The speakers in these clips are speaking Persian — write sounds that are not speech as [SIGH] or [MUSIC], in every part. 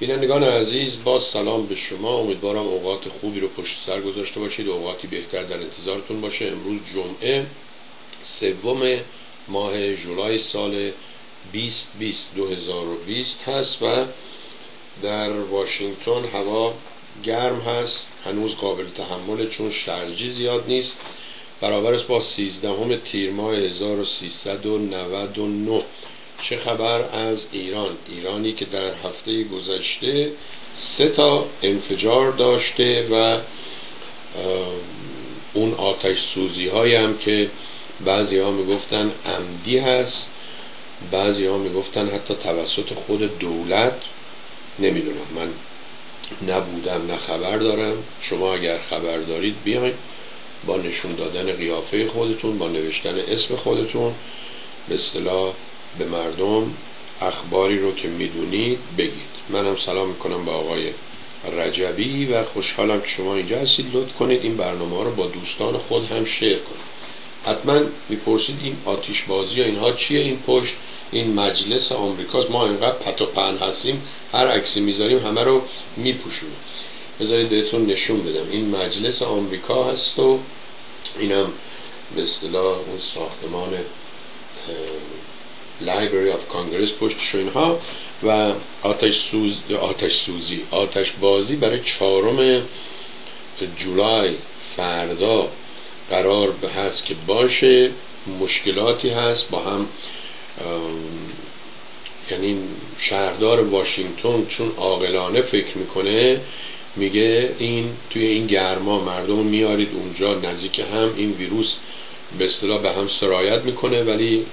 بینندگان عزیز با سلام به شما. امیدوارم اوقات خوبی رو پشت سر گذاشته باشید اوقاتی بهتر در انتظارتون باشه. امروز جمعه سوم ماه جولای سال 2020 2020 هست و در واشنگتن هوا گرم هست. هنوز قابل تحمل چون شرجی زیاد نیست. برابر است با 13 تیر ماه 1399 چه خبر از ایران؟ ایرانی که در هفته گذشته سه تا انفجار داشته و اون آتش سوزی های هم که بعضی ها می‌گفتن عمدی هست بعضی ها می‌گفتن حتی توسط خود دولت نمی‌دونم. من نبودم نه خبر دارم. شما اگر خبر دارید بیاین با نشون دادن قیافه خودتون با نوشتن اسم خودتون. به اصطلاح به مردم اخباری رو که می‌دونید بگید. منم سلام می‌کنم به آقای رجبی و خوشحالم که شما اینجا هستید. لطف کنید این برنامه رو با دوستان خود هم شیر کنید. حتما می‌پرسید این آتیش بازی یا اینها چیه؟ این پشت این مجلس آمریکاست. ما اینقدر پت و پن هستیم هر عکسی می‌ذاریم همه رو میپوشونیم. بذارید بهتون نشون بدم. این مجلس آمریکا هست و اینم به اصطلاح اون ساختمان لایبرری آف کانگرس پشتش اینها و آتش, سوز، آتش سوزی آتش بازی برای چهارم جولای فردا قرار هست که باشه مشکلاتی هست با هم یعنی شهردار واشنگتن چون عاقلانه فکر می‌کنه میگه این توی این گرما مردم میارید اونجا نزدیک هم این ویروس به اصطلاح به هم سرایت می‌کنه ولی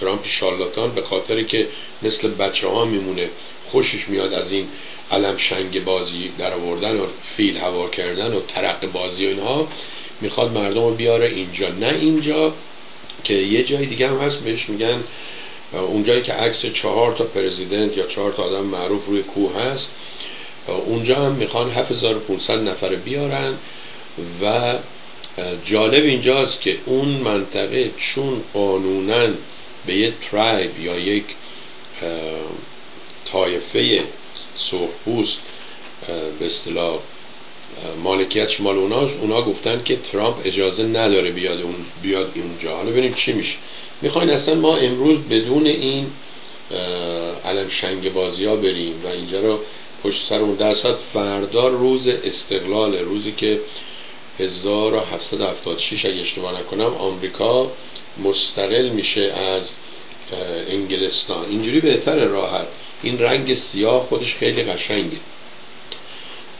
ترامپ شالاتان به خاطر که مثل بچه ها میمونه خوشش میاد از این علم شنگ بازی در آوردن و فیل هوا کردن و ترق بازی و اینها می‌خواد مردم رو بیاره اینجا. نه اینجا که یه جای دیگه هم هست بهش میگن اونجایی که عکس چهار تا پرزیدنت یا چهار تا آدم معروف روی کوه هست اونجا هم می‌خوان 7500 نفر بیارن و جالب اینجاست که اون منطقه چون قانونا به یک ترایب یا یک طایفه سرخپوست به اصطلاح مالکیت شمال اوناست اونا گفتن که ترامپ اجازه نداره بیاد اون بیاد اونجا. حالا ببینیم چی میشه. می‌خواین اصلا ما امروز بدون این علم شنگ بازی ها بریم و اینجا رو پشت سر اون در فردا روز استقلال روزی که 1776 اگه اشتباه نکنم آمریکا مستقل میشه از انگلستان. اینجوری بهتر راحت. این رنگ سیاه خودش خیلی قشنگه.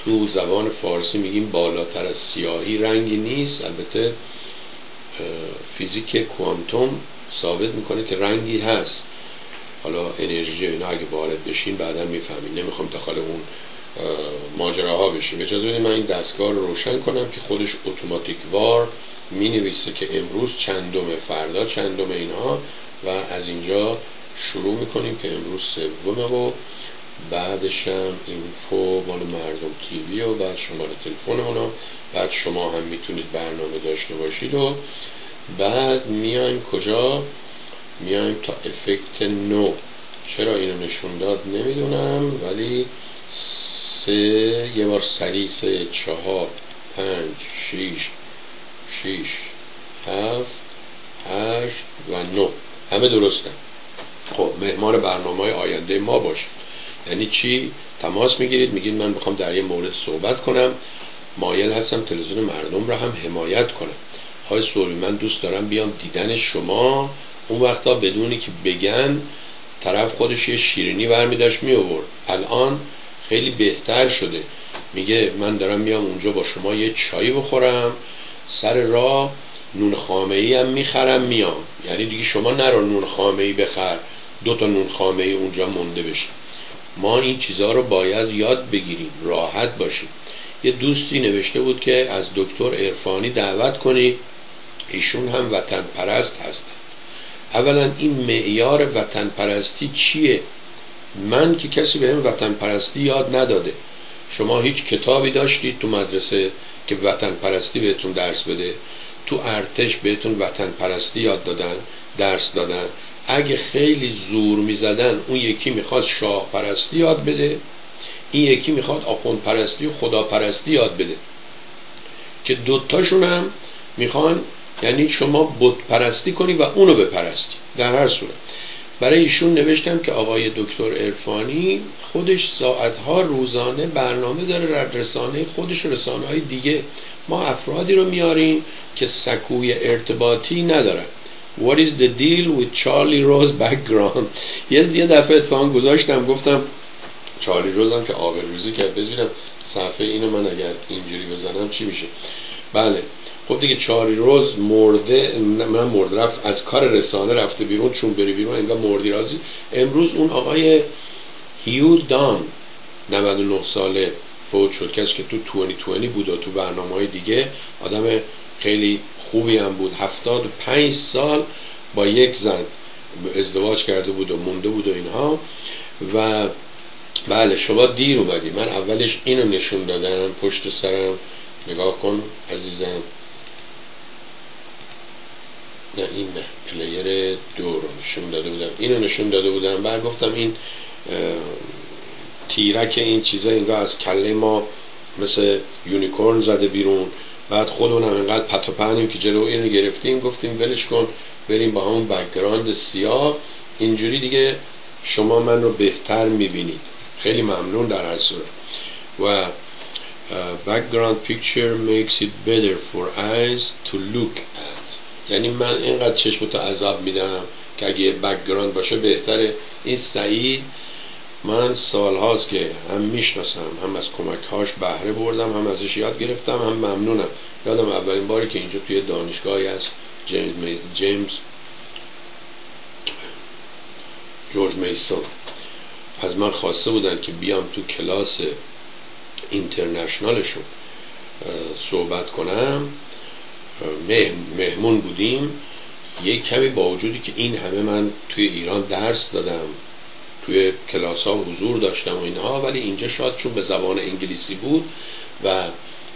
تو زبان فارسی میگیم بالاتر از سیاهی. رنگی نیست. البته فیزیک کوانتوم ثابت می‌کنه که رنگی هست. حالا انرژی اینا اگه وارد بشین بعدا می‌فهمین نمی‌خوام داخل اون ماجراها بشیم اجازه بدید من این دستگاه رو روشن کنم که خودش اتوماتیک وار می نویسه که امروز چندم فردا چندم اینها و از اینجا شروع می‌کنیم که امروز سومه و بعدش هم اینفو مال مردم تیوی و بعد شماره تلفن اونا بعد شما هم می‌تونید برنامه داشته باشید و بعد میایم کجا؟ میایم تا افکت نو. چرا اینو نشون داد؟ نمی‌دونم ولی سه یه بار سریع سه چهار پنج شیش شیش هفت هشت و نو. همه درستن. خب مهمان برنامه آینده ما باشید یعنی چی؟ تماس می‌گیرید میگید من می‌خوام در یه مورد صحبت کنم. مایل هستم تلویزیون مردم رو هم حمایت کنم. های سوری من دوست دارم بیام دیدن شما. اون وقتا بدونی که بگن طرف خودش یه شیرینی برمی داشت می آورد الان خیلی بهتر شده. میگه من دارم میام اونجا با شما یه چایی بخورم. سر راه نون خامه ای هم می‌خرم میام. یعنی دیگه شما نرو نون خامه ای بخر. دو تا نون خامه ای اونجا مونده بشه. ما این چیزها رو باید یاد بگیریم. راحت باشیم. یه دوستی نوشته بود که از دکتر عرفانی دعوت کنی. ایشون هم وطن پرست هستن. اولا این معیار وطن پرستی چیه؟ من که کسی به هم وطن پرستی یاد نداده. شما هیچ کتابی داشتید تو مدرسه که وطن پرستی بهتون درس بده؟ تو ارتش بهتون وطن پرستی یاد دادن درس دادن. اگه خیلی زور می‌زدن اون یکی می‌خواست شاه پرستی یاد بده. این یکی می‌خواد آخوند پرستی و خدا پرستی یاد بده. که دوتاشون هم می‌خوان یعنی شما بت پرستی کنی و اونو بپرستی. در هر صورت. برای ایشون نوشتم که آقای دکتر ارفانی خودش ساعتها روزانه برنامه داره در رسانه خودش رسانه های دیگه. ما افرادی رو میاریم که سکوی ارتباطی ندارن. What is the deal with Charlie Rose background? یه دفعه اتفاقا گذاشتم گفتم چارلی روز هم که روزی کرد. ببینم صفحه اینو من اگر اینجوری بزنم چی میشه. بله. خب دیگه چاری روز مرده من مرد رفت از کار رسانه رفته بیرون چون بری بیرون انگار مردی رازی امروز اون آقای هیو دان 99 ساله فوت شد کسی که تو 2020 بود و تو برنامه های دیگه آدم خیلی خوبی هم بود. 75 سال با یک زن ازدواج کرده بود و مونده بود و اینها. و بله شما دیر اومدی. من اولش اینو نشون دادم پشت سرم. نگاه کن عزیزم. نه این نه پلیر دو رو نشون داده بودم اینو نشون داده بودم بعد گفتم این تیرک این چیزا انگار از کله ما مثل unicorn زده بیرون. بعد خودمون هم اینقدر پت که جلو اینو گرفتیم. گفتیم ولش کن بریم با همون background سیاه. اینجوری دیگه شما من رو بهتر می‌بینید. خیلی ممنون در هر صورت. و background picture makes it better for eyes to look at. یعنی من اینقدر چشمتو عذاب میدم که اگه یه background باشه بهتره. این سعید من سالهاست که هم می‌شناسم هم از کمکهاش بهره بردم هم ازش یاد گرفتم هم ممنونم. یادم اولین باری که اینجا توی دانشگاهی از جیمز, جیمز جورج میسون. از من خواسته بودن که بیام تو کلاس international شون صحبت کنم. مهمون بودیم. یک کمی با وجودی که این همه من توی ایران درس دادم توی کلاس ها حضور داشتم و اینها ولی اینجا شاید چون به زبان انگلیسی بود و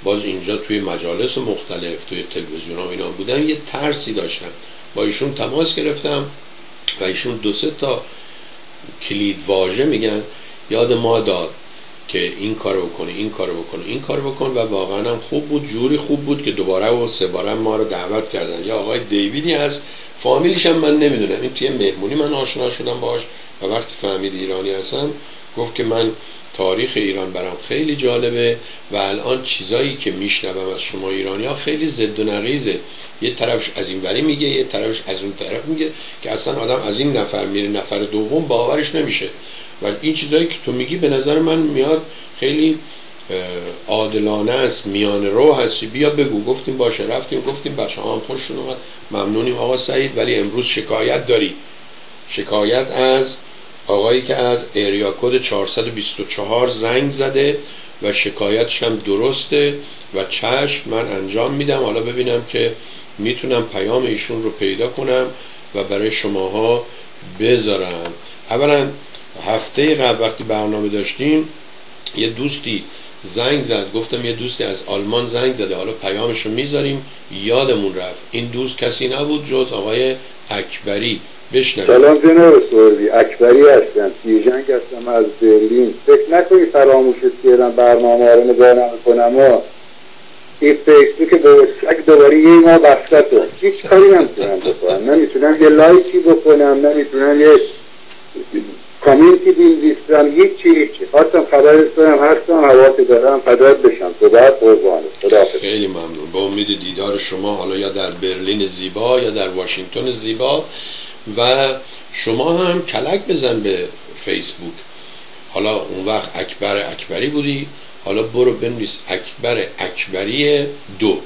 باز اینجا توی مجالس مختلف توی تلویزیون ها اینا بودم یه ترسی داشتم. با ایشون تماس گرفتم و ایشون دو سه تا کلید واژه میگن. یاد ما داد. که این کارو بکنه این کارو بکنه این کارو بکن و واقعا هم خوب بود جوری خوب بود که دوباره و سه باره ما رو دعوت کردن. یا آقای دیویدی از فامیلش هم من نمی‌دونم. این توی مهمونی من آشنا شدم باش و وقتی فهمید ایرانی هستم گفت که من تاریخ ایران برام خیلی جالبه و الان چیزایی که میشنوم از شما ایرانی ها خیلی زد و نقیزه یه طرفش از این وری میگه یه طرفش از اون طرف میگه که اصلا آدم از این نفر میره نفر دوم باورش نمیشه. و این چیزایی که تو میگی به نظر من میاد خیلی عادلانه است میان رو هستی. بیا بگو. گفتیم باشه رفتیم گفتیم بچه هم خوششون اومد. ممنونیم آقا سعید ولی امروز شکایت داری. شکایت از آقایی که از ایریا کد 424 زنگ زده و شکایتش هم درسته و چشم من انجام میدم. حالا ببینم که می‌تونم پیام ایشون رو پیدا کنم و برای شماها بذارم. اولا هفته قبل وقتی برنامه داشتیم یه دوستی زنگ زد. گفتم یه دوستی از آلمان زنگ زده. حالا پیامش رو می‌ذاریم. یادمون رفت. این دوست کسی نبود جز آقای اکبری. بشنوید سلام جناب سوردی اکبری هستم. جنگ هستم از برلین. فکر نکنی فراموشت کردم برنامه رو نگاه نمی‌کنم و این فیسبوک سگ دوباره یه ما بسته هیچ کاری نمی‌تونم بکنم. نمی‌تونم یه لایکی بکنم. نمی‌تونم یه کامیونتی بینویسم هیچی هیچی خواستم خبرت کنم هستم دارم فدات بشم. تو بعد قربانه خیلی ممنون. با امید دیدار شما حالا یا در برلین زیبا یا در واشنگتن زیبا. و شما هم کلک بزن به فیسبوک. حالا اون وقت اکبر اکبری بودی. حالا برو بنویس اکبر اکبری دو.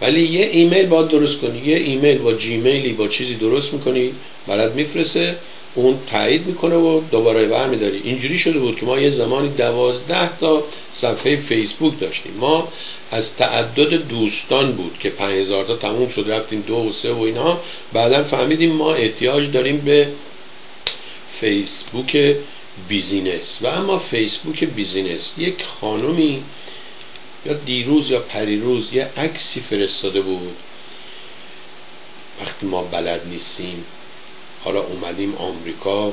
ولی یه ایمیل باید درست کنی. یه ایمیل با جیمیلی با چیزی درست می‌کنی برات میفرسه اون تایید می‌کنه و دوباره برمیداری. اینجوری شده بود که ما یه زمانی دوازده تا صفحه فیسبوک داشتیم. ما از تعدد دوستان بود که پنج هزار تا تموم شد رفتیم دو و سه و اینا. بعدا فهمیدیم ما احتیاج داریم به فیسبوک business. و اما فیسبوک business یک خانومی یا دیروز یا پریروز یه عکسی فرستاده بود. وقتی ما بلد نیستیم حالا اومدیم آمریکا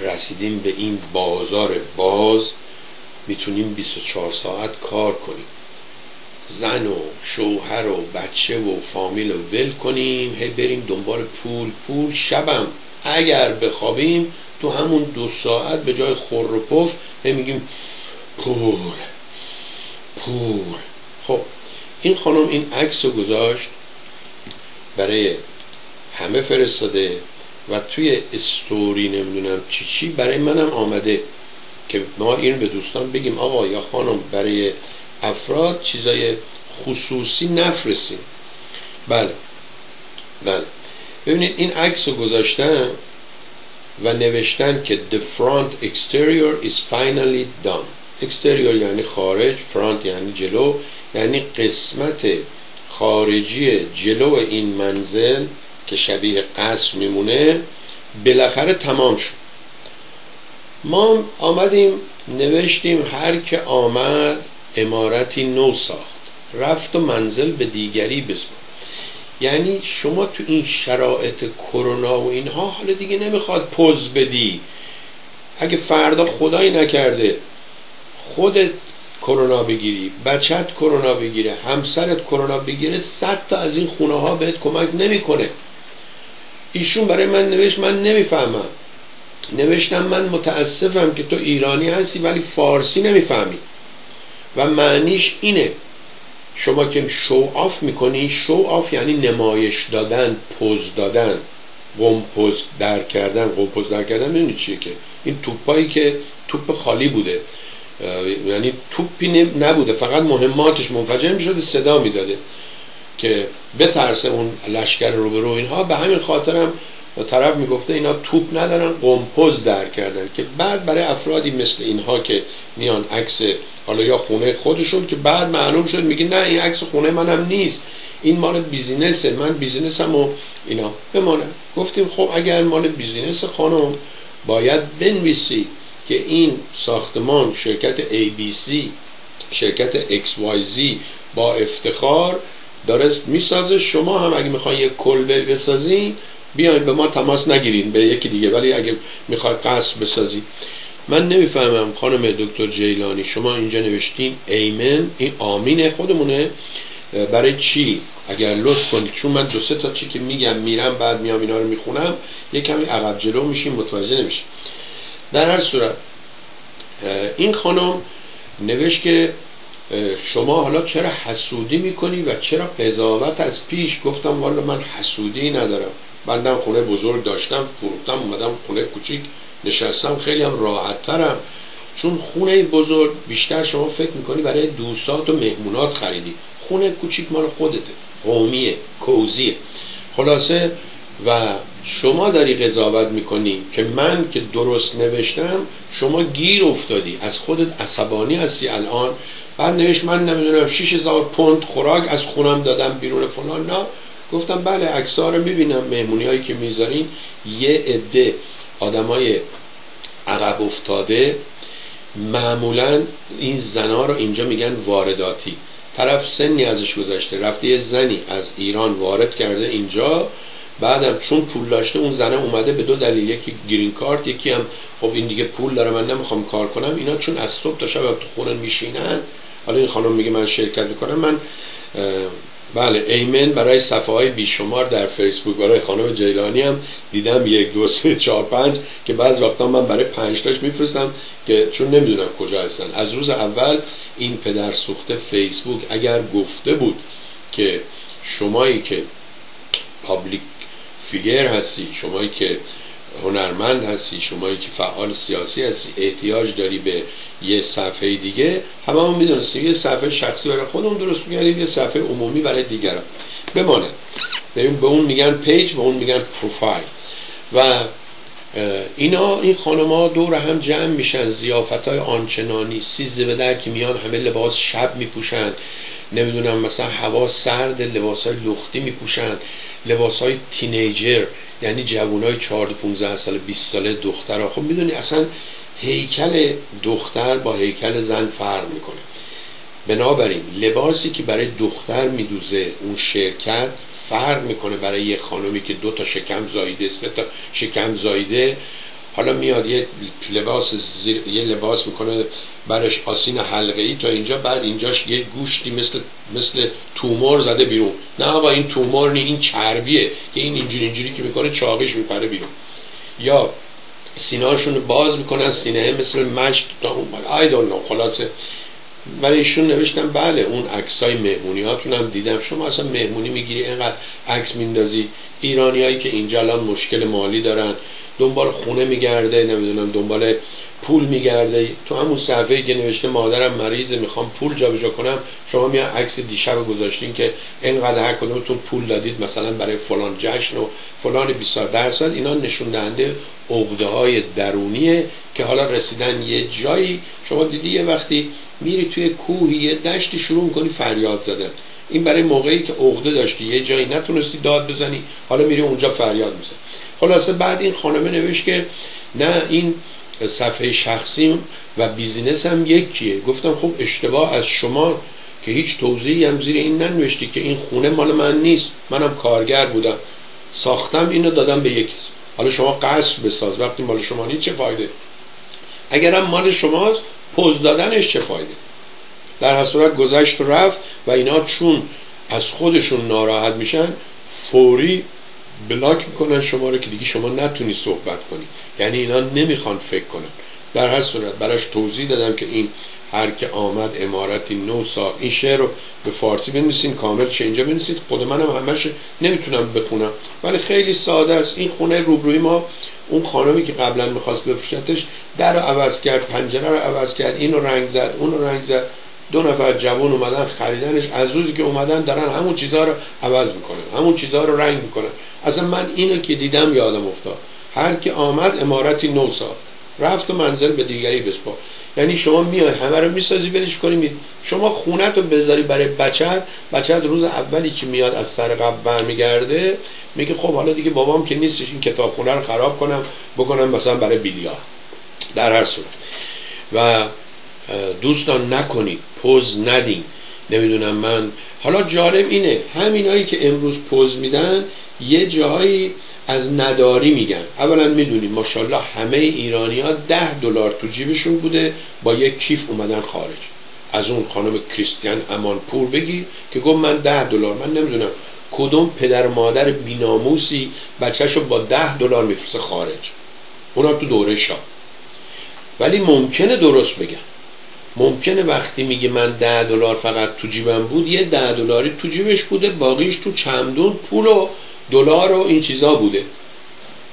رسیدیم به این بازار باز می‌تونیم 24 ساعت کار کنیم. زن و شوهر و بچه و فامیل رو ول کنیم هی بریم دنبال پول. پول شبم اگر بخوابیم تو همون دو ساعت به جای خور و پف هی میگیم پول پول. خب این خانم این عکس رو گذاشت برای همه فرستاده. و توی استوری نمی‌دونم چی چی برای منم آمده که ما این به دوستان بگیم آقا یا خانم برای افراد چیزای خصوصی نفرستیم بله. بله. ببینید این عکس رو گذاشتن و نوشتن که the front exterior is finally done. Exterior یعنی خارج front یعنی جلو یعنی قسمت خارجی جلو این منزل که شبیه قصر میمونه بالاخره تمام شد. ما آمدیم نوشتیم هر که آمد امارتی نو ساخت. رفت و منزل به دیگری بسپرد یعنی شما تو این شرایط کرونا و اینها حالا دیگه نمی‌خواد پوز بدی. اگه فردا خدایی نکرده خودت کرونا بگیری بچت کرونا بگیره همسرت کرونا بگیره صد تا از این خونه ها بهت کمک نمی‌کنه. ایشون برای من نوشت من نمی‌فهمم. نوشتم من متاسفم که تو ایرانی هستی ولی فارسی نمی‌فهمی. و معنیش اینه. شما که show off می‌کنی show off یعنی نمایش دادن پز دادن. قمپوز در کردن قمپوز در کردن می‌دونی چیه که؟ این توپایی که توپ خالی بوده. یعنی توپی نبوده فقط مهماتش منفجر می‌شده صدا می‌داده. که بترسه اون لشکر روبرو اینها. به همین خاطرم طرف می‌گفته اینا توپ ندارن قمپوز در کردن که بعد برای افرادی مثل اینها که میان عکس حالا یا خونه خودشون که بعد معلوم شد میگه نه این عکس خونه منم نیست. این مال بیزینسه من بیزینسم و اینا بمانه گفتیم خب اگر مال بیزینس خانم باید بنویسی که این ساختمان شرکت ABC شرکت XYZ با افتخار داره می‌سازه. شما هم اگه می‌خواین یک کلبه بسازین بیاین به ما تماس نگیرین به یکی دیگه. ولی اگه می‌خوای قصد بسازی. من نمی‌فهمم خانم دکتر جیلانی شما اینجا نوشتین ایمن؟ این آمین خودمونه. برای چی؟ اگر لطف کنید. چون من دو سه تا چی که میگم میرم بعد میام اینا رو می‌خونم یه کمی عقب جلو میشیم متوجه نمیشیم. در هر صورت این خانم نوشت که شما حالا چرا حسودی می‌کنی و چرا قضاوت از پیش؟ گفتم والا من حسودی ندارم. بندم خونه بزرگ داشتم فروختم اومدم خونه کوچیک نشستم. خیلی هم راحت ترم چون خونه بزرگ بیشتر شما فکر می‌کنی برای دوستات و مهمونات خریدی. خونه کوچیک مال خودته. قومیه کوزیه. خلاصه و شما داری قضاوت می‌کنی که من که درست نوشتم شما گیر افتادی. از خودت عصبانی هستی الان. بعد نوشت من نمی‌دونم 6000 پوند خوراک از خونم دادم بیرون فلان نه گفتم بله عکس‌ها رو می‌بینم. مهمونی هایی که می‌ذارین یه عده آدمای عقب افتاده. معمولا این زنا رو اینجا میگن وارداتی. طرف سنی ازش گذاشته رفته یه زنی از ایران وارد کرده اینجا. بعدم چون پول داشته اون زنه اومده به دو دلیل یکی گرین کارت یکی هم خب این دیگه پول داره من نمی‌خوام کار کنم. اینا چون از صبح تا شب تو خونه میشینن حالا این خانم میگه من شرکت می‌کنم من بله ایمن برای صفحه های بیشمار در فیسبوک برای خانم جیلانی هم دیدم یک دو سه چهار پنج که بعض وقتا من برای پنج تاش میفرستم که چون نمی‌دونم کجا هستن. از روز اول این پدر سوخته فیسبوک اگر گفته بود که شمایی که پابلیک فیگر هستی شمایی که هنرمند هستی شمایی که فعال سیاسی هستی احتیاج داری به یه صفحه دیگه. همه هم می‌دونستیم یه صفحه شخصی برای خودمون درست میگردیم یه صفحه عمومی برای دیگران. بمانه. ببین به اون میگن page به اون میگن پروفایل. و اینا این خانما دور هم جمع میشن ضیافت های آنچنانی سیزده به در که میان همه لباس شب میپوشن. نمی‌دونم مثلا هوا سرد لباس های لختی میپوشن لباس های teenager یعنی جوون های 14 15 سال 20 ساله دخترها خب می‌دونی اصلا هیکل دختر با هیکل زن فرق می‌کنه. بنابراین لباسی که برای دختر میدوزه اون شرکت فرق می‌کنه برای یه خانمی که دو تا شکم زایده سه تا شکم زایده حالا میاد یه لباس زیر... یه لباس می‌کنه برش آسین حلقه ای تا اینجا بعد اینجاش یه گوشتی مثل مثل تومور زده بیرون. نه آقا این تومور نی این چربیه که این اینجوری اینجوری که می‌کنه چاقش میپره بیرون. یا سینهاشون باز می‌کنن سینه مثل مشت تا اون don't know خلاصه. برای ایشون نوشتم بله اون عکسای مهمونیاتون هم دیدم. شما اصلا مهمونی می‌گیری اینقدر عکس میندازی. ایرانیایی که اینجا الان مشکل مالی دارن. دنبال خونه میگرده نمی‌دونم دنبال پول میگرده. تو همون صفحه که نوشته مادرم مریضه می‌خوام پول جابجا کنم شما میان عکس دیشب گذاشتین که اینقدر هر کدومتون پول دادید مثلا برای فلان جشن و فلان 20 درصد اینا نشون دهنده عقده های درونیه که حالا رسیدن یه جایی شما دیدی یه وقتی میری توی کوهی یه دشتی شروع می‌کنی فریاد زدن. این برای موقعی که عقده داشتی یه جایی نتونستی داد بزنی حالا میری اونجا فریاد می‌زنی. خلاصه بعد این خانمه نوشت که نه این صفحه شخصیم و بیزینس هم یکیه. گفتم خب اشتباه از شما که هیچ توضیحی هم زیر این ننوشتی که این خونه مال من نیست. منم کارگر بودم. ساختم اینو دادم به یکی. حالا شما قصد بساز. وقتی مال شما نیست چه فایده؟ اگرم مال شماست پوز دادنش چه فایده؟ در هر صورت گذشت و رفت و اینا چون از خودشون ناراحت میشن فوری بلاک می‌کنن شما رو که دیگه شما نتونی صحبت کنی. یعنی اینا نمی‌خوان فکر کنن. در هر صورت براش توضیح دادم که این هر که آمد امارتی نو ساخت این شعر رو به فارسی بنویسین کامل چه اینجا بنویسید. خود منم همش نمی‌تونم بخونم. ولی خیلی ساده است. این خونه روبروی ما اون خانمی که قبلا می‌خواست بفروشتش در رو عوض کرد پنجره رو عوض کرد این رو رنگ زد اون رو رنگ زد. دو نفر جوان اومدن خریدنش از روزی که اومدن دارن همون چیزها رو عوض می‌کنن همون چیزها رو رنگ می‌کنن. اصلا من اینو که دیدم یادم افتاد. هر که آمد امارتی نو ساخت. رفت و منزل به دیگری بسپار. یعنی شما میای همه رو می‌سازی برش کنی شما خونت رو بذاری برای بچت بچت روز اولی که میاد از سر قبل برمیگرده میگه خب حالا دیگه بابام که نیستش این کتاب خونه رو خراب کنم بکنم مثلا برای بیلیا در هر صورت. و دوستان نکنید پوز ندین. نمی‌دونم من. حالا جالب اینه همینایی که امروز پوز میدن یه جایی از نداری میگن. اولا می‌دونیم ماشاءالله همه ایرانی ها ده دلار تو جیبشون بوده با یک کیف اومدن خارج. از اون خانم کریستیان امان پور بگی که گفت من ده دلار من نمی‌دونم کدوم پدر مادر بیناموسی بچهشو با ده دلار میفرسه خارج. اونا تو دوره شاه. ولی ممکنه درست بگن. ممکنه وقتی میگه من ده دلار فقط تو جیبم بود یه ده دلاری تو جیبش بوده باقیش تو چمدون پول و دلار و این چیزا بوده.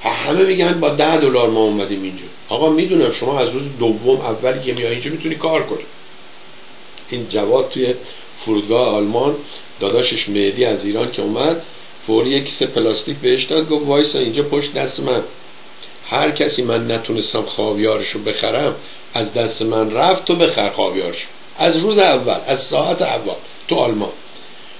همه میگن با ده دلار ما اومدیم اینجا. آقا می‌دونم شما از روز دوم اولی که میای اینجا می‌تونی کار کنی. این جواد توی فرودگاه آلمان داداشش مهدی از ایران که اومد فوری یک کیسه پلاستیک بهش داد گفت وایسا اینجا پشت دست من. هر کسی من نتونستم خاویارشو بخرم از دست من رفت تو خاویارشو از روز اول از ساعت اول تو آلمان.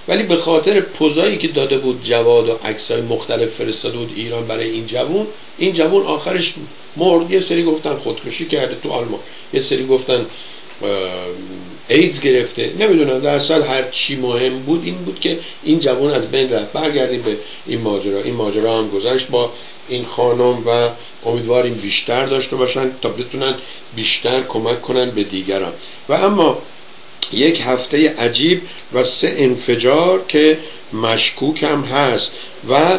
ولی به خاطر پوزایی که داده بود جواد و عکسای مختلف فرستاده بود ایران برای این جوون این جوون آخرش مرد یه سری گفتن خودکشی کرده تو آلمان. یه سری گفتن ایدز گرفته. نمی‌دونم در سال هر چی مهم بود این بود که این جوان از بین رفت. برگردیم به این ماجرا. این ماجرا هم گذشت. با این خانم و امیدواریم بیشتر داشته باشن تا بتونن بیشتر کمک کنن به دیگران. و اما یک هفته عجیب و سه انفجار که مشکوک هم هست و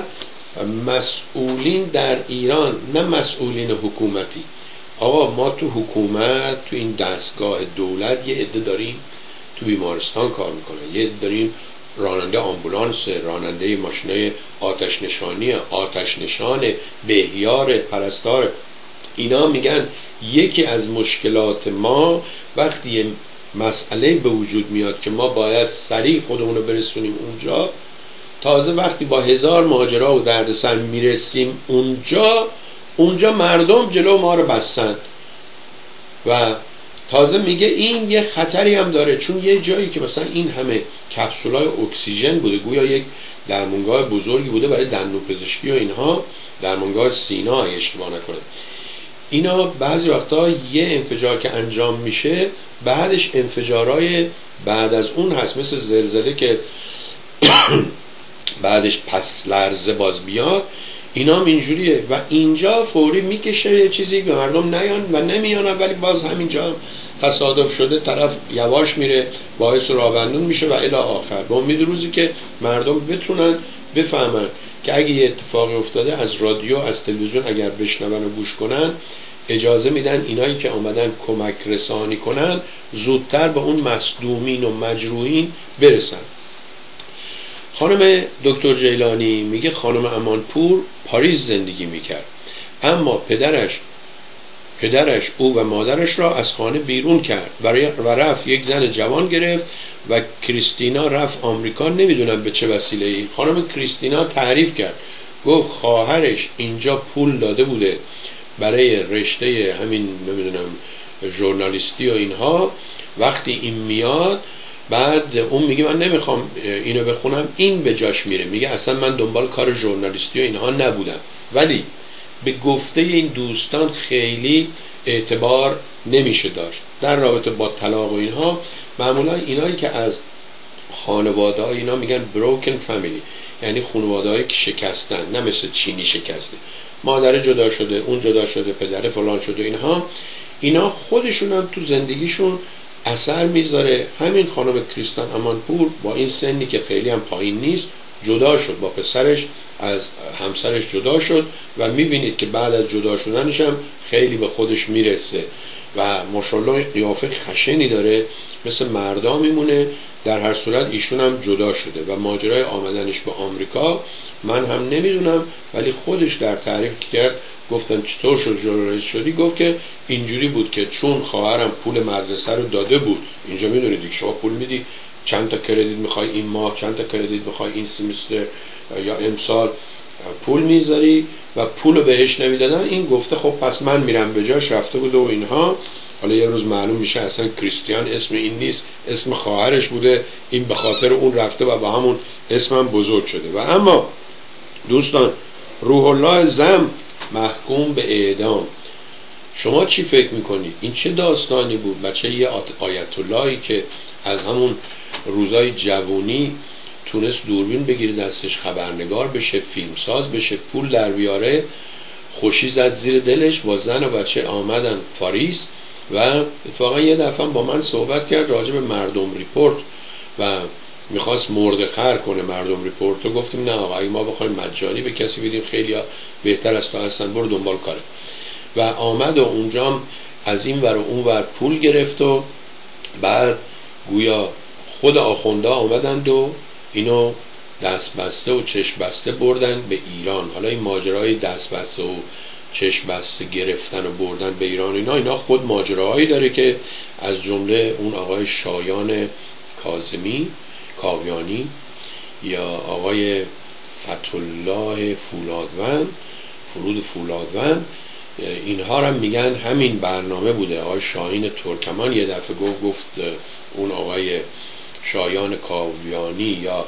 مسئولین در ایران نه مسئولین حکومتی. آقا ما تو حکومت تو این دستگاه دولت یه عده داریم تو بیمارستان کار می‌کنن. یه عده داریم راننده آمبولانس راننده ماشینه آتش نشانی آتش نشان بهیار پرستار. اینا میگن یکی از مشکلات ما وقتی مسئله به وجود میاد که ما باید سریع خودمون رو برسونیم اونجا تازه وقتی با هزار ماجرا و دردسر می‌رسیم اونجا اونجا مردم جلو ما رو بستند و تازه میگه این یه خطری هم داره چون یه جایی که مثلا این همه کپسولای اکسیژن بوده گویا یک درمونگاه بزرگی بوده برای دندون پزشکی و اینها درمونگاه سینا اشتباه نکنه اینا بعضی وقتا یه انفجار که انجام میشه بعدش انفجارهای بعد از اون هست مثل زلزله که [COUGHS] بعدش پس لرزه باز بیاد اینا هم اینجوریه. و اینجا فوری می‌کشه یه چیزی به مردم نیان و نمیانن ولی باز همینجا تصادف شده طرف یواش میره باعث راوندون میشه و الی آخر. به امید روزی که مردم بتونن بفهمن که اگه یه اتفاقی افتاده از رادیو از تلویزیون اگر بشنون و گوش کنن اجازه میدن اینایی که آمدن کمک رسانی کنن زودتر به اون مصدومین و مجروحین برسن. خانم دکتر جیلانی میگه خانم امانپور پاریس زندگی می‌کرد. اما پدرش پدرش او و مادرش را از خانه بیرون کرد و رفت. یک زن جوان گرفت و کریستینا رفت آمریکا. نمی‌دونم به چه وسیله ای خانم کریستینا تعریف کرد. گفت خواهرش اینجا پول داده بوده برای رشته همین نمی‌دونم ژورنالیستی و اینها. وقتی این میاد بعد اون میگه من نمی‌خوام اینو بخونم. این به جاش میره. میگه اصلا من دنبال کار ژورنالیستی و اینها نبودم. ولی به گفته این دوستان خیلی اعتبار نمیشه داشت. در رابطه با طلاق و اینها معمولا اینایی که از خانواده ها اینا میگن broken family. یعنی خانواده که شکستن نه مثل چینی شکسته. مادر جدا شده اون جدا شده پدر فلان شده اینها. اینا خودشون هم تو زندگیشون اثر می‌ذاره. همین خانم کریستان امانپور با این سنی که خیلی هم پایین نیست جدا شد با پسرش از همسرش جدا شد و می‌بینید که بعد از جدا شدنش هم خیلی به خودش می‌رسه. و ماشاءالله قیافه خشنی داره مثل مردا میمونه. در هر صورت ایشون هم جدا شده و ماجرای آمدنش به آمریکا من هم نمی‌دونم ولی خودش در تعریف کرد گفتن چطور شد ژورنالیست شدی؟ گفت که اینجوری بود که چون خواهرم پول مدرسه رو داده بود اینجا می‌دونید که شما پول میدی چند تا کردیت می‌خوای این ماه چند تا کردیت می‌خوای این سیمستر یا امسال. پول می‌ذاری و پول رو بهش نمی‌دادن. این گفته خب پس من میرم به جاش رفته بوده و اینها. حالا یه روز معلوم میشه اصلا کریستیان اسم این نیست اسم خواهرش بوده. این به خاطر اون رفته و با همون اسمم بزرگ شده. و اما دوستان روح الله زم محکوم به اعدام. شما چی فکر می‌کنید این چه داستانی بود بچه یه آیت اللهی که از همون روزای جوونی تونست دوربین بگیره دستش خبرنگار بشه فیلمساز بشه پول در بیاره. خوشی زد زیر دلش با زن و بچه آمدن پاریس و اتفاقا یه دفعه با من صحبت کرد راجع به مردم ریپورت و می‌خواست مرد خر کنه مردم ریپورت و گفتیم نه آقا ما بخوایم مجانی به کسی بدیم خیلی بهتر از تو هستن برو دنبال کاره. و آمد و اونجا از این ور و اون ور پول گرفت و بعد گویا خود آخونده آمدند و اینو دست بسته و چشم بسته بردن به ایران. حالا این ماجرای دست بسته و چشم بسته گرفتن و بردن به ایران اینا اینا خود ماجراهایی داره که از جمله اون آقای شایان کازمی کاویانی یا آقای فتولاه فولادون فرود فولادون اینها هم میگن همین برنامه بوده. آقای شاهین ترکمان یه دفعه گفت گفت اون آقای شایان کاویانی یا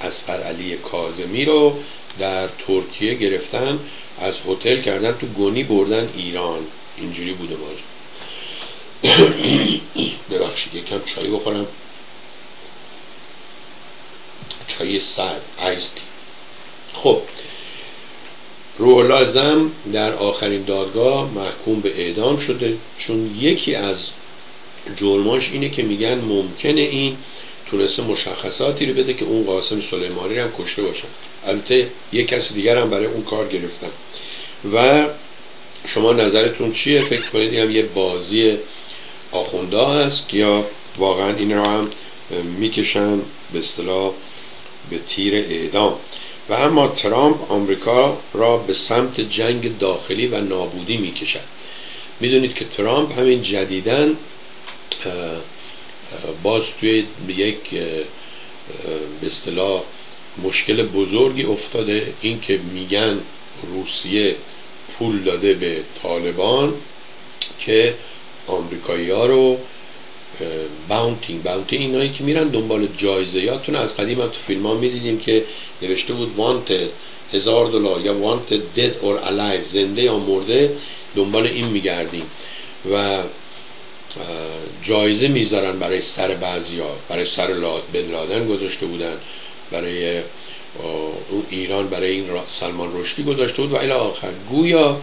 اسقر علی کازمی رو در ترکیه گرفتن از هتل کردن تو گونی بردن ایران. اینجوری بوده ماجرا [COUGHS] ببخشید یکم چای بخورم. چای سرد ایستی خب روح در آخرین دادگاه محکوم به اعدام شده چون یکی از جرماش اینه که میگن ممکنه این تونسته مشخصاتی رو بده که اون قاسم سلیمانی رو هم کشته باشن. البته یک کسی دیگر هم برای اون کار گرفتن. و شما نظرتون چیه؟ فکر کنید هم یه بازی آخونده هست یا واقعا این رو هم می‌کشن به اصطلاح به تیر اعدام. و اما ترامپ آمریکا را به سمت جنگ داخلی و نابودی می‌کشد. می‌دونید که ترامپ همین جدیدن باز توی یک به اصطلاح مشکل بزرگی افتاده. این که میگن روسیه پول داده به طالبان که آمریکایی ها رو باونتینگ باونتی اینایی که میرن دنبال جایزه یاتون از قدیم هم تو فیلم ها می‌دیدیم که نوشته بود وانتد هزار دلار یا وانتد دد اور alive زنده یا مرده دنبال این میگردیم. و جایزه می‌ذارن برای سر بعضیا برای سر بن لادن گذاشته بودن برای اون ایران برای این سلمان رشدی گذاشته بود و الی آخر. گویا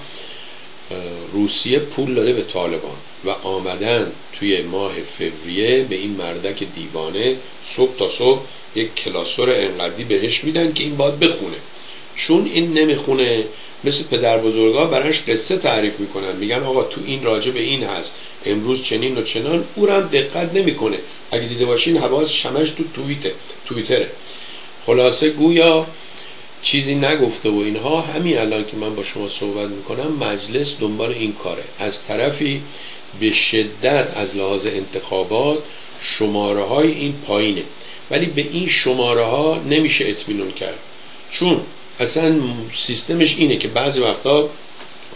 روسیه پول داده به طالبان و آمدن توی ماه فوریه به این مردک دیوانه صبح تا صبح یک کلاسور انقدی بهش میدن که این باید بخونه. چون این نمی‌خونه مثل پدر بزرگا براش قصه تعریف می‌کنن. میگن آقا تو این راجع به این هست. امروز چنین و چنان او هم دقت نمی‌کنه. اگه دیده باشین حواس شمش تو توییته توییتره. خلاصه گویا چیزی نگفته و اینها همین الان که من با شما صحبت می‌کنم مجلس دنبال این کاره. از طرفی به شدت از لحاظ انتخابات شماره های این پایینه. ولی به این شماره ها نمیشه اطمینان کرد. چون اصلا سیستمش اینه که بعضی وقتا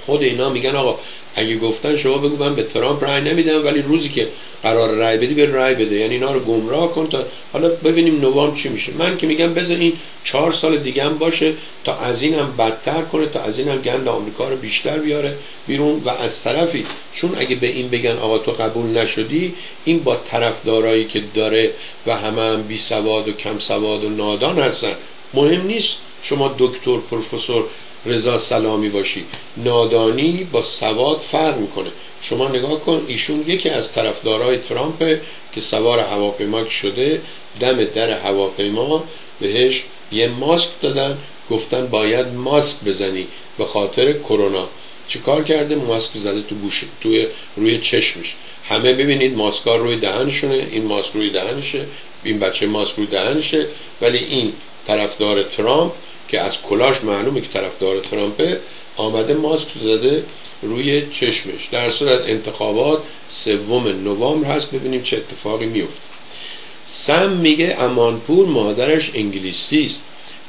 خود اینا میگن آقا اگه گفتن شما بگو من به ترامپ رای نمیدم ولی روزی که قرار رای بدی به رای بده. یعنی اینا رو گمراه کن تا حالا ببینیم نوام چی میشه. من که میگم بذار این چهار سال دیگه هم باشه تا از این هم بدتر کنه تا از این هم گند آمریکا رو بیشتر بیاره بیرون. و از طرفی چون اگه به این بگن آقا تو قبول نشدی این با طرفدارایی که داره و همه هم بی سواد و کم سواد و نادان هستن مهم نیست. شما دکتر پروفسور رضا سلامی باشی. نادانی با سواد فرق می‌کنه. شما نگاه کن ایشون یکی از طرفدارای ترامپ که سوار هواپیما شده دم در هواپیما بهش یه ماسک دادن گفتن باید ماسک بزنی به خاطر کرونا. چیکار کرده؟ ماسک زده تو گوشه توی روی چشمش. همه ببینید ماسکار روی دهنشونه این ماسک روی دهنشه این بچه ماسک روی دهنشه. ولی این طرفدار ترامپ که از کلاش معلومه که طرفدار ترامپه آمده ماسک زده روی چشمش. در صورت انتخابات سوم نوامبر هست ببینیم چه اتفاقی میفته. سم میگه امانپور مادرش انگلیسی است.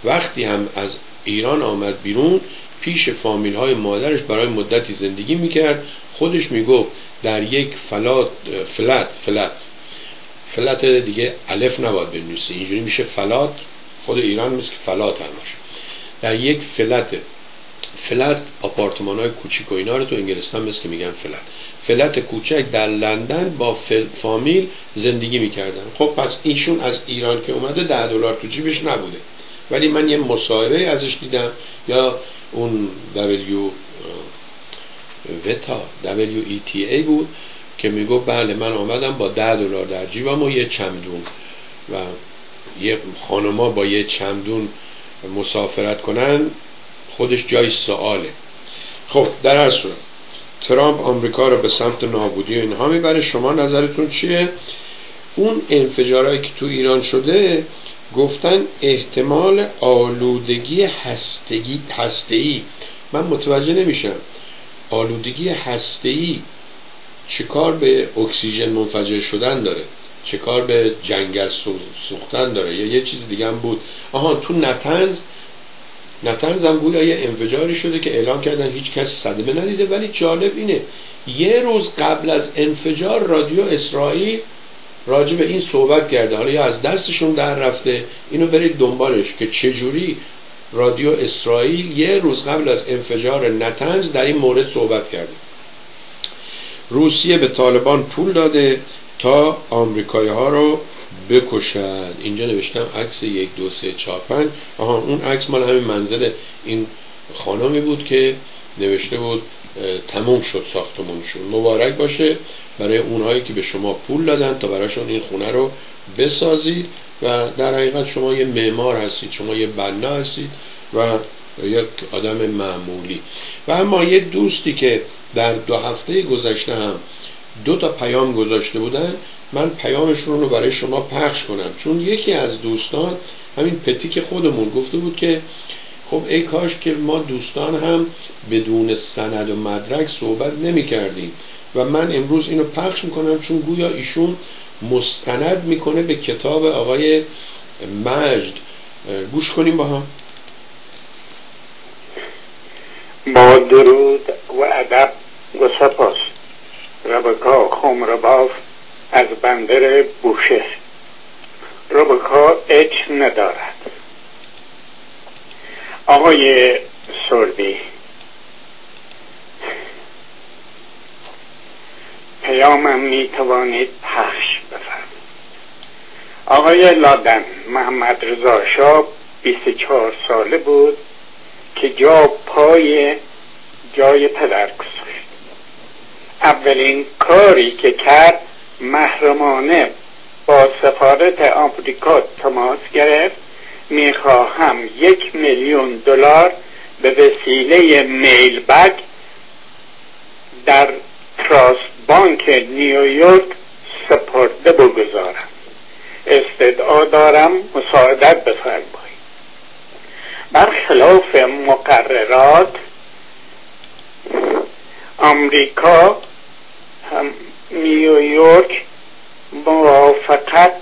وقتی هم از ایران آمد بیرون پیش فامیل های مادرش برای مدتی زندگی می‌کرد. خودش می‌گفت در یک فلات فلت فلت فلت دیگه الف نباید بنویسی اینجوری میشه فلات. خود ایران مثل فلات هم باشه در یک فلت فلت آپارتمان های کوچیک و اینا رو تو انگلستان مثل که میگن فلت. فلت کوچک در لندن با فامیل زندگی می‌کردن. خب پس ایشون از ایران که اومده ده دلار تو جیبش نبوده. ولی من یه مصاحبه ازش دیدم. یا اون W وتا WETA بود که میگو بله من آمدم با ده دلار در جیبم و یه چمدون. و یه خانما با یه چمدون مسافرت کنن خودش جای سواله. خب در هر صورت ترامپ آمریکا رو به سمت نابودی و اینها می‌بره. شما نظرتون چیه؟ اون انفجارهایی که تو ایران شده گفتن احتمال آلودگی هستگی هسته‌ای. من متوجه نمیشم. آلودگی هسته‌ای چه کار به اکسیژن منفجر شدن داره؟ چه کار به جنگل سوختن داره؟ یا یه چیز دیگه هم بود. آها تو نتنز نتنز هم گویا یه انفجاری شده که اعلام کردن هیچ کس صدمه ندیده ولی جالب اینه یه روز قبل از انفجار رادیو اسرائیل راجع به این صحبت کرده. حالا یا از دستشون در رفته اینو برید دنبالش که چجوری رادیو اسرائیل یه روز قبل از انفجار نتنز در این مورد صحبت کرده. روسیه به طالبان پول داده تا آمریکایی ها رو بکشد اینجا نوشتم عکس یک دو سه چهار پنج. آها اون عکس مال همین منزل این خانمی بود که نوشته بود تموم شد ساختمونشون مبارک باشه برای اونهایی که به شما پول دادن تا براشون این خونه رو بسازید. و در حقیقت شما یه معمار هستید شما یه بنا هستید و یک آدم معمولی. و اما یه دوستی که در دو هفته گذشته هم دو تا پیام گذاشته بودن من پیامشون رو برای شما پخش کنم. چون یکی از دوستان همین پتیک خودمون گفته بود که خب ای کاش که ما دوستان هم بدون سند و مدرک صحبت نمی کردیم. و من امروز اینو پخش می‌کنم چون گویا ایشون مستند می‌کنه به کتاب آقای مجد. گوش کنیم با هم. با درود و ادب و سپاس. ربکا خمرباف از بندر بوشه. ربکا اچ ندارد. آقای سردی پیامم می توانید پخش بفرمایید. آقای لادن محمد رضا شاه 24 ساله بود که جا پای جای پدر اولین کاری که کرد محرمانه با سفارت آمریکا تماس گرفت. می‌خواهم یک میلیون دلار به وسیله میل بگ در تراست بانک نیویورک سپرده بگذارم. استدعا دارم مساعدت بفرمایید. برخلاف مقررات آمریکا نیویورک موافقت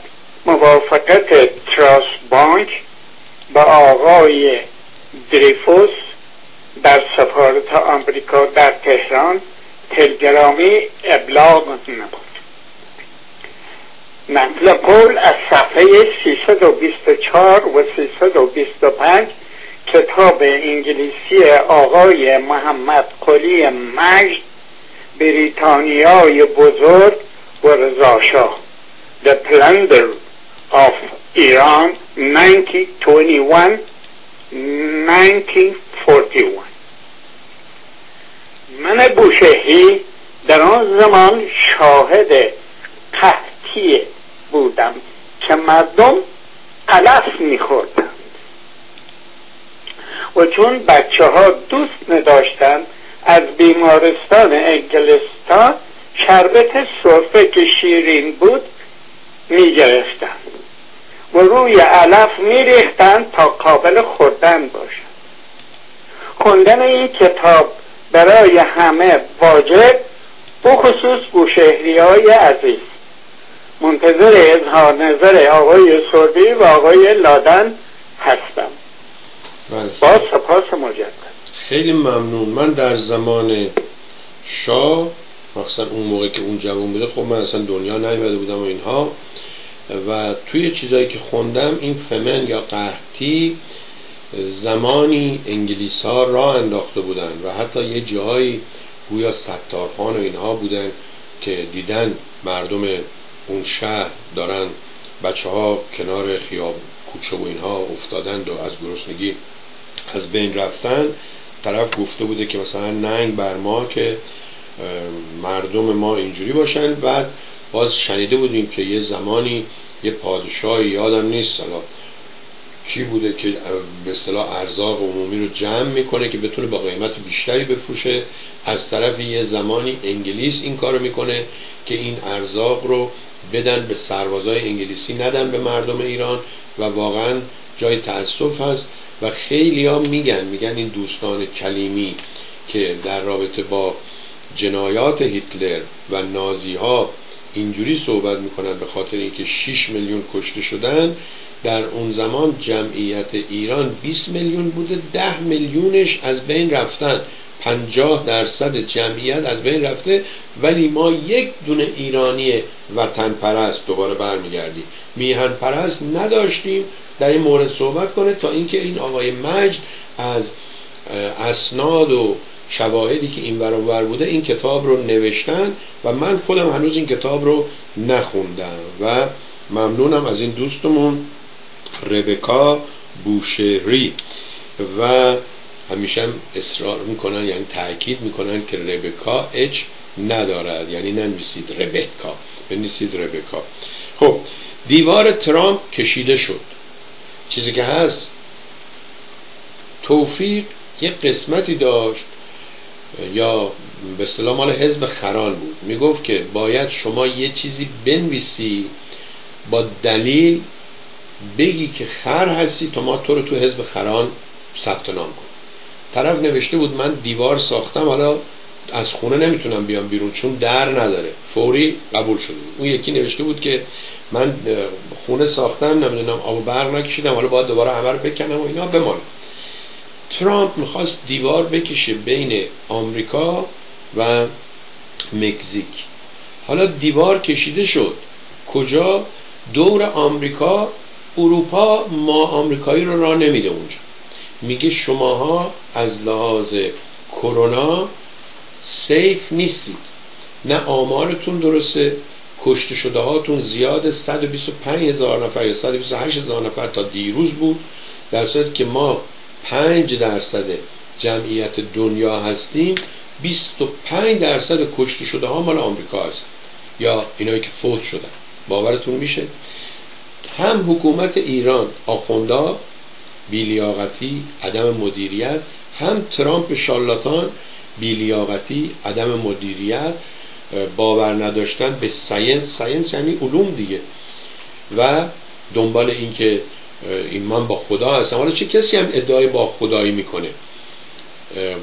موافقت تراس بانک به آقای دریفوس در سفارت آمریکا در تهران تلگرامی ابلاغ نبود. نقل قول از صفحه 324 و 325 کتاب انگلیسی آقای محمد قلی مجد بریتانیای بزرگ و رضاشاه. The Plunder of Iran 1921 1941 من بوشهری در آن زمان شاهد قحطی بودم که مردم علف میخوردند و چون بچه ها دوست نداشتند از بیمارستان انگلستان شربت صرفه که شیرین بود می‌گرفتند و روی علف میریختند تا قابل خوردن باشد. خوندن این کتاب برای همه واجب بخصوص بوشهری های عزیز. منتظر اظهار نظر آقای سربی و آقای لادن هستم. بله. با سپاس مجدد. خیلی ممنون. من در زمان شاه مخصوصا اون موقع که اون جوان بوده خب من اصلا دنیا نیومده بودم و اینها. و توی چیزایی که خوندم این فمن یا قحطی زمانی انگلیس ها راه انداخته بودن و حتی یه جاهایی گویا ستارخان و اینها بودن که دیدن مردم اون شهر دارن بچه ها کنار خیاب کوچه و اینها افتادند و از گرسنگی از بین رفتن. طرف گفته بوده که مثلا ننگ بر ما که مردم ما اینجوری باشن. بعد باز شنیده بودیم که یه زمانی یه پادشاهی یادم نیست حالا کی بوده که به اصطلاح ارزاق عمومی رو جمع می‌کنه که بتونه با قیمت بیشتری بفروشه. از طرف یه زمانی انگلیس این کارو می‌کنه که این ارزاق رو بدن به سربازای انگلیسی ندن به مردم ایران. و واقعا جای تاسف هست. و خیلی ها میگن میگن این دوستان کلیمی که در رابطه با جنایات هیتلر و نازی ها اینجوری صحبت می‌کنن به خاطر اینکه 6 میلیون کشته شدن در اون زمان جمعیت ایران 20 میلیون بوده 10 میلیونش از بین رفتن. 50 درصد جمعیت از بین رفته ولی ما یک دونه ایرانی وطن پرست دوباره برمیگردیم. میهن پرست نداشتیم. در این مورد صحبت کنه تا اینکه این آقای مجد از اسناد و شواهدی که این برابر بوده این کتاب رو نوشتن و من خودم هنوز این کتاب رو نخوندم و ممنونم از این دوستمون ربکا بوشهری و همیشه هم اصرار می‌کنن یعنی تاکید می‌کنن که ربکا اچ ندارد. یعنی ننویسید ربکا بنویسید ربکا. خب دیوار ترامپ کشیده شد. چیزی که هست. توفیق یه قسمتی داشت. یا به اصطلاح مال حزب خران بود. می‌گفت که باید شما یه چیزی بنویسی با دلیل بگی که خر هستی تا ما تو رو تو حزب خران ثبت نام کن طرف نوشته بود من دیوار ساختم حالا از خونه نمی‌تونم بیام بیرون چون در نداره. فوری قبول شد. اون یکی نوشته بود که من خونه ساختم نمی‌دونم آب برق نکشیدم حالا باید دوباره همه رو بکنم و اینا بمانه ترامپ می‌خواست دیوار بکشه بین آمریکا و مکزیک. حالا دیوار کشیده شد. کجا؟ دور آمریکا اروپا ما آمریکایی رو راه نمیده اونجا. میگه شماها از لحاظ کرونا سیف نیستید. نه آمارتون درسته کشته شده هاتون زیاد. 125 هزار نفر یا 128 هزار نفر تا دیروز بود. در صورتی که ما پنج درصد جمعیت دنیا هستیم. 25 درصد کشته شده ها مال آمریکا هست. یا اینایی که فوت شدن. باورتون میشه؟ هم حکومت ایران آخوندا بی‌لیاقتی عدم مدیریت هم ترامپ شارلاتان بی‌لیاقتی عدم مدیریت باور نداشتن به science. science یعنی علوم دیگه. و دنبال اینکه این من با خدا هستم. حالا چه کسی هم ادعای با خدایی می‌کنه؟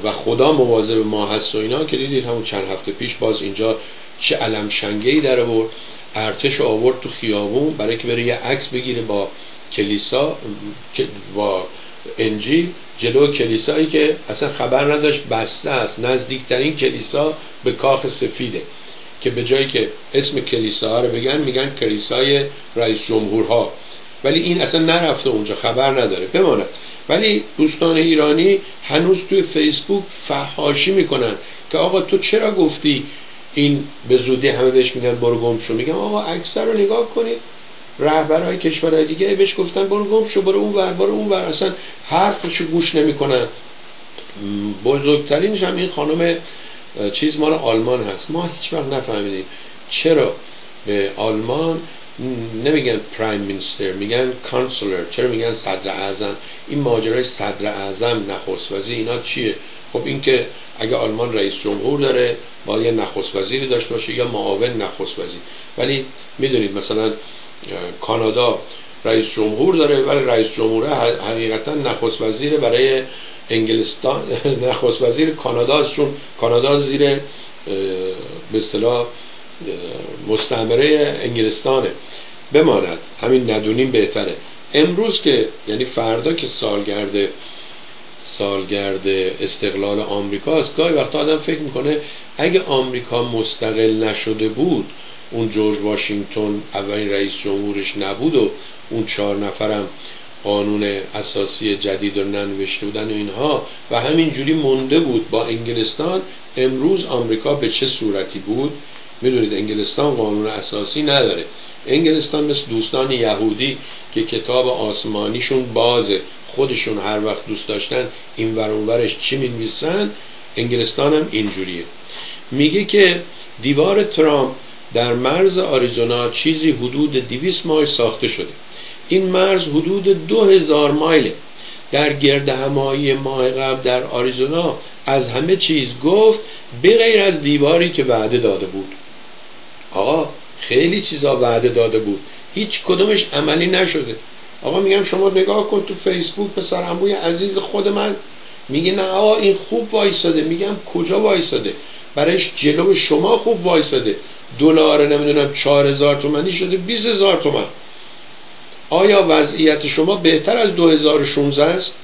و خدا مواظب ما هست و اینا که دیدید همون چند هفته پیش باز اینجا چه علم شنگه ای در آورد. ارتش آورد تو خیابون برای که بره یه عکس بگیره با کلیسا با انجیل. جلو کلیسایی که اصلا خبر نداشت بسته است. نزدیکترین کلیسا به کاخ سفیده که به جایی که اسم کلیسا ها رو بگن میگن کلیسای رئیس جمهورها. ولی این اصلا نرفته اونجا خبر نداره. بماند. ولی دوستان ایرانی هنوز توی فیسبوک فحاشی می‌کنن که آقا تو چرا گفتی این به زودی همه بهش میگن برو گم شو میگم آقا اکثر رو نگاه کنید. رهبرهای کشورهای دیگه بهش گفتن برو گم شو برو اون ور برو اون ور. اصلا حرفشو گوش نمی‌کنن. بزرگترینش هم این خانم چیز مال آلمان هست. ما هیچ وقت نفهمیدیم چرا به آلمان نمیگن پرایم مینستر میگن کانسلر چرا میگن صدر اعظم؟ این ماجرای صدر اعظم نخست وزیر اینا چیه؟ خب این که اگه آلمان رئیس جمهور داره باید یه نخست وزیری داشته باشه یا معاون نخست وزیر. ولی می‌دونید مثلا کانادا رئیس جمهور داره ولی رئیس جمهور حقیقتا نخست وزیر برای انگلستان [LAUGHS] نخست وزیر کانادا چون کانادا زیر به اصطلاح مستعمره انگلستانه. بماند. همین ندونیم بهتره. امروز که یعنی فردا که سالگرد سالگرد استقلال آمریکا است گاهی وقتا آدم فکر می‌کنه اگه آمریکا مستقل نشده بود اون جورج واشنگتن اولین رئیس جمهورش نبود و اون چهار نفرم قانون اساسی جدید رو ننوشته بودن و اینها. و همین جوری مونده بود با انگلستان. امروز آمریکا به چه صورتی بود؟ می‌دونید انگلستان قانون اساسی نداره. انگلستان مثل دوستان یهودی که کتاب آسمانیشون بازه. خودشون هر وقت دوست داشتن این ورانورش چی می‌نویسن؟ انگلستان هم اینجوریه. میگه که دیوار ترامپ در مرز آریزونا چیزی حدود 200 مایل ساخته شده. این مرز حدود 2000 مایله. در گرد همایی ماه قبل در آریزونا از همه چیز گفت به غیر از دیواری که وعده داده بود. آقا خیلی چیزا وعده داده بود. هیچ کدومش عملی نشده. آقا میگم شما نگاه کن تو فیسبوک پسر عموی عزیز خود من. میگه نه آقا این خوب وایساده. میگم کجا وایساده؟ برایش جلو شما خوب وایساده. دلار نمی‌دونم چهار هزار تومنی شده 20 هزار تومن آیا وضعیت شما بهتر از 2016 است؟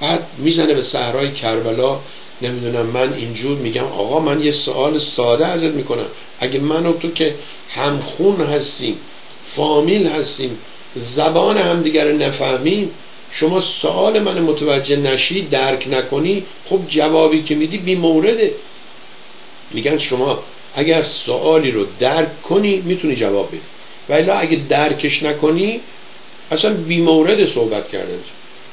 بعد می‌زنه به صحرای کربلا. نمی‌دونم من اینجور میگم آقا من یه سوال ساده ازت می‌کنم. اگه من و تو که همخون هستیم فامیل هستیم زبان همدیگر نفهمیم شما سوال من متوجه نشی درک نکنی خب جوابی که میدی بی مورده میگن شما اگر سوالی رو درک کنی می‌تونی جواب بدی. ولی اگه درکش نکنی اصلا بی مورد صحبت کردن.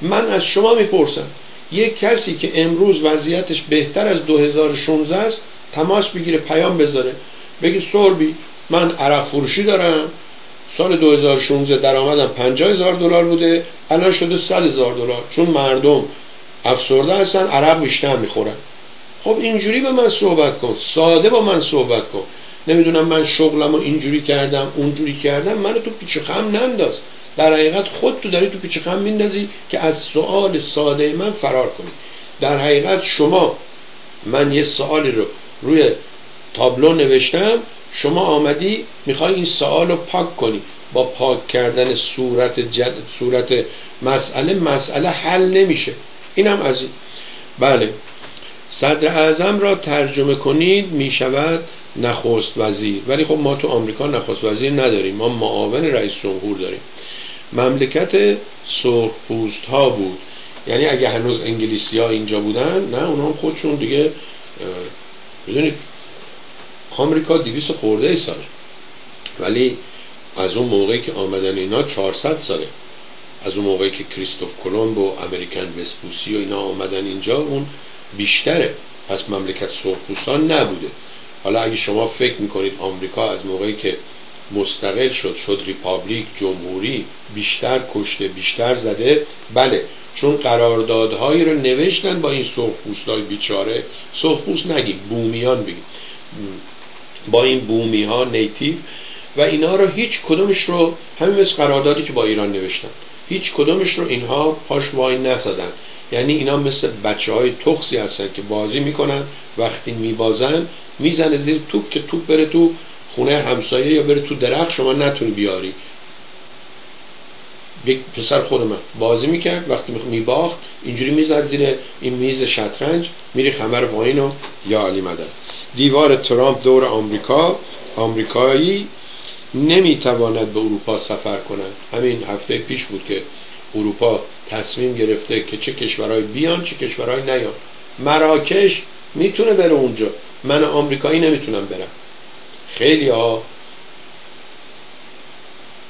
من از شما می‌پرسم یک کسی که امروز وضعیتش بهتر از 2016 است تماس بگیره پیام بذاره. بگی سوربی من عرق فروشی دارم سال 2016 درآمدم 50 هزار دلار بوده الان شده 100 هزار دلار. چون مردم افسرده هستن عرق بیشتر می‌خورن. خب اینجوری به من صحبت کن. ساده با من صحبت کن. نمی‌دونم من شغلم اینجوری کردم اونجوری کردم. منو تو پیچ خم ننداز. در حقیقت خود تو داری تو پیچ خم میندازی که از سوال ساده من فرار کنی. در حقیقت شما من یه سوالی رو روی تابلو نوشتم. شما آمدی می‌خوای این سوال رو پاک کنی. با پاک کردن صورت, جد... صورت مسئله مسئله حل نمیشه. اینم از این. بله. صدر اعظم را ترجمه کنید می‌شود نخست وزیر. ولی خب ما تو آمریکا نخست وزیر نداریم. ما معاون رئیس جمهور داریم. مملکت سرخپوست ها بود. یعنی اگه هنوز انگلیسی ها اینجا بودن نه اونا هم خودشون دیگه بدونید آمریکا دیویس خورده ای ساله. ولی از اون موقعی که آمدن اینا 400 ساله. از اون موقعی که کریستوف کلمب و امریکن وسپوسی و اینا آمدن اینجا اون بیشتره. پس مملکت سرخپوستان نبوده. حالا اگه شما فکر می‌کنید آمریکا از موقعی که مستقل شد شد republic جمهوری بیشتر کشته بیشتر زده بله. چون قراردادهایی رو نوشتن با این سرخپوستای بیچاره سرخپوست نگیم بومیان بگیم. با این بومی ها native و اینا رو هیچ کدومش رو همین مثل قراردادی که با ایران نوشتن هیچ کدومش رو اینها پاش وای نزدن. یعنی اینا مثل بچه های تخصی هستن که بازی می‌کنن وقتی میبازن می‌زنه زیر توپ که توپ بره تو خونه همسایه یا بره تو درخت شما نتونی بیاری. یک پسر خود من بازی می‌کرد وقتی میباخت اینجوری می‌زد زیر این میز شطرنج میری خمر پایین و یا علی مدد. دیوار ترامپ دور آمریکا آمریکایی نمی‌تواند به اروپا سفر کند. همین هفته پیش بود که اروپا تصمیم گرفته که چه کشورهای بیان چه کشورهای نیان. مراکش می‌تونه بره اونجا. من آمریکایی نمی‌تونم برم. خیلی ها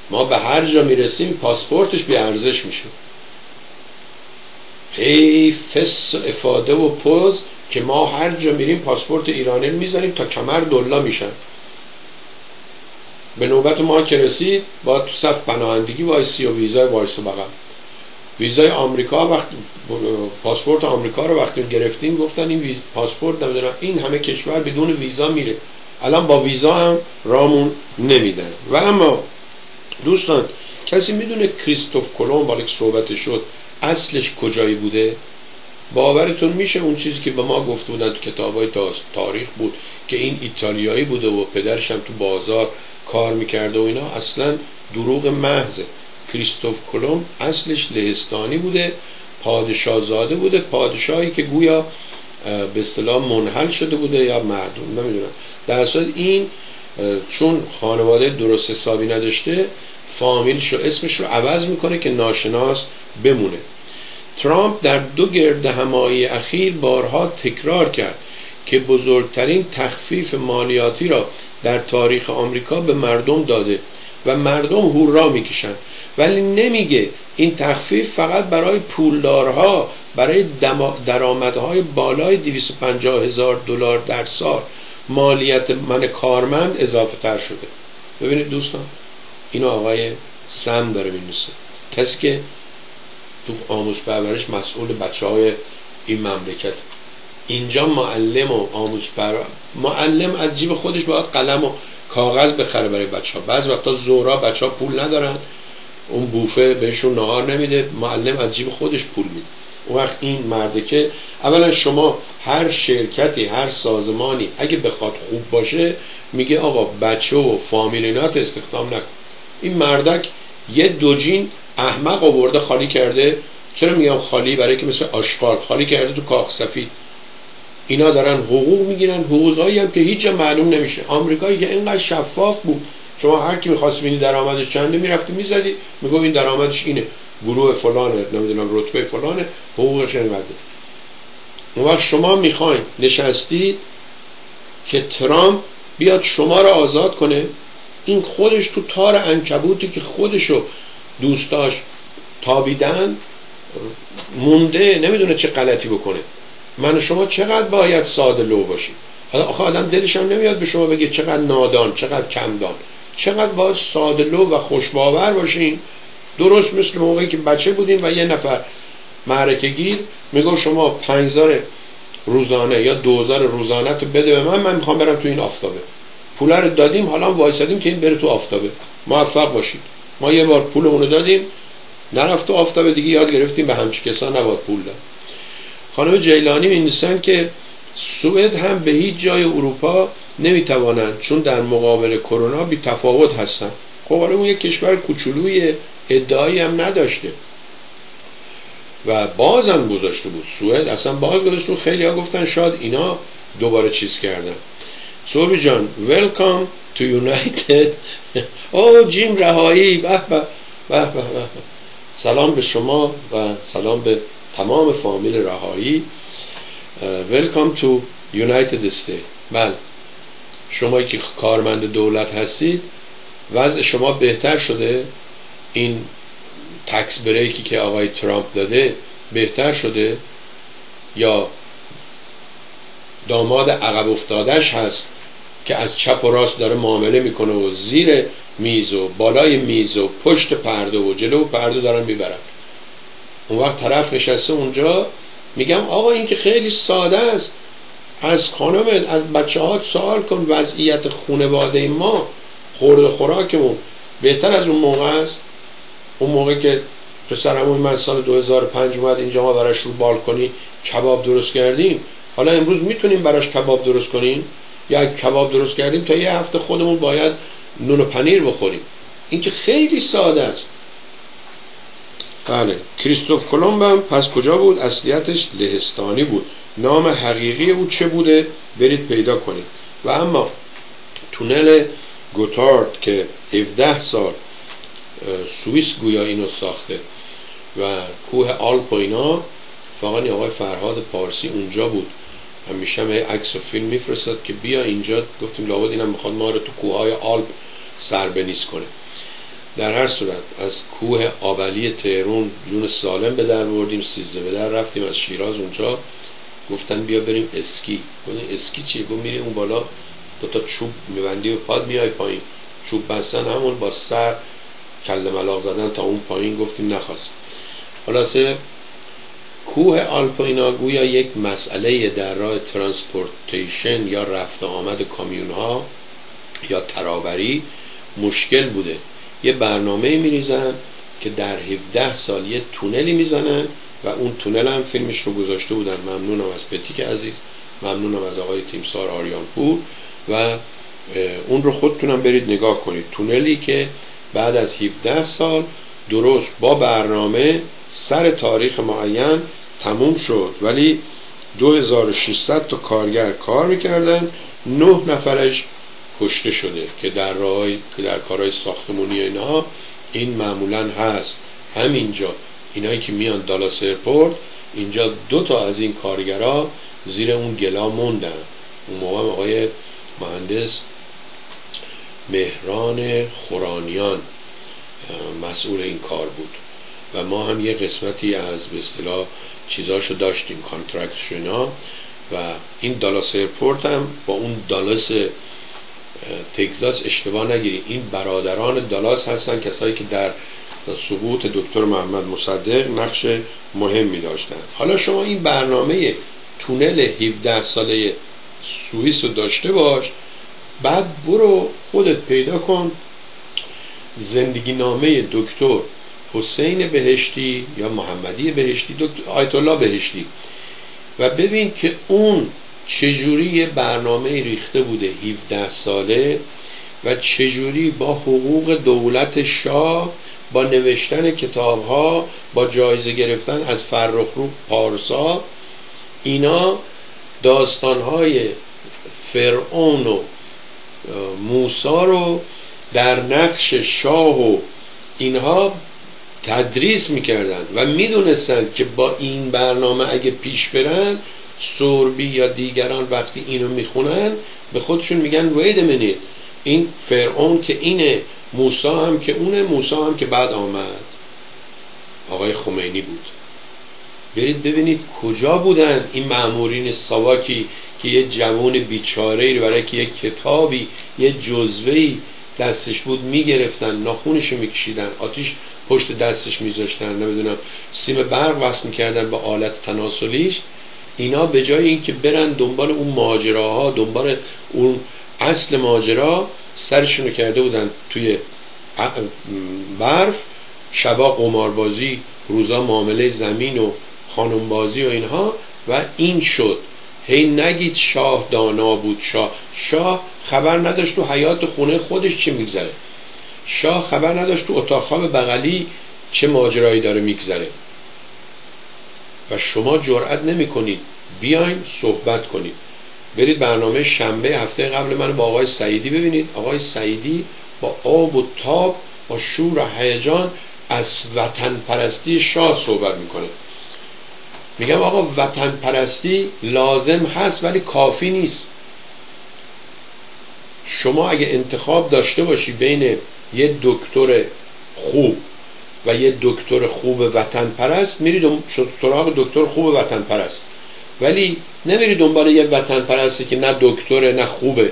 ما به هر جا می‌رسیم پاسپورتش بی ارزش میشه. هی فس و افاده و پوز که ما هر جا میریم پاسپورت ایرانی می‌ذاریم تا کمر دلا میشن. به نوبت ما که رسید با تو صف پناهندگی وایسی و ویزای وایس بغل. ویزای آمریکا وقت پاسپورت آمریکا رو وقتی گرفتیم گفتن این ویز پاسپورت نمی‌دونم. این همه کشور بدون ویزا میره. الان با ویزا هم رامون نمیدن. و اما دوستان کسی می‌دونه کریستوف کلمب بالا که صحبت شد اصلش کجایی بوده؟ باورتون میشه اون چیزی که به ما گفته بودن تو کتاب های تاریخ بود که این ایتالیایی بوده و پدرش هم تو بازار کار می‌کرده و اینا؟ اصلا دروغ محضه. کریستوف کلم اصلش لهستانی بوده پادشاه زاده بوده پادشاهی که گویا به اصطلاح منحل شده بوده یا معدوم نمی‌دونم. در صورت این چون خانواده درست حسابی نداشته فامیلش و اسمش رو عوض می‌کنه که ناشناس بمونه. ترامپ در دو گرد همایی اخیر بارها تکرار کرد که بزرگترین تخفیف مالیاتی را در تاریخ آمریکا به مردم داده و مردم هورا می‌کشند. ولی نمیگه. این تخفیف فقط برای پولدارها برای درآمدهای بالای 250 هزار دلار در سال. مالیت من کارمند اضافه تر شده. ببینید دوستان اینو آقای سم داره می‌نویسه. کسی که تو آموز پرورش مسئول بچه های این مملکت. اینجا معلم و آموز پر معلم از جیب خودش باید قلم و کاغذ بخره برای بچه ها بعض وقتا زورا بچه ها پول ندارن. اون بوفه بهشون نهار نمیده معلم از جیب خودش پول میده. اون وقت این مرده که اولا شما هر شرکتی هر سازمانی اگه بخواد خوب باشه میگه آقا بچه و فامیلینات استخدام نکن. این مردک یه دوجین احمق آورده خالی کرده. چرا میگم خالی؟ برای که مثل آشغال خالی کرده تو کاخ سفید. اینا دارن حقوق می‌گیرن. حقوقایی هم که هیچ معلوم نمیشه. آمریکایی که اینقدر شفاف بود. شما هر کی می‌خواست ببینی درآمدش چنده می‌رفتی می‌زدی. میگو این درآمدش اینه. گروه فلانه نمی‌دونم رتبه فلانه حقوقش اینقدر اون وقت شما می‌خواین نشستید که ترامپ بیاد شما رو آزاد کنه این خودش تو تار انکبوتی که خودشو دوستاش تابیدن مونده نمی‌دونه چه غلطی بکنه. من و شما چقدر باید ساده لو باشیم؟ حالا آخه آدم دلش هم نمیاد به شما بگه چقدر نادان چقدر کمدان. چقدر باید ساده لو و خوشباور باشیم درست مثل موقعی که بچه بودیم و یه نفر معرکه گیر میگو شما پنجزار روزانه یا دوزار روزانه تو بده به من من می‌خوام برم تو این آفتابه. پول رو دادیم حالا وایسادیم که این بره تو آفتابه. موفق باشید. ما یه بار پولمون رو دادیم نرفت تو آفتابه دیگه یاد گرفتیم به همچی کسا نباید پول داد. خانم جیلانی می که سوئد هم به هیچ جای اروپا نمی‌توانند چون در مقابل کرونا بی تفاوت هستن. خب حالا اون یک کشور کوچولوی ادعایی هم نداشته. و بازم گذاشته بود. سوئد اصلا باز گذاشته خیلی ها گفتن شاید اینا دوباره چیز کردن. سربی جان welcome to United او جیم رهایی. به به به به سلام به شما و سلام به تمام فامیل رهایی. welcome to United States بله. شما که کارمند دولت هستید وضع شما بهتر شده. این تکس بریکی که آقای ترامپ داده بهتر شده. یا داماد عقب افتادش هست که از چپ و راست داره معامله می‌کنه و زیر میز و بالای میز و پشت پرده و جلو پرده دارن می‌برن. اون وقت طرف نشسته اونجا میگم آقا این که خیلی ساده است. از خانم از بچه ها سوال کن وضعیت خونواده ما خورد خوراکمون بهتر از اون موقع است؟ اون موقع که پسرمون من سال 2005 اومد اینجا ما براش رو بالکنی کباب درست کردیم. حالا امروز می‌تونیم براش کباب درست کنیم؟ یا کباب درست کردیم تا یه هفته خودمون باید نون و پنیر بخوریم. این که خیلی ساده است. بله. کریستوف کلمب پس کجا بود؟ اصلیتش لهستانی بود. نام حقیقی او چه بوده؟ برید پیدا کنید. و اما تونل گوتارد که 17 سال سوئیس گویا اینو ساخته و کوه آلپ و اینا فقط آقای فرهاد پارسی اونجا بود. همیشه هم عکس و فیلم میفرستاد که بیا اینجا. گفتیم لابد اینم می‌خواد ما رو تو کوه های آلپ سر بنیز کنه. در هر صورت از کوه آبلی تهرون جون سالم به در بردیم سیزده به در رفتیم از شیراز اونجا گفتن بیا بریم اسکی. گفتن اسکی چیه گفت میری اون بالا دو تا چوب میبندی و پاد میای پایین. چوب بستن همون با سر کل ملاق زدن تا اون پایین گفتیم نخواست خلاصه کوه آلپینا گویا یک مسئله در راه transportation یا رفت آمد کامیون ها یا ترابری مشکل بوده. یه برنامه میریزن که در 17 سال یه تونلی می‌زنن و اون تونل هم فیلمش رو گذاشته بودن. ممنونم از پتیک عزیز ممنونم از آقای تیمسار آریانپور و اون رو خودتونم برید نگاه کنید. تونلی که بعد از 17 سال درست با برنامه سر تاریخ معین تموم شد. ولی 2600 تا کارگر کار می‌کردن. نه نفرش کشته شده که در راه که در کارهای ساختمونی اینها این معمولا هست. همینجا اینایی که میان Dulles airport اینجا دو تا از این کارگرا زیر اون گلا موندن. اون موقع آقای مهندس مهران خورانیان مسئول این کار بود. و ما هم یه قسمتی از به اصطلاح چیزاشو داشتیم contract و این Dulles airport هم با اون Dulles تگزاس اشتباه نگیرید این برادران دالاس هستن کسایی که در سقوط دکتر محمد مصدق نقش مهمی داشتن. حالا شما این برنامه تونل 17 ساله سوئیس رو داشته باش بعد برو خودت پیدا کن زندگی نامه دکتر حسین بهشتی یا محمدی بهشتی دکتر آیت الله بهشتی و ببین که اون چجوری یه برنامه ریخته بوده 17 ساله و چجوری با حقوق دولت شاه با نوشتن کتاب ها با جایزه گرفتن از فرخرو پارسا اینا داستان های فرعون و موسا رو در نقش شاه و اینها تدریس می‌کردن و می‌دونستند که با این برنامه اگه پیش برن سوربی یا دیگران وقتی اینو می‌خونن به خودشون میگن وید منید این فرعون که اینه موسا هم که اونه موسا هم که بعد آمد. آقای خمینی بود. برید ببینید کجا بودن این معمورین ساواکی که یه جوان بیچاره ای برای که یه کتابی یه جزوهی دستش بود می‌گرفتن ناخونش میکشیدن آتیش پشت دستش میذاشتن نمی‌دونم سیم برق وصل می‌کردن با آلت تناسلیش. اینا به جای اینکه برن دنبال اون ماجراها دنبال اون اصل ماجرا سرشونو کرده بودن توی برف شبا قماربازی روزا معامله زمین و خانمبازی و اینها و این شد. هی نگید شاه دانا بود. شاه شاه خبر نداشت تو حیات خونه خودش چه میگذره. شاه خبر نداشت تو اتاق خواب بغلی چه ماجرایی داره میگذره. و شما جرأت نمی‌کنید. بیاین صحبت کنید. برید برنامه شنبه هفته قبل من با آقای سعیدی ببینید. آقای سعیدی با آب و تاب با شور و هیجان از وطن پرستی شاه صحبت می‌کنه. میگم آقا وطن پرستی لازم هست ولی کافی نیست. شما اگه انتخاب داشته باشی بین یه دکتر خوب و یه دکتر خوب وطن پرست میری سراغ دکتر خوب وطن پرست ولی نمیری دنبال یه وطن پرستی که نه دکتره نه خوبه.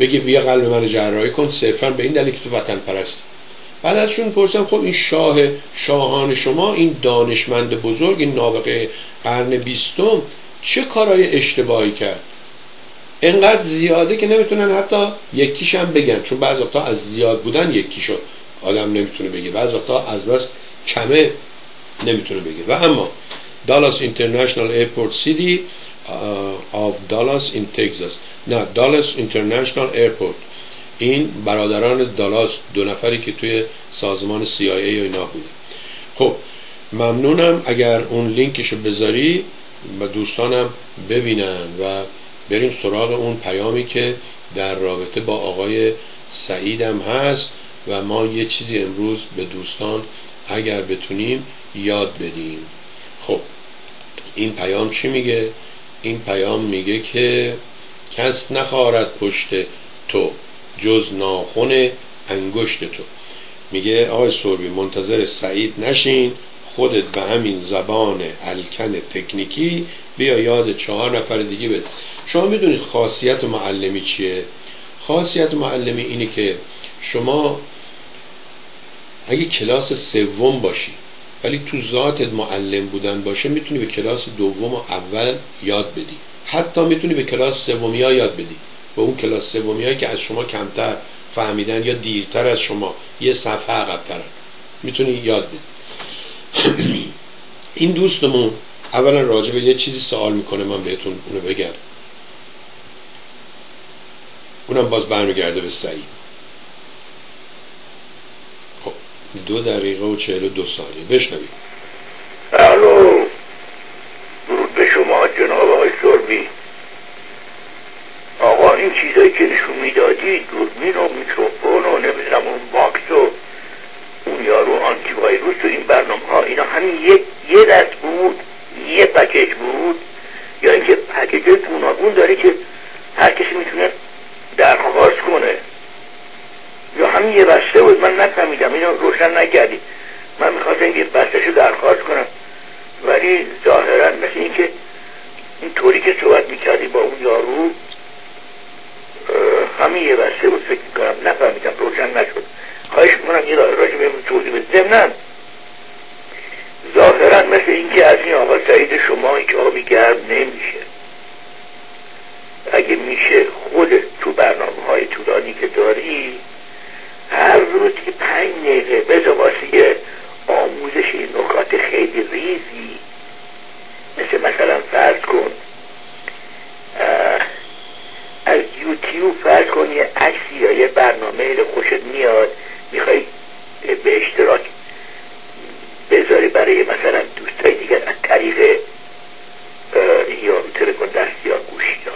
بگی بیا قلب من جراحی کن صرفا به این دلیل که تو وطن پرست بعد ازشون پرسم خب این شاه شاهان شما این دانشمند بزرگ این نابغه قرن بیستم چه کارهای اشتباهی کرد؟ انقدر زیاده که نمی‌تونن حتی یکیش هم بگن چون بعض وقتا از زیاد بودن یکیشو. آدم نمی‌تونه بگه. بعض وقتا از بس کمه نمی‌تونه بگه. و اما Dallas International Airport City of Dallas in Texas نه Dulles International Airport این برادران Dulles دو نفری که توی سازمان CIA و اینا بوده. خب ممنونم اگر اون لینکشو بذاری و دوستانم ببینن و بریم سراغ اون پیامی که در رابطه با آقای سعیدم هست. و ما یه چیزی امروز به دوستان اگر بتونیم یاد بدیم. خب این پیام چی میگه؟ این پیام میگه که کس نخواهد پشت تو جز ناخن انگشت تو. میگه آقای سوربی منتظر سعید نشین خودت به همین زبان الکن تکنیکی بیا یاد چهار نفر دیگه بده. شما می‌دونید خاصیت معلمی چیه؟ خاصیت معلمی اینه که شما اگه کلاس سوم باشی ولی تو ذاتت معلم بودن باشه می‌تونی به کلاس دوم و اول یاد بدی. حتی می‌تونی به کلاس سومی ها یاد بدی. به اون کلاس سومی که از شما کمتر فهمیدن یا دیرتر از شما یه صفحه عقبترن. می‌تونی یاد بدی. [CLEARS THROAT] این دوستمون اولا راجع به یه چیزی سوال می‌کنه من بهتون اونو بگم. اونم باز برمیگرده به سعید خب دو دقیقه و چهل و دو ثانیه. بشنویم. الو. درود به شما جناب آقای سربی. آقا این چیزایی که نشون می‌دادی دوربین و میکروفون و نمی‌دونم اون box و اون یارو antivirus و این برنامه ها اینا همین یه, یه دست بود یه package بود. یا اینکه package گوناگون داره که هر کسی می‌تونه درخواست کنه. یا همین یه بسته بود من نفهمیدم. اینو روشن نکردی. من می‌خواستم یه بستهشو درخواست کنم. ولی ظاهرا مثل اینکه این طوری که صحبت می‌کردی با اون یارو همین یه بسته بود فکر می‌کنم نفهمیدم روشن نشد خواهش می‌کنم یه راجع به توضیح بده ضمناً ظاهرا مثل اینکه از این آقا سعید شما هیچ آبی گرم نمیشه اگه میشه خود تو برنامه های طولانی که داری هر روز که پنج دقیقه بذار واسه آموزش نکات خیلی ریزی مثل مثلا فرض کن از یوتیوب فرض کن یه عکسی یا یه برنامه خوشت میاد می‌خوای به اشتراک بذاری برای مثلا دوستای دیگر از طریق یا تلفن دستی یا گوشی یا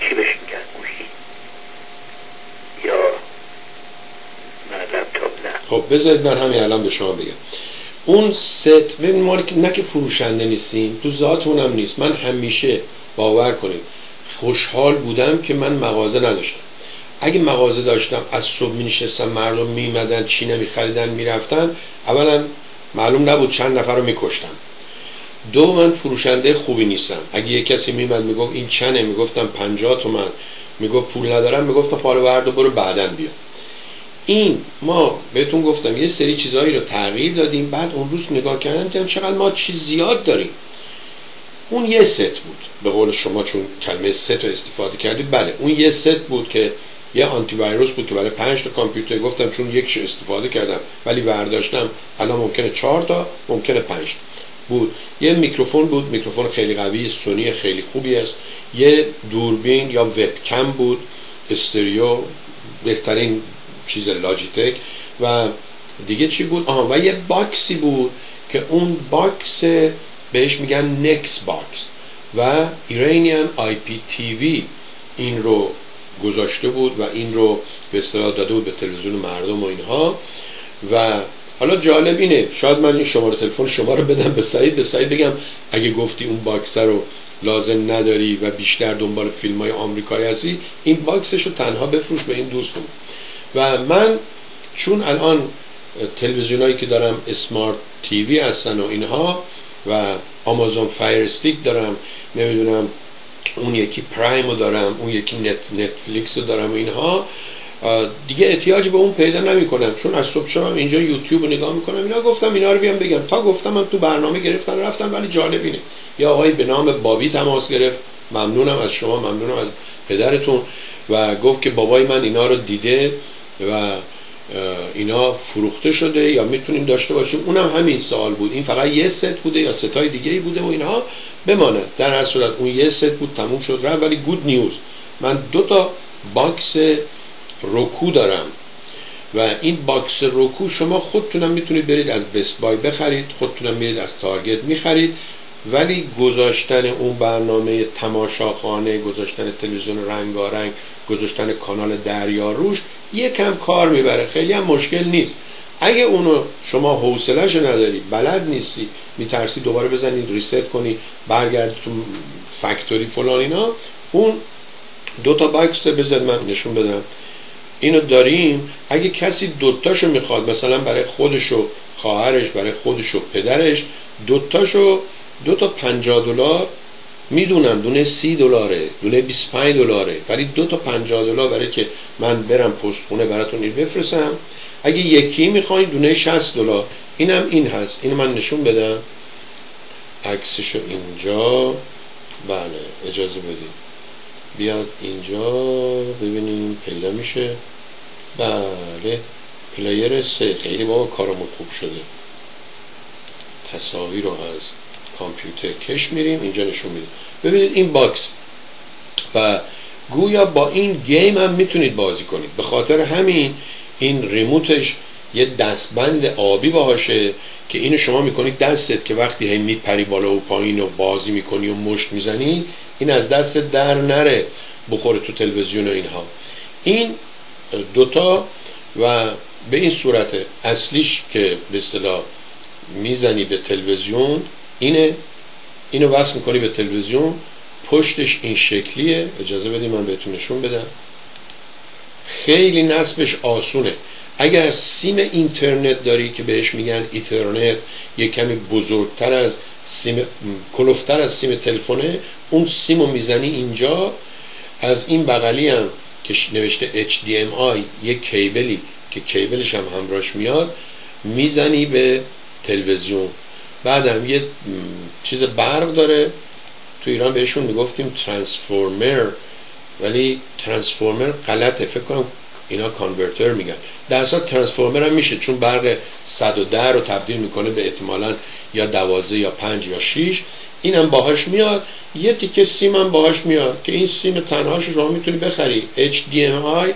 چی بهش میگن گوشی یا نه لپتاپ نه خب بذارید من همین الان به شما بگم. اون ست ببین ما نه که فروشنده نیستیم تو ذاتمون هم نیست. من همیشه باور کنید خوشحال بودم که من مغازه نداشتم. اگه مغازه داشتم از صبح می نشستم مردم می چی نمی خریدن می‌رفتن اولا معلوم نبود چند نفر رو میکشتم دو من فروشنده خوبی نیستم. اگه یه کسی میمد می‌گفت این چنده می‌گفتم پنجاه تومن. می‌گفت پول ندارم می‌گفتم حالا وردار و برو بعدا بیا این ما بهتون گفتم یه سری چیزهایی رو تغییر دادیم بعد اون روز نگاه کردن دیدم چقدر ما چیز زیاد داریم. اون یه ست بود. به قول شما چون کلمه ست رو استفاده کردید بله اون یه ست بود که یه آنتی ویروس بود که برای پنج تا کامپیوتر گفتم چون یکیش استفاده کردم ولی برداشتم الان ممکنه چهار تا ممکنه پنج بود. یه میکروفون بود میکروفون خیلی قوی سونی خیلی خوبی است. یه دوربین یا وبکم بود stereo بهترین چیز Logitech و دیگه چی بود؟ آها و یه box ی بود که اون box بهش میگن NexBox و ایرانیان IPTV این رو گذاشته بود و این رو به اصطلاح داده بود به تلویزیون مردم و اینها. و حالا جالب اینه شاید من این شماره تلفن شما رو بدم به سعید. به سعید بگم اگه گفتی اون box رو لازم نداری و بیشتر دنبال فیلم های آمریکایی هستی این box ش رو تنها بفروش به این دوستم و من چون الان تلویزیونایی که دارم smart TV هستن و اینها و Amazon Fire Stick دارم نمی‌دونم اون یکی پرایم رو دارم اون یکی نت نتفلیکس رو دارم اینها دیگه احتیاج به اون پیدا نمی‌کنم. چون از صبح شبم اینجا یوتیوب رو نگاه می‌کنم اینا گفتم اینا رو بیام بگم. تا گفتم من تو برنامه گرفتن رفتم ولی جالب اینه. یا آقای به نام بابی تماس گرفت. ممنونم از شما ممنونم از پدرتون و گفت که بابای من اینا رو دیده. و اینا فروخته شده یا می‌تونیم داشته باشیم؟ اونم همین سوال بود. این فقط یه ست بوده یا ستای دیگه ای بوده و اینها بماند. در هر صورت اون یه ست بود تموم شد رفت. ولی good news من دو تا box Roku دارم. و این box Roku شما خودتونم می‌تونید برید از Best Buy بخرید خودتونم میرید از Target می‌خرید. ولی گذاشتن اون برنامه تماشاخانه گذاشتن تلویزیون رنگارنگ گذاشتن کانال دریا روش یکم کار می‌بره. خیلی هم مشکل نیست. اگه اونو شما حوصلهش نداری بلد نیستی میترسی دوباره بزنید reset کنی برگردی تو factory فلان اینا اون دو تا box بذار من نشون بدم. اینو داریم. اگه کسی دوتاشو می‌خواد مثلا برای خودش و خواهرش برای خودش و پدرش دوتاشو دو تا 50 دلار می‌دونم دونه سی دلاره دونه 25 دلاره. ولی دو تا 50 دلار برای که من برم پست خونه براتون این بفرستم. اگه یکی می‌خواین دونه 60 دلار اینم این هست. اینو من نشون بدم. عکسشو اینجا. بله اجازه بدید بیاد اینجا ببینیم پیدا میشه. بله player سه. خیلی بابا کارمون خوب شده. تصاویر رو از کامپیوتر کش میریم اینجا نشون میدیم ببینید این box. و گویا با این گیم هم می‌تونید بازی کنید. به خاطر همین این ریموتش یه دستبند آبی باهاشه که اینو شما می‌کنید دستت که وقتی هی میپری بالا و پایین و بازی می‌کنی و مشت می‌زنی این از دست در نره بخوره تو تلویزیون و اینها. این دوتا و به این صورت اصلیش که به اصطلاح می‌زنی به تلویزیون اینه اینو وصل می‌کنی به تلویزیون پشتش این شکلیه اجازه بدیم من بهتون نشون بدم. خیلی نصبش آسونه. اگر سیم اینترنت داری که بهش میگن ایترنت یه کمی بزرگتر از سیم کلوفتر از سیم تلفنه اون سیم رو می‌زنی اینجا. از این بغلی هم که نوشته HDMI یه کیبلی که کیبلش هم همراش میاد می‌زنی به تلویزیون. بعدم یه چیز برق داره. تو ایران بهشون می‌گفتیم ترانسفورمر ولی ترانسفورمر غلطه. فکر کنم اینا کانورتر میگن. در اصلا ترانسفورمر هم میشه چون برق 110 رو تبدیل می‌کنه به احتمالا یا 12 یا 5 یا 6 اینم باهاش میاد. یه تیکه سیم هم باهاش میاد که این سیم تنهاش شما می‌تونی بخری. HDMI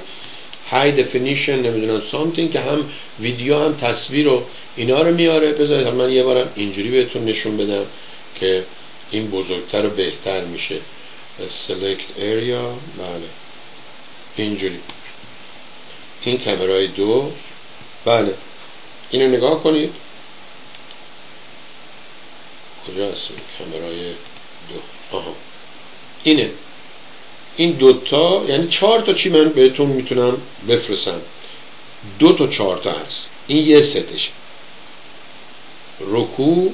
High Definition نمی‌دونم something که هم ویدیو هم تصویر و اینا رو میاره. بذارید من یه بارم اینجوری بهتون نشون بدم که این بزرگتر و بهتر میشه. Select area بله. اینجوری. این کمرای دو بله. اینو نگاه کنید. کجا هست؟ کمرای دو. آها. اینه. این دوتا یعنی چهار تا چی من بهتون می‌تونم بفرستم؟ دو تا چهار تا هست. این یه ستشه. رکو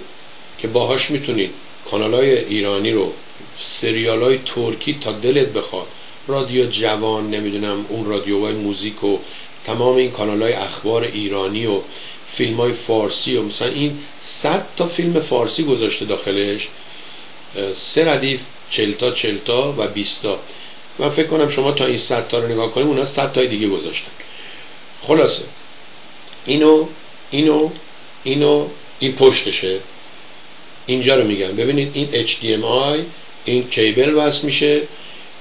که باهاش می‌تونید کانال های ایرانی رو سریال های ترکی تا دلت بخواد رادیو جوان نمی‌دونم اون رادیوهای موزیک و تمام این کانال های اخبار ایرانی و فیلم های فارسی و مثلا این صد تا فیلم فارسی گذاشته داخلش. سه ردیف چلتا چلتا و بیستا من فکر کنم شما تا این صد تا رو نگاه کنیم اونا صد تای دیگه گذاشتن. خلاصه. اینو اینو اینو این پشتشه. اینجا رو میگم. ببینید این HDMI این کیبل وصل میشه.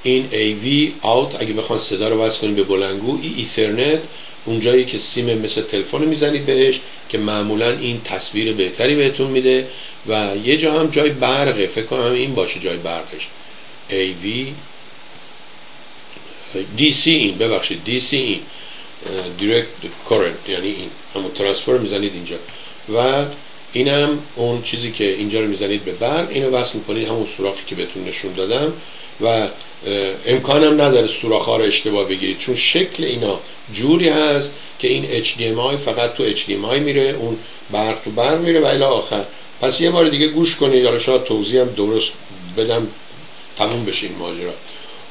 این AV out اگه بخوان صدا رو وصل کنیم به بلنگو. این ایترنت اونجایی که سیم مثل تلفن می‌زنید بهش که معمولا این تصویر بهتری بهتون میده. و یه جا هم جای برقه. فکر کنم این باشه جای برقش. AV DC این ببخشید DC این direct current یعنی این. همون ترانسفر می‌زنید اینجا. و اینم اون چیزی که اینجا رو می‌زنید به برق اینو وصل می‌کنید همون سوراخی که بهتون نشون دادم. و امکانم نداره سوراخ ها رو اشتباه بگیرید. چون شکل اینا جوری هست که این HDMI فقط تو HDMI میره اون برق تو برق میره و الی آخر. پس یه بار دیگه گوش کنید. یا شاید توضیح هم درست بدم. تموم بشه این ماجرا.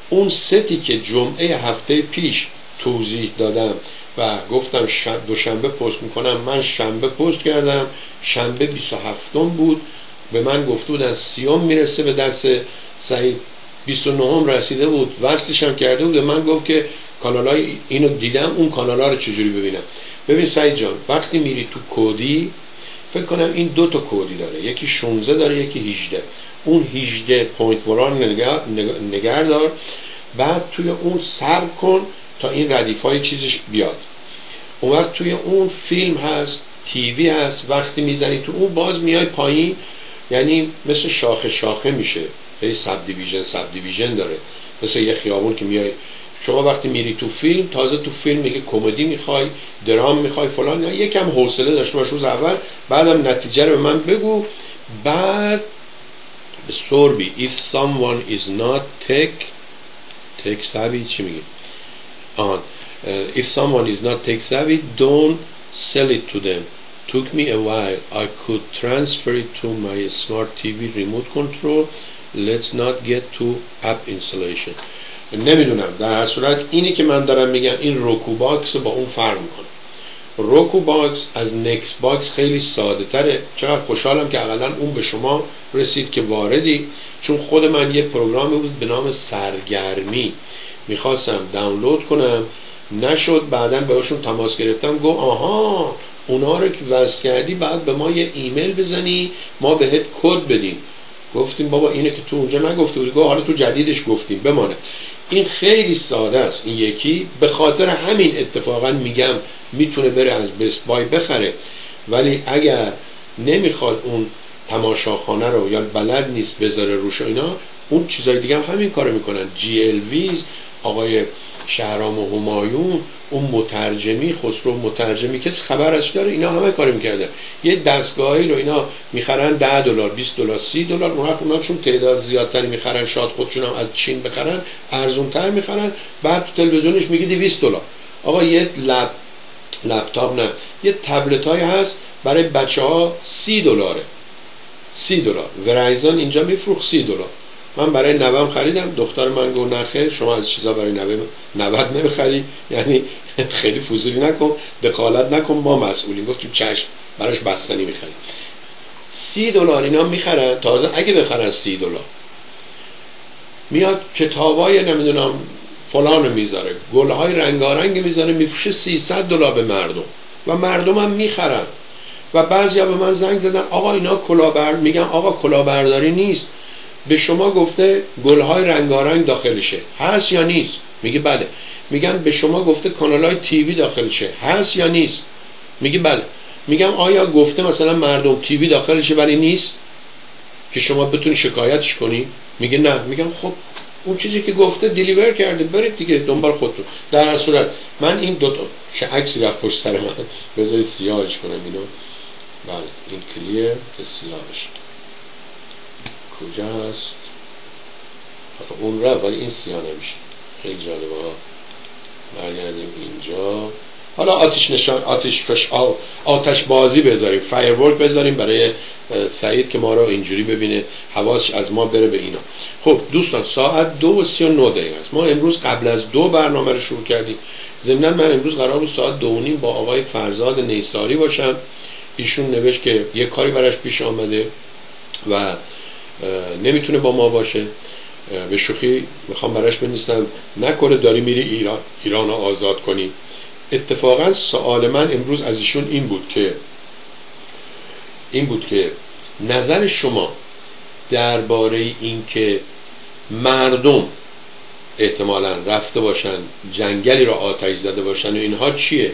اون ستی که جمعه هفته پیش توضیح دادم و گفتم دوشنبه پست می‌کنم من شنبه پست کردم شنبه 27 بود به من گفته بودن سیوم می‌رسه به دست سعید. 29 رسیده بود وصلش هم کرده بود من گفت که کانال اینو دیدم اون کانال ها رو چجوری ببینم. ببین سعید جان وقتی میری تو Kodi فکر کنم این دو تا Kodi داره یکی 16 داره یکی 18 اون 18 point one رو نگر دار بعد توی اون search کن تا این ردیف های چیزش بیاد. اون وقت توی اون فیلم هست TV هست وقتی می‌زنی تو اون باز میای پایین یعنی مثل شاخه شاخه میشه. هی subdivision subdivision داره. مثل یه خیابون که میای. شما وقتی میری تو فیلم تازه تو فیلم میگه کمدی می‌خوای درام می‌خوای فلان. یکم حوصله داشته باش روز اول بعدم نتیجه رو به من بگو. بعد سوربی if someone is not tech tech savvy چی میگه آن if someone is not tech savvy don't sell it to them took me a while I could transfer it to my smart TV remote control let's not get to app installation نمیدونم در هر صورت اینی که من دارم میگم این روکو باکس با اون فرق میکنه Roku box از NexBox خیلی ساده تره. چقدر خوشحالم که اقلا اون به شما رسید که واردی چون خود من یه program ی بود به نام سرگرمی. می‌خواستم دانلود کنم. نشد بعدا بهشون تماس گرفتم. گفت آها اونا رو که وصل کردی بعد به ما یه ایمیل بزنی ما بهت کد بدیم. گفتیم بابا اینه که تو اونجا نگفته بودی. حالا تو جدیدش گفتیم. بمانه. این خیلی ساده است. این یکی به خاطر همین اتفاقا میگم می‌تونه بره از بست بای بخره. ولی اگر نمی‌خواد اون تماشاخانه رو یا بلد نیست بذاره روش اینا اون چیزای دیگه هم همین کارو می‌کنن. جی ال ویز آقای شهرام و همایون اون مترجمی خسرو مترجمی کسی خبرش داره اینا همه کار می‌کرده یه دستگاهی رو اینا می‌خرن 10 دلار 20 دلار 30 دلار اون وقت اونا چون تعداد زیادتری می‌خرن شاد خودشون هم از چین بخرن ارزونتر می‌خرن بعد تو تلویزیونش میگه 200 دلار. آقا یه لپ لپتاپ نه یه تبلت های هست برای بچه ها 30 دلاره. 30 دلار. ورایزان اینجا میفروخت 30 دلار. من برای نوام خریدم. دختر من گفت نخیر شما از چیزا برای نوه نوت نمی‌خری. یعنی [LAUGHS] خیلی فضولی نکن دخالت نکن ما مسئولیم. گفت تو چشم براش بستنی می‌خری سی دلار اینا می‌خرن. تازه اگه بخرن سی دلار. میاد کتابای نمی‌دونم فلان می‌ذاره گلهای رنگارنگ می‌ذاره میفروشه 300 دلار به مردم. و مردم هم می‌خرن. و بعضیا به من زنگ زدن آقا اینا کلاهبرد میگم آقا کلاهبرداری نیست. به شما گفته گلهای رنگارنگ داخلشه. هست یا نیست؟ میگه بله. میگم به شما گفته کانال های تیوی داخلشه. هست یا نیست؟ میگه بله. میگم آیا گفته مثلا مردم تیوی داخلشه ولی نیست؟ که شما بتونی شکایتش کنی؟ میگه نه. میگم خب اون چیزی که گفته دیلیور کرده. برید دیگه دنبال خودتون. در هر صورت من این دو تا چه عکسی رفت پشت سر من [LAUGHS] بذارید سیاهش کنم اینو. بله این کلیر که سیاهش. کجا هست اون رفت ولی این سیاه نمیشه. خیلی جالبه ها. برگردیم اینجا. حالا آتش نشان آتش فش آتش بازی بذاریم. فایرورک بذاریم برای سعید که ما رو اینجوری ببینه. حواسش از ما بره به اینا. خب دوستان ساعت دو و سی و نو دقیقه است. ما امروز قبل از دو برنامه رو شروع کردیم. ضمنا من امروز قرار بود ساعت دو نیم با آقای فرزاد نیساری باشم. ایشون نوشت که یه کاری براش پیش آمده و نمی‌تونه با ما باشه. به شوخی می‌خوام براش بنویسم نکنه داری میری ایران ایران رو آزاد کنی. اتفاقا سوال من امروز از ایشون این بود که این بود که نظر شما درباره اینکه مردم احتمالا رفته باشن جنگلی را آتش زده باشن و اینها چیه؟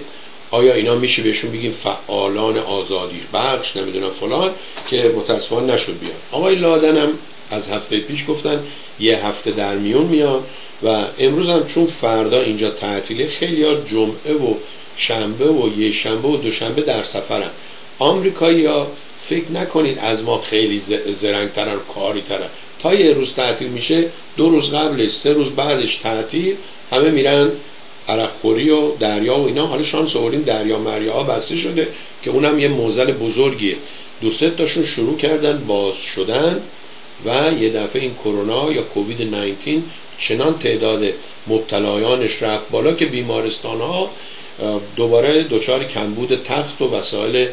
آیا اینا میشه بهشون بگیم فعالان آزادی؟ بخش نمی‌دونم فلان که متاسفانه نشد بیان. آقای لادنم از هفته پیش گفتن یه هفته در میون میان و امروز هم چون فردا اینجا تعطیله خیلی ها جمعه و شنبه و یه شنبه و دوشنبه در سفرن آمریکایی ها فکر نکنید از ما خیلی زرنگترن کاری ترن تا یه روز تعطیل میشه دو روز قبلش سه روز بعدش تعطیل همه میرن عرقخوری و دریا و اینا. حالا شانس آوردیم دریا مریا. ها بسته شده که اونم یه موزل بزرگیه. دو سه تاشون شروع کردن باز شدن و یه دفعه این کرونا یا کووید 19 چنان تعداد مبتلایانش رفت بالا که بیمارستان ها دوباره دچار کمبود تخت و وسایل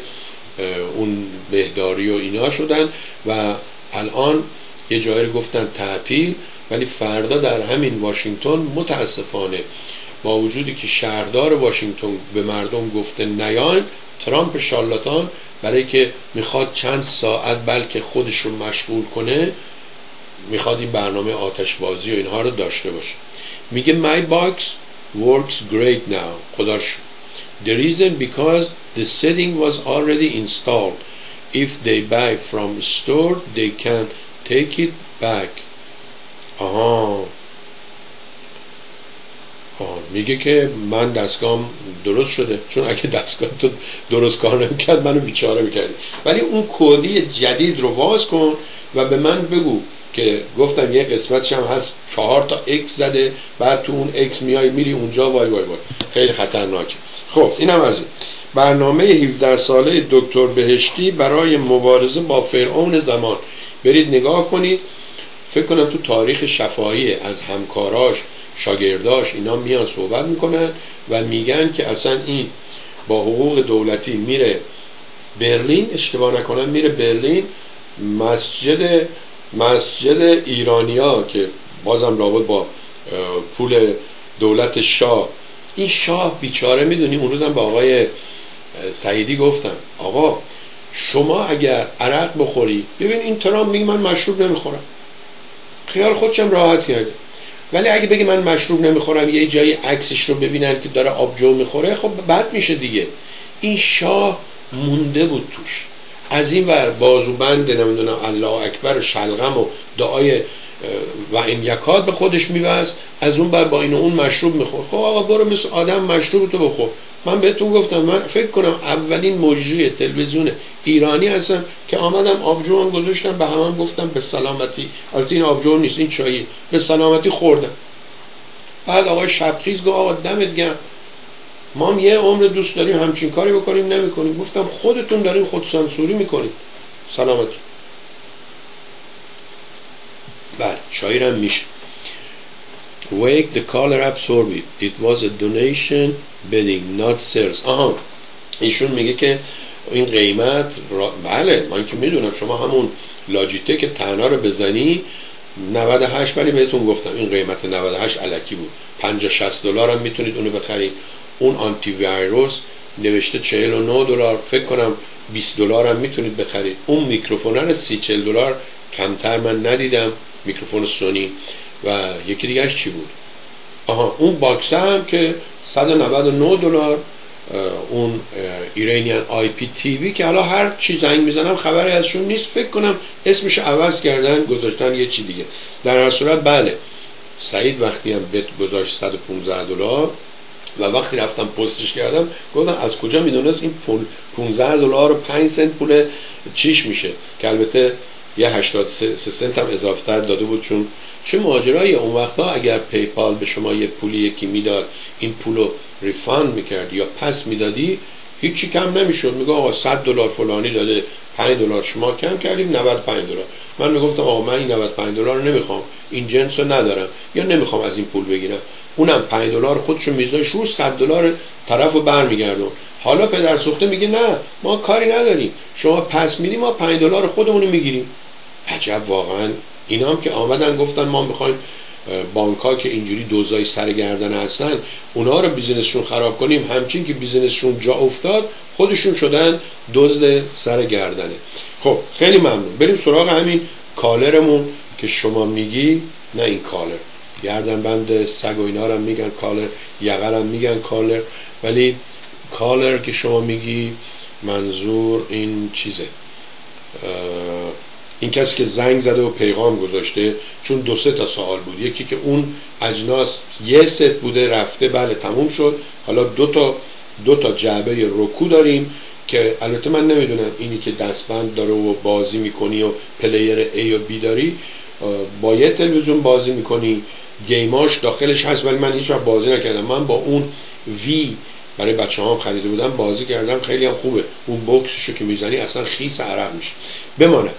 اون بهداری و اینا شدن و الان یه جایی گفتن تعطیل. ولی فردا در همین واشنگتن متاسفانه با وجودی که شهردار واشنگتن به مردم گفته نیان ترامپ شالاتان برای که می‌خواد چند ساعت بلکه خودش رو مشغول کنه می‌خواد این برنامه آتش بازی و اینها رو داشته باشه. میگه my box works great now. خدا the reason because the setting was already installed. If they buy from store they can take it back. آها. میگه که من دستگاهم درست شده. چون اگه دستگاه تو درست کار نمی‌کرد منو بیچاره می‌کردی. ولی اون Kodi جدید رو باز کن و به من بگو که گفتم یه قسمتش هم هست چهار تا X زده بعد تو اون X میای میری اونجا وای وای وای. خیلی خطرناکه. خب اینم از این. برنامه 17 ساله دکتر بهشتی برای مبارزه با فرعون زمان. برید نگاه کنید. فکر کنم تو تاریخ شفاهی از همکاراش شاگرداش اینا میان صحبت می‌کنن و میگن که اصلا این با حقوق دولتی میره برلین اشتباه نکنم میره برلین مسجد مسجد ایرانیا که بازم رابط با پول دولت شاه. این شاه بیچاره می‌دونی اون روزم با آقای سعیدی گفتم آقا شما اگر عرق بخوری ببین این ترام میگه من مشروب نمی‌خورم. خیال خودشم راحت کرده ولی اگه بگی من مشروب نمی‌خورم یه جایی عکسش رو ببینن که داره آبجو می‌خوره خب بد میشه دیگه. این شاه مونده بود توش. از این ور بازوبند نمی‌دونم الله اکبر و شلغم و دعای و این یکات به خودش میوست از اون بر با این اون مشروب میخور خب آقا برو مثل آدم مشروب تو بخور. من بهتون گفتم من فکر کنم اولین مجری تلویزیون ایرانی هستم که آمدم آبجو هم گذاشتم به همم گفتم به سلامتی. البته این آبجو نیست این چایی. به سلامتی خوردم. بعد آقای شبخیز گفت آقا دمت گرم. ما یه عمر دوست داریم همچین کاری بکنیم نمی‌کنیم. گفتم خودتون دارین خودسانسوری می‌کنیم سلامتی. بله چایی هم میشه. Wake the color absorbed It was a donation bidding not sales. آها ایشون میگه که این قیمت را... بله من که می‌دونم شما همون لاجیتک تنها رو بزنی 98 ولی بهتون گفتم این قیمت 98 علکی بود. 50 60 دلار هم می‌تونید اونو بخرید. اون آنتی ویروس نوشته 49 دلار فکر کنم 20 دلار هم می‌تونید بخرید. اون میکروفون رو 30 40 دلار کمتر من ندیدم. میکروفون سونی. و یکی دیگهش چی بود؟ آها اون box هم که 199 دلار اون ایرانیان IPTV که حالا هر چی زنگ می‌زنم خبری ازشون نیست. فکر کنم اسمش عوض کردن گذاشتن یه چی دیگه. در هر صورت بله. سعید وقتی هم بت گذاشت 115 دلار و وقتی رفتم پستش کردم گفتم از کجا می‌دونست این پول؟ 15 دلار و 5 سنت پول چیش میشه؟ که البته یه 83 سنت هم اضافه داده بود چون چه ماجرایی؟ اون وقتا اگر پیپال به شما یه پولی یکی می‌داد این پول رو refund می‌کردی یا پس می‌دادی هیچی کم نمی‌شد. میگه آقا 100 دلار فلانی داده 5 دلار شما کم کردیم 95 دلار. من می‌گفتم آقا من این 95 دلار رو نمی‌خوام این جنس رو ندارم یا نمی‌خوام از این پول بگیرم. اونم 5 دلار خودشو میذاش رو 100 دلار طرفو برمیگردون. حالا پدر سوخته میگه نه ما کاری نداریم. شما پس میدی ما 5 دلار خودمون می‌گیریم. عجب واقعا اینا هم که آمدن گفتن ما می‌خوایم بانک که اینجوری دزدای سر گردنه هستن اونا رو business شون خراب کنیم. همچین که business شون جا افتاد خودشون شدن دزد سر گردنه. خب خیلی ممنون. بریم سراغ همین caller مون که شما میگی. نه این caller. گردن بند سگ و اینا رو میگن collar یقه هم میگن collar. ولی caller که شما میگی منظور این چیزه. این کسی که زنگ زده و پیغام گذاشته چون دو سه تا سوال بود. یکی که اون اجناس یه ست بوده رفته بله تموم شد. حالا دو تا دو تا جعبه Roku داریم که البته من نمی‌دونم اینی که دستبند داره و بازی می‌کنی و پلیر A و B داری با یه تلویزیون بازی می‌کنی گیماش داخلش هست ولی من هیچ وقت بازی نکردم. من با اون وی برای بچه هم خریده بودم بازی کردم. خیلی هم خوبه. اون بوکسشو که می‌زنی اصلا خیس عرق میشه. بمانه.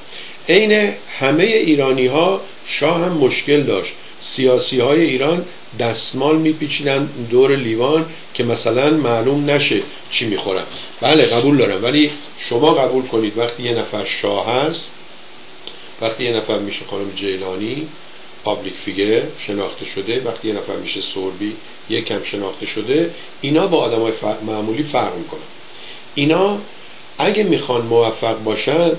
عین همه ایرانی ها شاه هم مشکل داشت. سیاسی های ایران دستمال میپیچیدن دور لیوان که مثلا معلوم نشه چی می‌خورن. بله قبول دارم. ولی شما قبول کنید وقتی یه نفر شاه هست وقتی یه نفر میشه خانم جیلانی پابلیک فیگر شناخته شده وقتی یه نفر میشه سوربی کم شناخته شده اینا با آدم های معمولی فرق می‌کنن. اینا اگه می‌خوان موفق باشن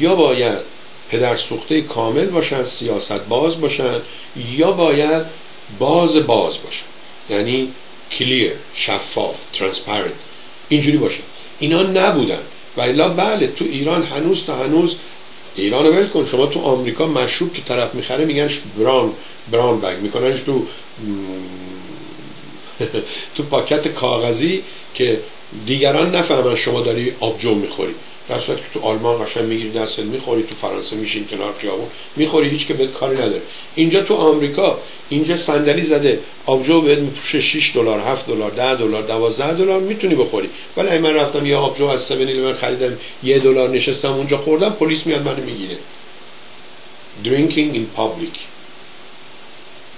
یا باید پدر سوخته کامل باشن سیاست باز باشن یا باید باز باز باشن. یعنی clear شفاف transparent اینجوری باشن اینا نبودن. و الا بله تو ایران هنوز تا هنوز ایران رو کن. شما تو آمریکا مشروب که طرف می‌خره میگنش brown brown bag میکننش تو [LAUGHS] تو پاکت کاغذی که دیگران نفهمن شما داری آبجو می‌خوری. در که تو آلمان قشنگ می‌گیری دستت می‌خوری تو فرانسه میشین کنار خیابون می‌خوری هیچ که به کاری نداره. اینجا تو آمریکا اینجا صندلی زده آبجو بهت میفروشه 6 دلار 7 دلار 10 دلار 12 دلار می‌تونی بخوری. ولی من رفتم یه آبجو از 7 من خریدم یه دلار نشستم اونجا خوردم پلیس میاد منو می‌گیره. Drinking in public.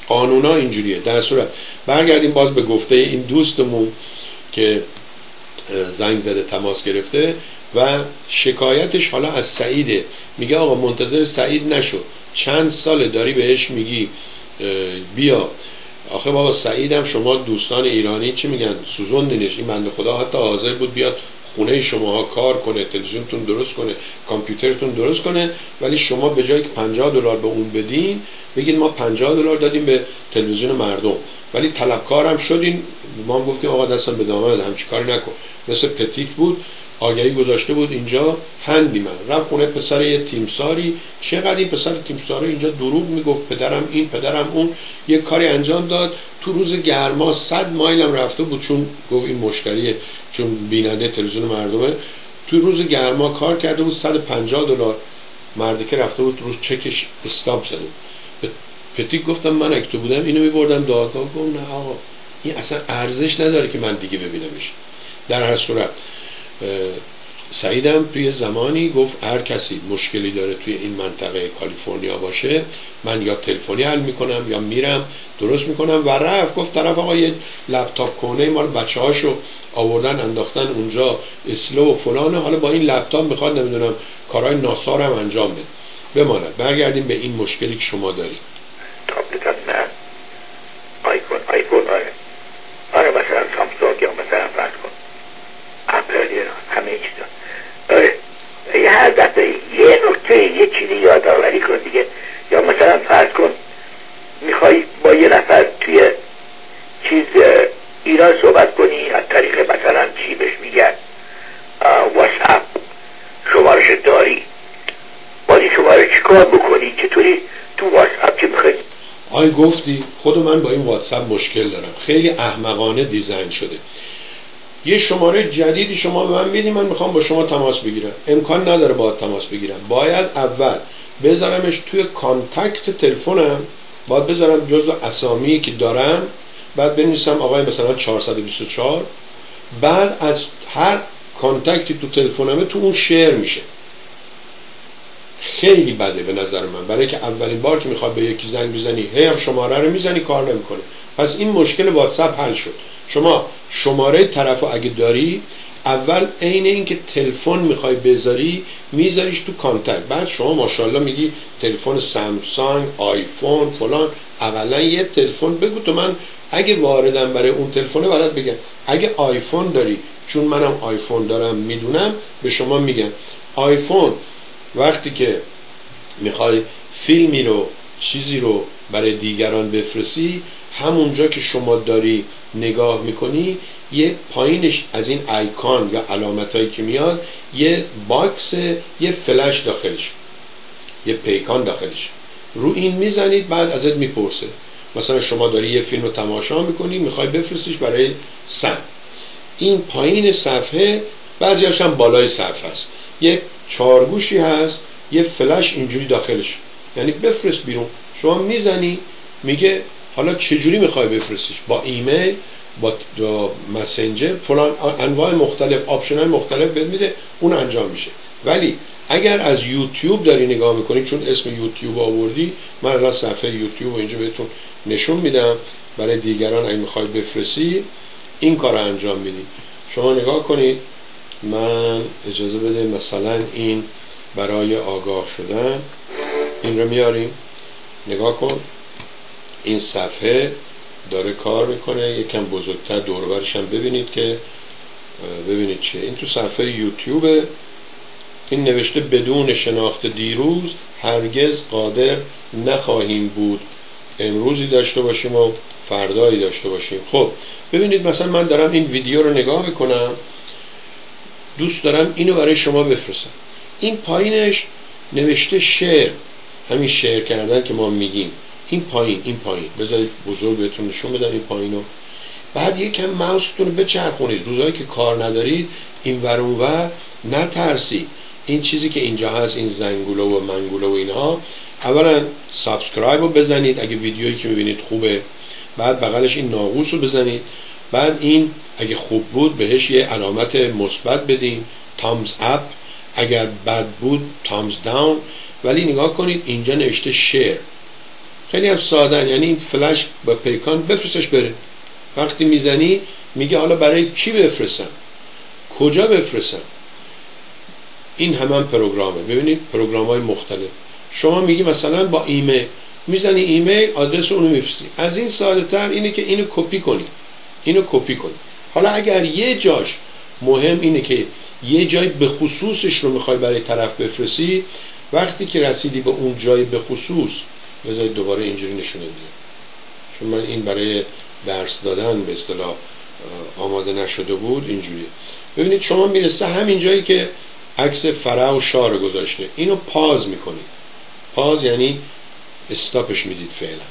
قانونا اینجوریه. در صورت برگردیم باز به گفته این دوستمون که زنگ زده تماس گرفته و شکایتش حالا از سعیده. میگه آقا منتظر سعید نشو. چند ساله داری بهش میگی؟ بیا. آخه بابا سعیدم شما دوستان ایرانی چی میگن؟ سوزوندینش. این بنده خدا حتی حاضر بود بیاد خونه شما کار کنه تلویزیونتون درست کنه کامپیوترتون درست کنه ولی شما به جای که 50 دلار به اون بدین بگید ما 50 دلار دادیم به تلویزیون مردم. ولی طلبکارم شدین ما گفتیم آقا دستم به دامن هم کاری نکن. مثل پتیک بود آگهی گذاشته بود اینجا هندی من. رفت خونه پسر یه تیمساری. چقدر این پسر تیمساری اینجا دروغ می‌گفت پدرم این پدرم اون. یه کاری انجام داد. تو روز گرما صد مایلم رفته بود چون گفت این مشتری چون بیننده تلویزیون مردمه. تو روز گرما کار کرده بود 150 دلار. مردی که رفته بود روز چکش استاپ زده به پتیک گفتم من اگه تو بودم اینو میبردم دادگاه. گفت نه آقا این اصلا ارزش نداره که من دیگه ببینمش. در هر صورت سعیدم توی زمانی گفت هر کسی مشکلی داره توی این منطقه کالیفرنیا باشه من یا تلفنی حل می‌کنم یا میرم درست می‌کنم. و رفت گفت طرف آقا یه لپتاپ کنه مال بچه هاشو آوردن انداختن اونجا اسلو و فلانه. حالا با این لپتاپ می‌خواد نمی‌دونم کارهای ناسار هم انجام بده. بماند. برگردیم به این مشکلی که شما دارید. آیفون آره. آره مثلا سامسونگ یا مثلا فرض کن اپل همه چیزا آره هر دفعه یه نکته یه چیزی یادآوری کن دیگه. یا مثلا فرض کن می‌خوای با یه نفر توی چیز ایران صحبت کنی از طریق مثلا چی بهش میگن؟ واتساپ. شمارش داری. باید شماره چیکار بکنی؟ چطوری تو واتساپ که می‌خوای؟ آی گفتی خود من با این واتساپ مشکل دارم. خیلی احمقانه design شده. یه شماره جدیدی شما به من بدی من می‌خوام با شما تماس بگیرم. امکان نداره باید تماس بگیرم. باید اول بذارمش توی contact تلفنم باید بذارم جزو اسامی که دارم بعد بنویسم آقای مثلا 424 بعد از هر contact ی تو تلفنمه تو اون share میشه. خیلی بده به نظر من. برای که اولین بار که می‌خواد به یکی زنگ بزنی هی شماره رو می‌زنی کار نمی‌کنه. پس این مشکل واتساپ حل شد. شما شماره طرف اگه داری اول عین اینکه تلفن می‌خوای بذاری میذاریش تو contact. بعد شما ماشاءالله میگی تلفن سامسونگ آیفون فلان. اولا یه تلفن بگو تو من اگه واردم برای اون تلفن برات بگم. اگه آیفون داری چون منم آیفون دارم می‌دونم به شما میگم. آیفون وقتی که می‌خوای فیلمی رو چیزی رو برای دیگران بفرستی همونجا که شما داری نگاه می‌کنی یه پایینش از این ایکان یا علامت هایی که میاد یه box یه فلش داخلش یه پیکان داخلش. رو این می‌زنید بعد ازت می‌پرسه. مثلا شما داری یه فیلم رو تماشا می‌کنی می‌خوای بفرستیش برای سم این پایین صفحه بعضی هم بالای صفحه هست. یه چارگوشی هست یه فلش اینجوری داخلش. یعنی بفرست بیرون. شما می‌زنی میگه حالا چجوری می‌خوای بفرستیش؟ با ایمیل با مسنجر فلان انواع مختلف option های مختلف بهت میده اون انجام میشه. ولی اگر از یوتیوب داری نگاه می‌کنی چون اسم یوتیوب آوردی من الان صفحه یوتیوب اینجا بهتون نشون میدم. برای دیگران اگه می‌خوای بفرستی این کار رو انجام میدی. شما نگاه کنید من اجازه بده مثلا این برای آگاه شدن این رو میاریم. نگاه کن. این صفحه داره کار می‌کنه. یکم بزرگتر دوربرش هم ببینید که ببینید چیه. این تو صفحه یوتیوب. این نوشته بدون شناخت دیروز هرگز قادر نخواهیم بود امروزی داشته باشیم و فردایی داشته باشیم. خب ببینید مثلا من دارم این ویدیو رو نگاه می‌کنم. دوست دارم اینو برای شما بفرستم. این پایینش نوشته شعر. همین شعر کردن که ما میگیم. این پایین این پایین. بذارید بزرگ بهتون نشون بدم این پایینو بعد یکم ماوستون رو بچرخونید. روزایی که کار ندارید این ور و نترسید. این چیزی که اینجا هست این زنگوله و منگوله و اینها اولا subscribe رو بزنید. اگه ویدیویی که می‌بینید خوبه بعد بغلش این ناقوس رو بزنید. بعد این اگه خوب بود بهش یه علامت مثبت بدین. thumbs up اگر بد بود thumbs down ولی نگاه کنید اینجا نوشته share خیلی هم سادن یعنی این فلش با پیکان بفرستش بره. وقتی می‌زنی میگه حالا برای کی بفرستم؟ کجا بفرستم؟ این همان program ه. ببینید program های مختلف. شما میگی مثلا با ایمیل. می‌زنی email address اونو میفرستی. از این ساده تر اینه که اینو کپی کنی. اینو کپی کنی. حالا اگر یه جاش مهم اینه که یه جای به خصوصش رو می‌خوای برای طرف بفرستی وقتی که رسیدی به اون جای به خصوص بذارید دوباره اینجوری نشونه میده چون من این برای درس دادن به اصطلاح آماده نشده بود اینجوریه. ببینید شما می‌رسه همین جایی که عکس فرع و شاه رو گذاشته. اینو پاز می‌کنید. پاز یعنی استاپش می‌دید فعلا.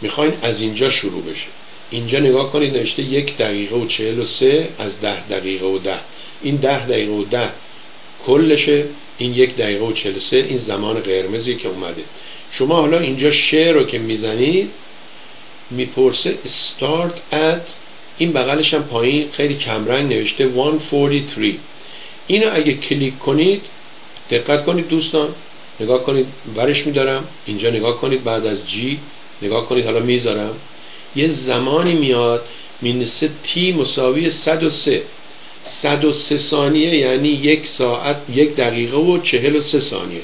می‌خواین از اینجا شروع بشه. اینجا نگاه کنید نوشته یک دقیقه و چهل و سه از ده دقیقه و ده. این ده دقیقه و ده کلشه. این یک دقیقه و چهل سه این زمان قرمزی که اومده. شما حالا اینجا شعر رو که می‌زنید می‌پرسه start at این بغلش هم پایین خیلی کمرنگ نوشته 143 اینو اگه کلیک کنید دقت کنید دوستان نگاه کنید ورش میدارم اینجا نگاه کنید بعد از جی نگاه کنید حالا می‌ذارم. یه زمانی میاد مینسه تی مساوی 103 103 ثانیه یعنی یک ساعت یک دقیقه و 43 ثانیه.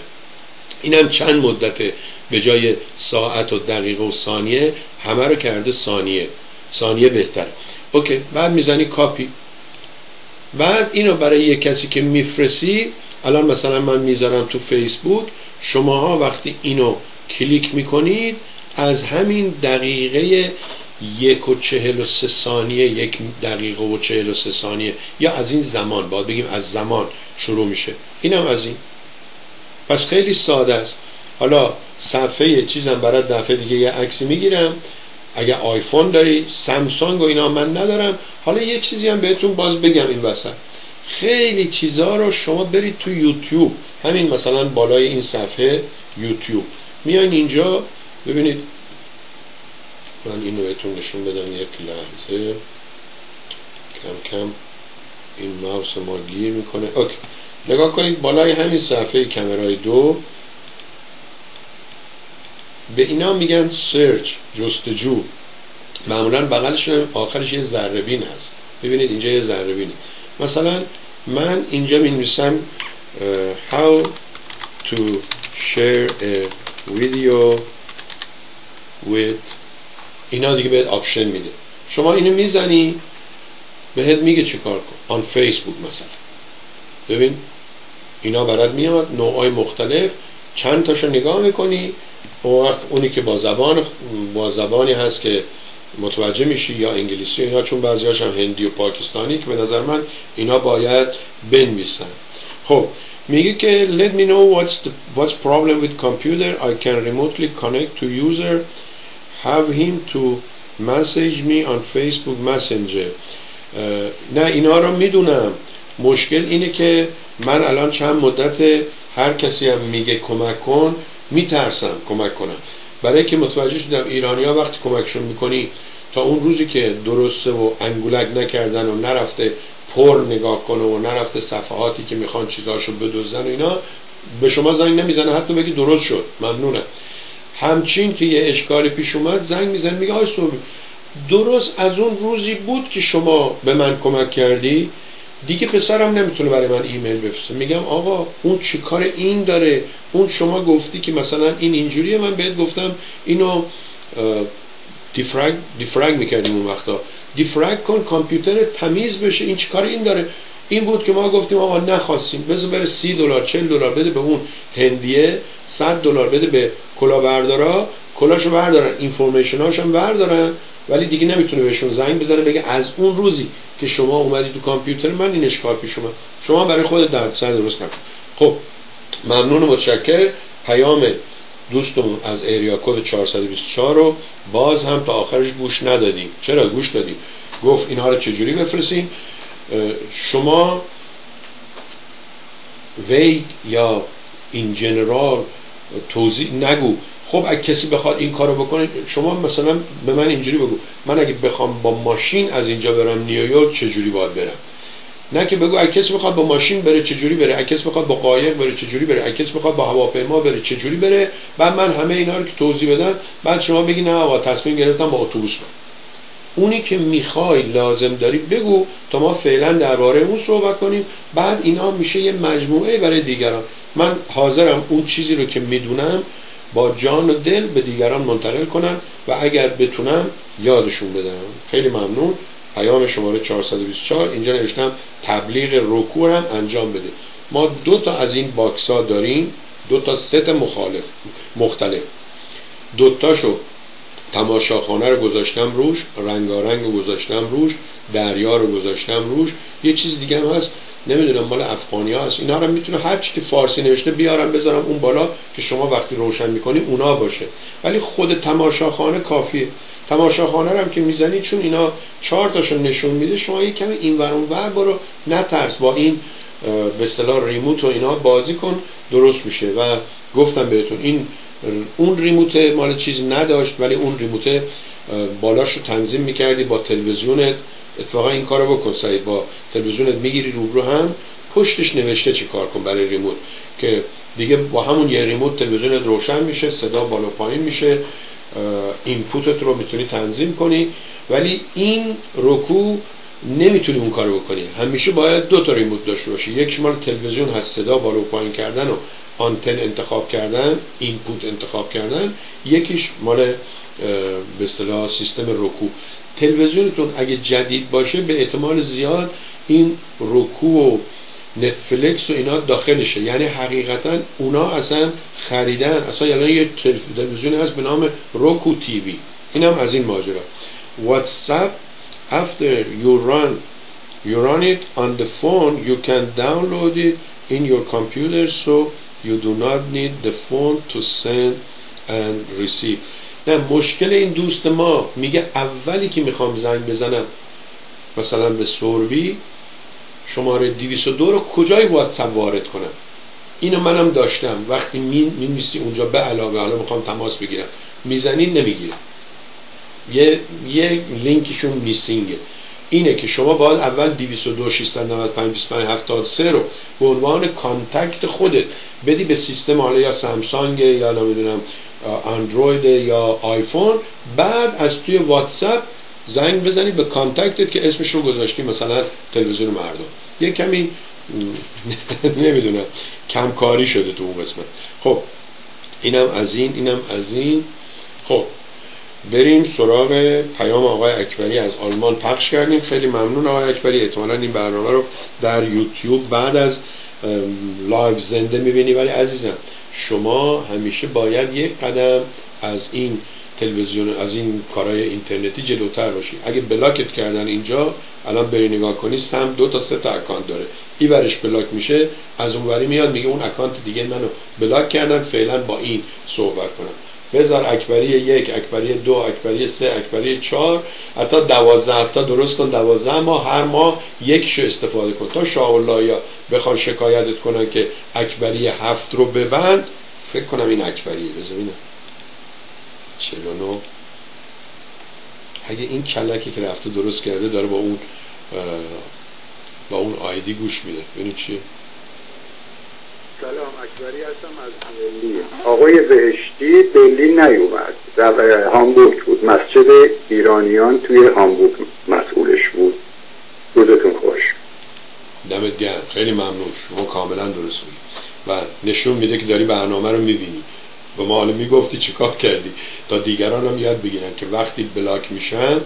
اینم چند مدته به جای ساعت و دقیقه و ثانیه همه رو کرده ثانیه. ثانیه بهتر. okay بعد می‌زنی کاپی. بعد اینو برای یک کسی که میفرسی الان مثلا من می‌ذارم تو فیسبوک شماها وقتی اینو کلیک می‌کنید از همین دقیقه یک و چهل و سه ثانیه یک دقیقه و چهل و سه ثانیه یا از این زمان باید بگیم از زمان شروع میشه. اینم از این. پس خیلی ساده است. حالا صفحه چیزم برای دفعه دیگه یه عکسی می‌گیرم. اگه آیفون داری سامسونگ و اینا من ندارم. حالا یه چیزی هم بهتون باز بگم این وسط. خیلی چیزها رو شما برید تو یوتیوب. همین مثلا بالای این صفحه یوتیوب. میان اینجا ببینید. من اینو بهتون نشون بدم یک لحظه. کم کم این ماوس ما گیر می‌کنه. اوکی. نگاه کنید بالای همین صفحه کمرای دو به اینا میگن سرچ جستجو. معمولا بغلش آخرش یه ذره هست. ببینید اینجا یه ذره مثلا من اینجا می نویسم how to share a video with اینا دیگه بهت آپشن میده. شما اینو می‌زنی بهت میگه چیکار کن. آن فیسبوک مثلا. ببین؟ اینا برات میاد نوعای مختلف. چند تاشو نگاه می‌کنی. اون وقت اونی که با زبان با زبانی هست که متوجه میشی یا انگلیسی اینا چون بعضیاش هم هندی و پاکستانی که به نظر من اینا باید بنویسن. خب میگه که let me know what's the what's problem with computer. I can remotely connect to user. Have him to message me on Facebook messenger. نه اینا رو می‌دونم. مشکل اینه که من الان چند مدت هر کسی هم میگه کمک کن میترسم کمک کنم. برای که متوجه شدم ایرانیا وقتی کمکشون می‌کنی تا اون روزی که درسته و انگولک نکردن و نرفته پر نگاه کنه و نرفته صفحاتی که می‌خوان چیزاشو بدوزن و اینا به شما زنگ نمی‌زنه حتی بگی درست شد. ممنونه همچین که یه اشکالی پیش اومد زنگ می‌زنه میگه آی صبحی درست از اون روزی بود که شما به من کمک کردی؟ دیگه پسرم نمی‌تونه برای من ایمیل بفرسته. میگم آقا اون چی کار این داره؟ اون شما گفتی که مثلا این اینجوریه من بهت گفتم اینو دیفرگ دیفرگ می‌کردیم اون وقتا. دیفرگ کن کامپیوتر تمیز بشه این چیکار این داره. این بود که ما گفتیم آقا نخواستیم. بذار بره سی دلار چل دلار بده به اون هندیه صد دلار بده به کلاهبردارا. کلاشو بردارن اینفورمیشن هم بردارن. ولی دیگه نمی‌تونه بهشون زنگ بزنه بگه از اون روزی که شما اومدی تو کامپیوتر من این اشکال پیش اومد. شما برای خود سر درست نکن. خب ممنون و متشکر پیام دوستمون از ایریا کد 424 رو باز هم تا آخرش گوش ندادیم. چرا گوش دادیم؟ گفت اینها رو چجوری بفرستیم؟ شما ویت یا این جنرال توضیح نگو. خب اگه کسی بخواد این کارو بکنه شما مثلا به من اینجوری بگو. من اگه بخوام با ماشین از اینجا برم نیویورک چجوری باید برم؟ نه که بگو اگه کسی بخواد با ماشین بره چجوری بره؟ اگه کسی بخواد با قایق بره چجوری بره؟ اگه کسی بخواد با هواپیما بره چجوری بره؟ بعد من همه اینا رو که توضیح بدم بعد شما بگی نه آقا تصمیم گرفتم با اتوبوس برم. اونی که می‌خوای لازم داری بگو تا ما فعلا درباره اون صحبت کنیم. بعد اینا میشه یه مجموعه برای دیگران. من حاضرم اون چیزی رو که می‌دونم با جان و دل به دیگران منتقل کنم و اگر بتونم یادشون بدم. خیلی ممنون. پیام شماره 424 اینجا نوشتم تبلیغ Roku هم انجام بده. ما دو تا از این box ها داریم. دو تا ست مخالف مختلف. دوتاشو تماشاخانه رو گذاشتم روش رنگارنگ رو گذاشتم روش دریا رو گذاشتم روش. یه چیز دیگه هم هست نمی‌دونم مال افغانی هست. اینا رو می‌تونه هر چی که فارسی نوشته بیارم بذارم اون بالا که شما وقتی روشن می‌کنی اونا باشه. ولی خود تماشاخانه کافیه. تماشاخانه هم که می‌زنی چون اینا چهار تاشو نشون میده شما یه کمی این ور اون ور برو نترس. با این به اصطلاح ریموت و اینا بازی کن درست میشه. و گفتم بهتون این اون ریموت مال چیز نداشت ولی اون ریموت بالاش رو تنظیم می‌کردی با تلویزیونت. اتفاقا این کارو بکن سعید با تلویزیونت می‌گیری روبرو هم پشتش نوشته چی کار کن برای ریموت. که دیگه با همون یه remote تلویزیونت روشن میشه صدا بالا پایین میشه input ت رو می‌تونی تنظیم کنی. ولی این Roku نمی‌تونی اون کارو بکنی. همیشه باید دو تا remote داشته باشی. یک مال تلویزیون هست صدا بالا پایین کردن و آنتن انتخاب کردن input انتخاب کردن. یکیش مال به اصطلاح سیستم Roku. تلویزیونتون اگه جدید باشه به احتمال زیاد این رکو و نتفلکس و اینا داخلشه. یعنی حقیقتا اونا اصلا خریدن. اصلا یعنی یه تلویزیون هست به نام روکو تیوی. این هم از این ماجرا. واتساپ after you run you run it on the phone you can download it in your computer so you do not need the phone to send and receive. نه مشکل این دوست ما میگه اولی که می‌خوام زنگ بزنم مثلا به سوربی شماره 202 رو کجای واتساپ وارد کنم؟ اینو منم داشتم. وقتی می‌نویسی اونجا به علاوه حالا می‌خوام تماس بگیرم. می‌زنی نمی‌گیره یه یه link شون missing ه اینه که شما باید اول 202 695 25 73 رو به عنوان contact خودت بدی به سیستم حالا یا سامسونگ یا نمی‌دونم اندروید یا آیفون بعد از توی واتساپ زنگ بزنی به contact ت که اسمش رو گذاشتی مثلا تلویزیون مردم. یه کمی [LAUGHS] نمی‌دونم کمکاری شده تو اون قسمت. خب اینم از این اینم از این. خب بریم سراغ پیام آقای اکبری از آلمان پخش کردیم. خیلی ممنون آقای اکبری. احتمالا این برنامه رو در یوتیوب بعد از live زنده می‌بینی. ولی عزیزم شما همیشه باید یک قدم از این تلویزیون از این کارهای اینترنتی جلوتر باشی. اگه block ت کردن اینجا الان بری نگاه کنی سم دو تا سه تا account داره. این ورش block میشه از اون وری میاد میگه اون account دیگه منو block کردن فعلا با این صحبت کنم. بذار اکبری یک اکبری دو اکبری سه اکبری چهار حتی دوازده تا درست کن دوازده ماه هر ماه یکشو استفاده کن. تا ان‌شاءالله بخوان شکایتت کنن که اکبری هفت رو ببند فکر کنم این اکبریه. بذار ببینم. 49 اگه این کلکی که رفته درست کرده داره با اون با اون آیدی گوش میده. ببینید چیه؟ سلام اکبری هستم از برلین آقای بهشتی برلین نیومد. در هامبورگ بود. مسجد ایرانیان توی هامبورگ مسئولش بود. روزتون خوش. دمت گرم. خیلی ممنون. شما کاملا درست میگی. و نشون میده که داری برنامه رو می‌بینی. به ما حالا می‌گفتی چیکار کردی؟ تا دیگران هم یاد بگیرن که وقتی بلاک میشن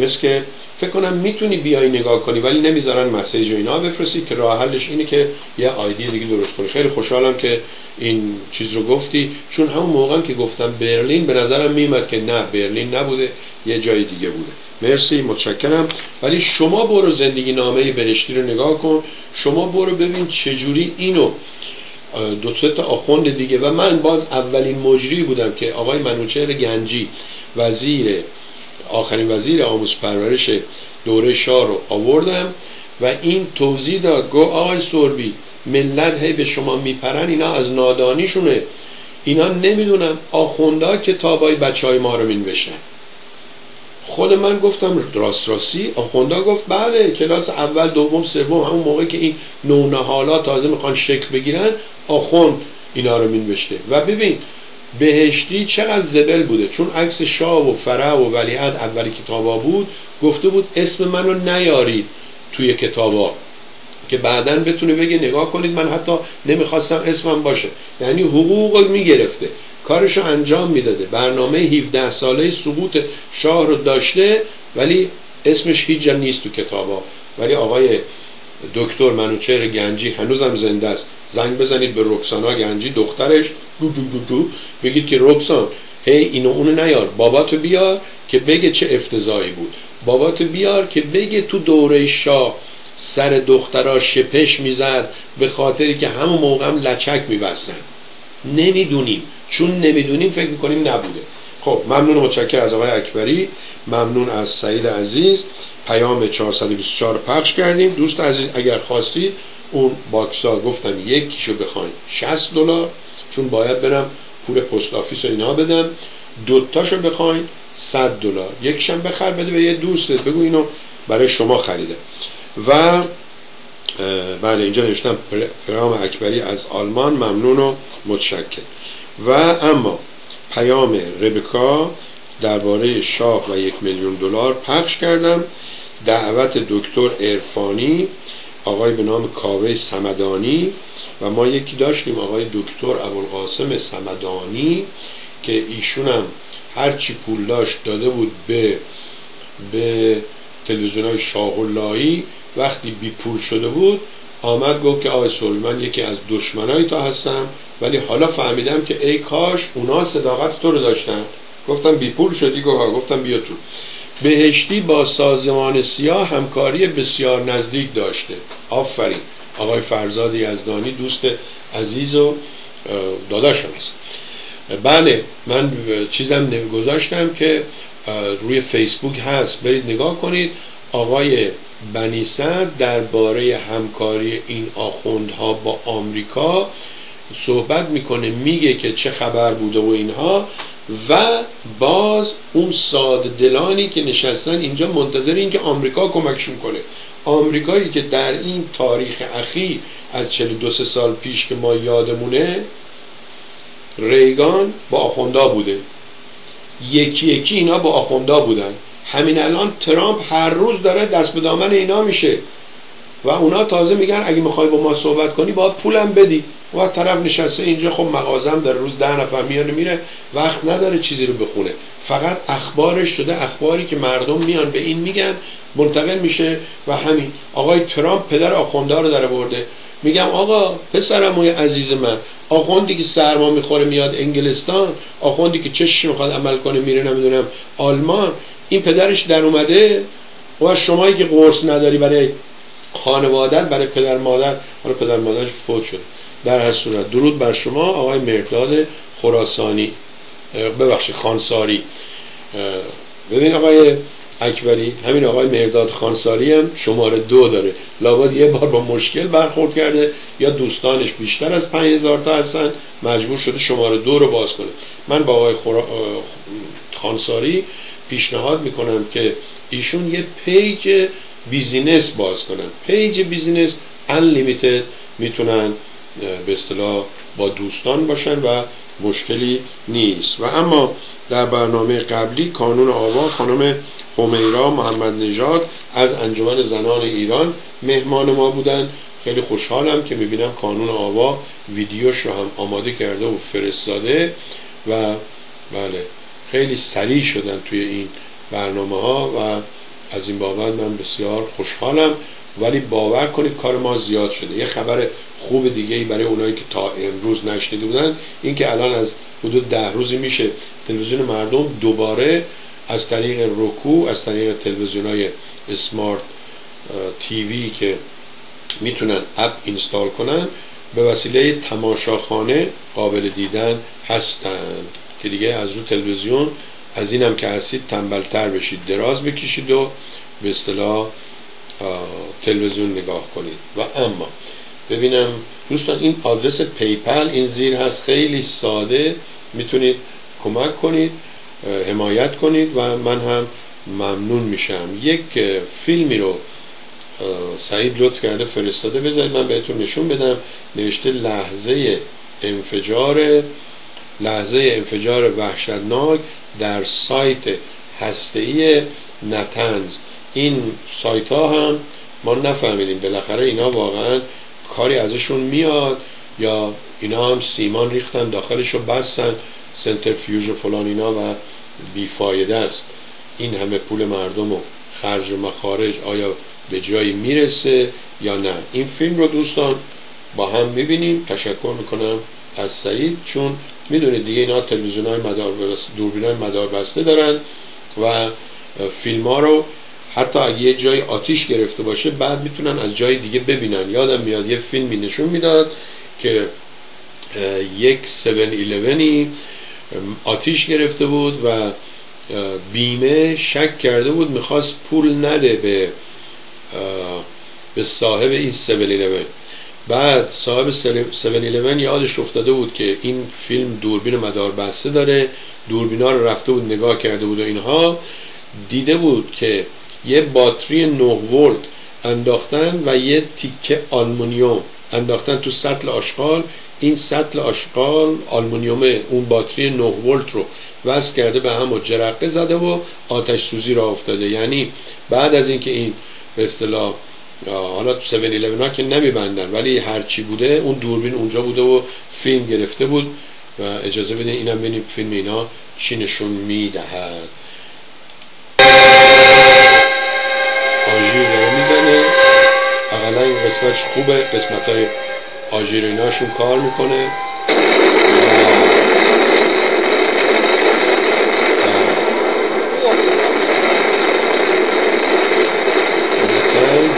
مثل که فکر کنم می‌تونی بیای نگاه کنی ولی نمی‌ذارن مسیج و اینا. بفرستی که راه حلش اینه که یه آیدی دیگه درست کنی. خیلی خوشحالم که این چیز رو گفتی. چون همون موقع که گفتم برلین به نظرم میمد که نه برلین نبوده یه جای دیگه بوده. مرسی متشکرم. ولی شما برو زندگی نامه بهشتی رو نگاه کن. شما برو ببین چجوری اینو دو تا آخوند دیگه. و من باز اولین مجری بودم که آقای منوچهر گنجی وزیر آخرین وزیر آموز پرورش دوره شاه رو آوردم و این توضیح داد. گو آقای سربی ملت هی به شما میپرن اینا از نادانیشونه. اینا نمی‌دونن آخونده کتابای بچه های ما رو مینوشن خود من گفتم راست راستی. آخونده گفت بله کلاس اول دوم سوم همون موقع که این نونه حالا تازه می‌خوان شکل بگیرن آخوند اینا رو مینوشته. و ببین بهشتی چقدر زبل بوده. چون عکس شاه و فرع و ولیعت اولی کتابا بود گفته بود اسم منو نیارید توی کتابا. که بعدا بتونه بگه نگاه کنید من حتی نمی‌خواستم اسمم باشه. یعنی حقوق می‌گرفته. کارشو انجام می‌داده. برنامه 17 ساله سقوط شاه رو داشته ولی اسمش هیچ نیست تو کتابا. ولی آقای دکتر منوچهر گنجی هنوزم زنده است. زنگ بزنید به رکسانا گنجی دخترش دو دو دو دو بگید که رکسان هی اینو اونو نیار. باباتو بیار که بگه چه افتضایی بود. باباتو بیار که بگه تو دوره شاه سر دخترا شپش می‌زد به خاطری که همون موقع هم لچک میبستن. نمی‌دونیم. چون نمی‌دونیم فکر می‌کنیم نبوده. خب ممنون متشکر از آقای اکبری. ممنون از سعید عزیز. پیام 424 پخش کردیم. دوست عزیز اگر خواستید اون ها گفتم یکیشو بخواین 60 دلار چون باید برم پول post office اینا بدم. دوتاشو بخواین 100 دلار. یکشم بخر بده به یه دوستت. بگو اینو برای شما خریده. و بله اینجا نوشتم پرام اکبری از آلمان. ممنون و متشکر و اما پیام ربکا درباره شاه و یک میلیون دلار پخش کردم. دعوت دکتر ارفانی آقای به نام کاوه سمدانی و ما یکی داشتیم آقای دکتر ابوالقاسم سمدانی که ایشون هم هرچی پول داشت داده بود به به تلویزیون های شاه وقتی بی پول شده بود آمد گفت که آقای سلیمان یکی از دشمنای تا هستم ولی حالا فهمیدم که ای کاش اونا صداقت تو رو داشتن. گفتم بی پول شدی گفتم بیا تو. بهشتی با سازمان سیاه همکاری بسیار نزدیک داشته. آفرین. آقای فرزاد یزدانی دوست عزیز و داداشم هست بله من چیزم گذاشتم که روی فیسبوک هست. برید نگاه کنید. آقای بنیسر درباره همکاری این آخوندها با آمریکا صحبت می‌کنه میگه که چه خبر بوده و اینها و باز اون ساده دلانی که نشستن اینجا منتظر این که آمریکا کمکشون کنه. آمریکایی که در این تاریخ اخیر از 42 سال پیش که ما یادمونه ریگان با آخوندا بوده. یکی یکی اینا با آخوندا بودن. همین الان ترامپ هر روز داره دست به دامن اینا میشه. و اونا تازه میگن اگه می‌خوای با ما صحبت کنی باید پولم بدی. و طرف نشسته اینجا خب مغازم در روز ده نفر میانه میره وقت نداره چیزی رو بخونه. فقط اخبارش شده اخباری که مردم میان به این میگن منتقل میشه و همین. آقای ترامپ پدر آخونده رو در برده میگم آقا پسرم و عزیز من آخوندی که سرما می‌خوره میاد انگلستان آخوندی که چشش می‌خواد عمل کنه میره نمی‌دونم آلمان. این پدرش در اومده و شمایی که قرص نداری برای خانوادت برای پدر مادر حالا پدر مادرش فوت شد در هر صورت. درود بر شما آقای مرداد خراسانی. ببخشید خانساری. ببین آقای اکبری همین آقای مرداد خانساری هم شماره دو داره. لابد یه بار با مشکل برخورد کرده یا دوستانش بیشتر از پنج هزار تا هستن مجبور شده شماره دو رو باز کنه. من با آقای خورا... خانساری پیشنهاد می‌کنم که ایشون یه page business باز کنن. page business unlimited می‌تونن به اصطلاح با دوستان باشن و مشکلی نیست. و اما در برنامه قبلی کانون آوا خانم همیرا محمد نژاد از انجمن زنان ایران مهمان ما بودن. خیلی خوشحالم که می‌بینم کانون آوا ویدیوش رو هم آماده کرده و فرستاده و بله خیلی سریع شدن توی این برنامه ها و از این بابت من بسیار خوشحالم. ولی باور کنید کار ما زیاد شده. یه خبر خوب دیگه ای برای اونایی که تا امروز نشنیده بودن این که الان از حدود ده روزی میشه تلویزیون مردم دوباره از طریق رکو از طریق تلویزیون های اسمارت تیوی که می‌تونن اپ اینستال کنن به وسیله تماشاخانه قابل دیدن هستند. که دیگه از رو تلویزیون از اینم که هستید تنبلتر بشید دراز بکشید و به اصطلاح تلویزیون نگاه کنید. و اما ببینم دوستان این آدرس پیپل این زیر هست خیلی ساده. می‌تونید کمک کنید حمایت کنید و من هم ممنون میشم. یک فیلمی رو سعید لطف کرده فرستاده. بذارید من بهتون نشون بدم. نوشته لحظه انفجار لحظه انفجار وحشتناک در سایت هسته‌ای نتنز. این سایت ها هم ما نفهمیدیم. بالاخره اینا واقعا کاری ازشون میاد یا اینا هم سیمان ریختن داخلش رو بستن سنترفیوژ و فلان اینا و بیفایده است. این همه پول مردم و خرج و مخارج آیا به جایی می‌رسه یا نه. این فیلم رو دوستان با هم می‌بینیم. تشکر می‌کنم از سعید چون می‌دونید دیگه اینا تلویزیون های مدار دوربین های مدار بسته دارن و فیلم ها رو حتی اگه یه جای آتیش گرفته باشه بعد می‌تونن از جای دیگه ببینن. یادم میاد یه فیلمی نشون می‌داد که یک 7 آتیش گرفته بود و بیمه شک کرده بود می‌خواست پول نده به به صاحب این 7 بعد صاحب 7 یادش افتاده بود که این فیلم دوربین مدار بسته داره دوربینا رو رفته بود نگاه کرده بود و اینها. دیده بود که یه باتری 9 ولت انداختن و یه تیکه آلمونیوم انداختن تو سطل آشغال. این سطل آشغال آلمونیوم اون باتری 9 ولت رو وصل کرده به هم و جرقه زده و آتش سوزی را افتاده. یعنی بعد از اینکه این به اصطلاح حالا تو 7 ها که نمیبندن ولی هرچی بوده اون دوربین اونجا بوده و فیلم گرفته بود و اجازه بدین اینم ببینیم فیلم اینا چی نشون می‌دهد. آژیر داره می‌زنه. اقلا این قسمتش خوبه قسمت های آژیر ایناشون کار می‌کنه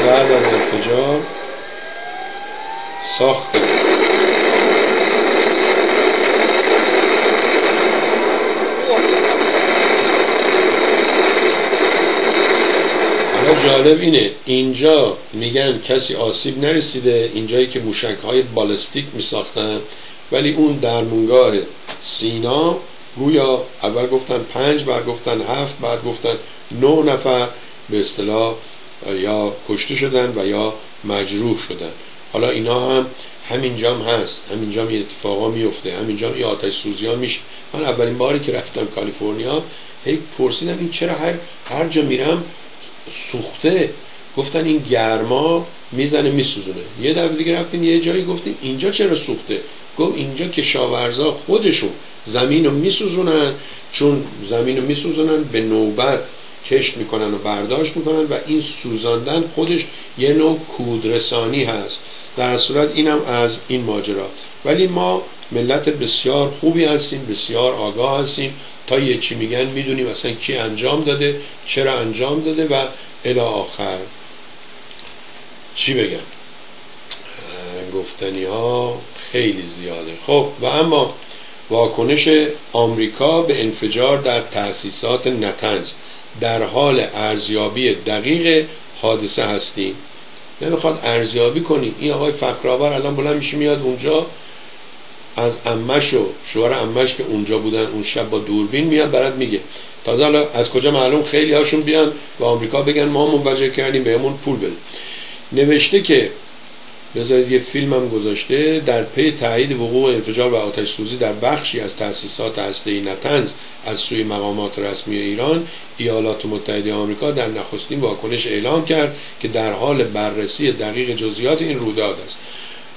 بعد از انفجار ساخته. جالب اینه. اینجا میگن کسی آسیب نرسیده. اینجایی که موشک های بالستیک میساختن. ولی اون درمونگاه سینا گویا اول گفتن پنج بعد گفتن هفت بعد گفتن نه نفر به اصطلاح یا کشته شدن و یا مجروح شدن. حالا اینا هم همینجا هم هست. همینجا هم اتفاقا میفته. همینجا یه آتش سوزی ها میشه. من اولین باری که رفتم کالیفرنیا هی پرسیدم این چرا هر هر جا میرم سوخته گفتن این گرما می‌زنه میسوزونه. یه دفعه دیگه رفتیم یه جایی گفتیم اینجا چرا سوخته؟ گفت اینجا که شاورزا خودشون زمین رو میسوزونن چون زمین رو میسوزونن به نوبت کشت می‌کنن و برداشت می‌کنن و این سوزاندن خودش یه نوع کودرسانی هست. در صورت اینم از این ماجرا ولی ما ملت بسیار خوبی هستیم بسیار آگاه هستیم. تا یه چی میگن می‌دونیم اصلا کی انجام داده چرا انجام داده و الی آخر. چی بگم؟ گفتنی ها خیلی زیاده. خب و اما واکنش آمریکا به انفجار در تأسیسات نتنز در حال ارزیابی دقیق حادثه هستیم نمی‌خواد ارزیابی کنی. این آقای فقرآور الان بلند میشه میاد اونجا. از امش و شوهر امش که اونجا بودن اون شب با دوربین میاد برات میگه. تازه از کجا معلوم؟ خیلی هاشون بیان به آمریکا بگن ما منفجر کردیم بهمون پول بده نوشته که بذارید یه فیلم هم گذاشته در پی تایید وقوع انفجار و آتش سوزی در بخشی از تأسیسات هسته‌ای نتنز از سوی مقامات رسمی ایران ایالات متحده آمریکا در نخستین واکنش اعلام کرد که در حال بررسی دقیق جزئیات این رویداد است.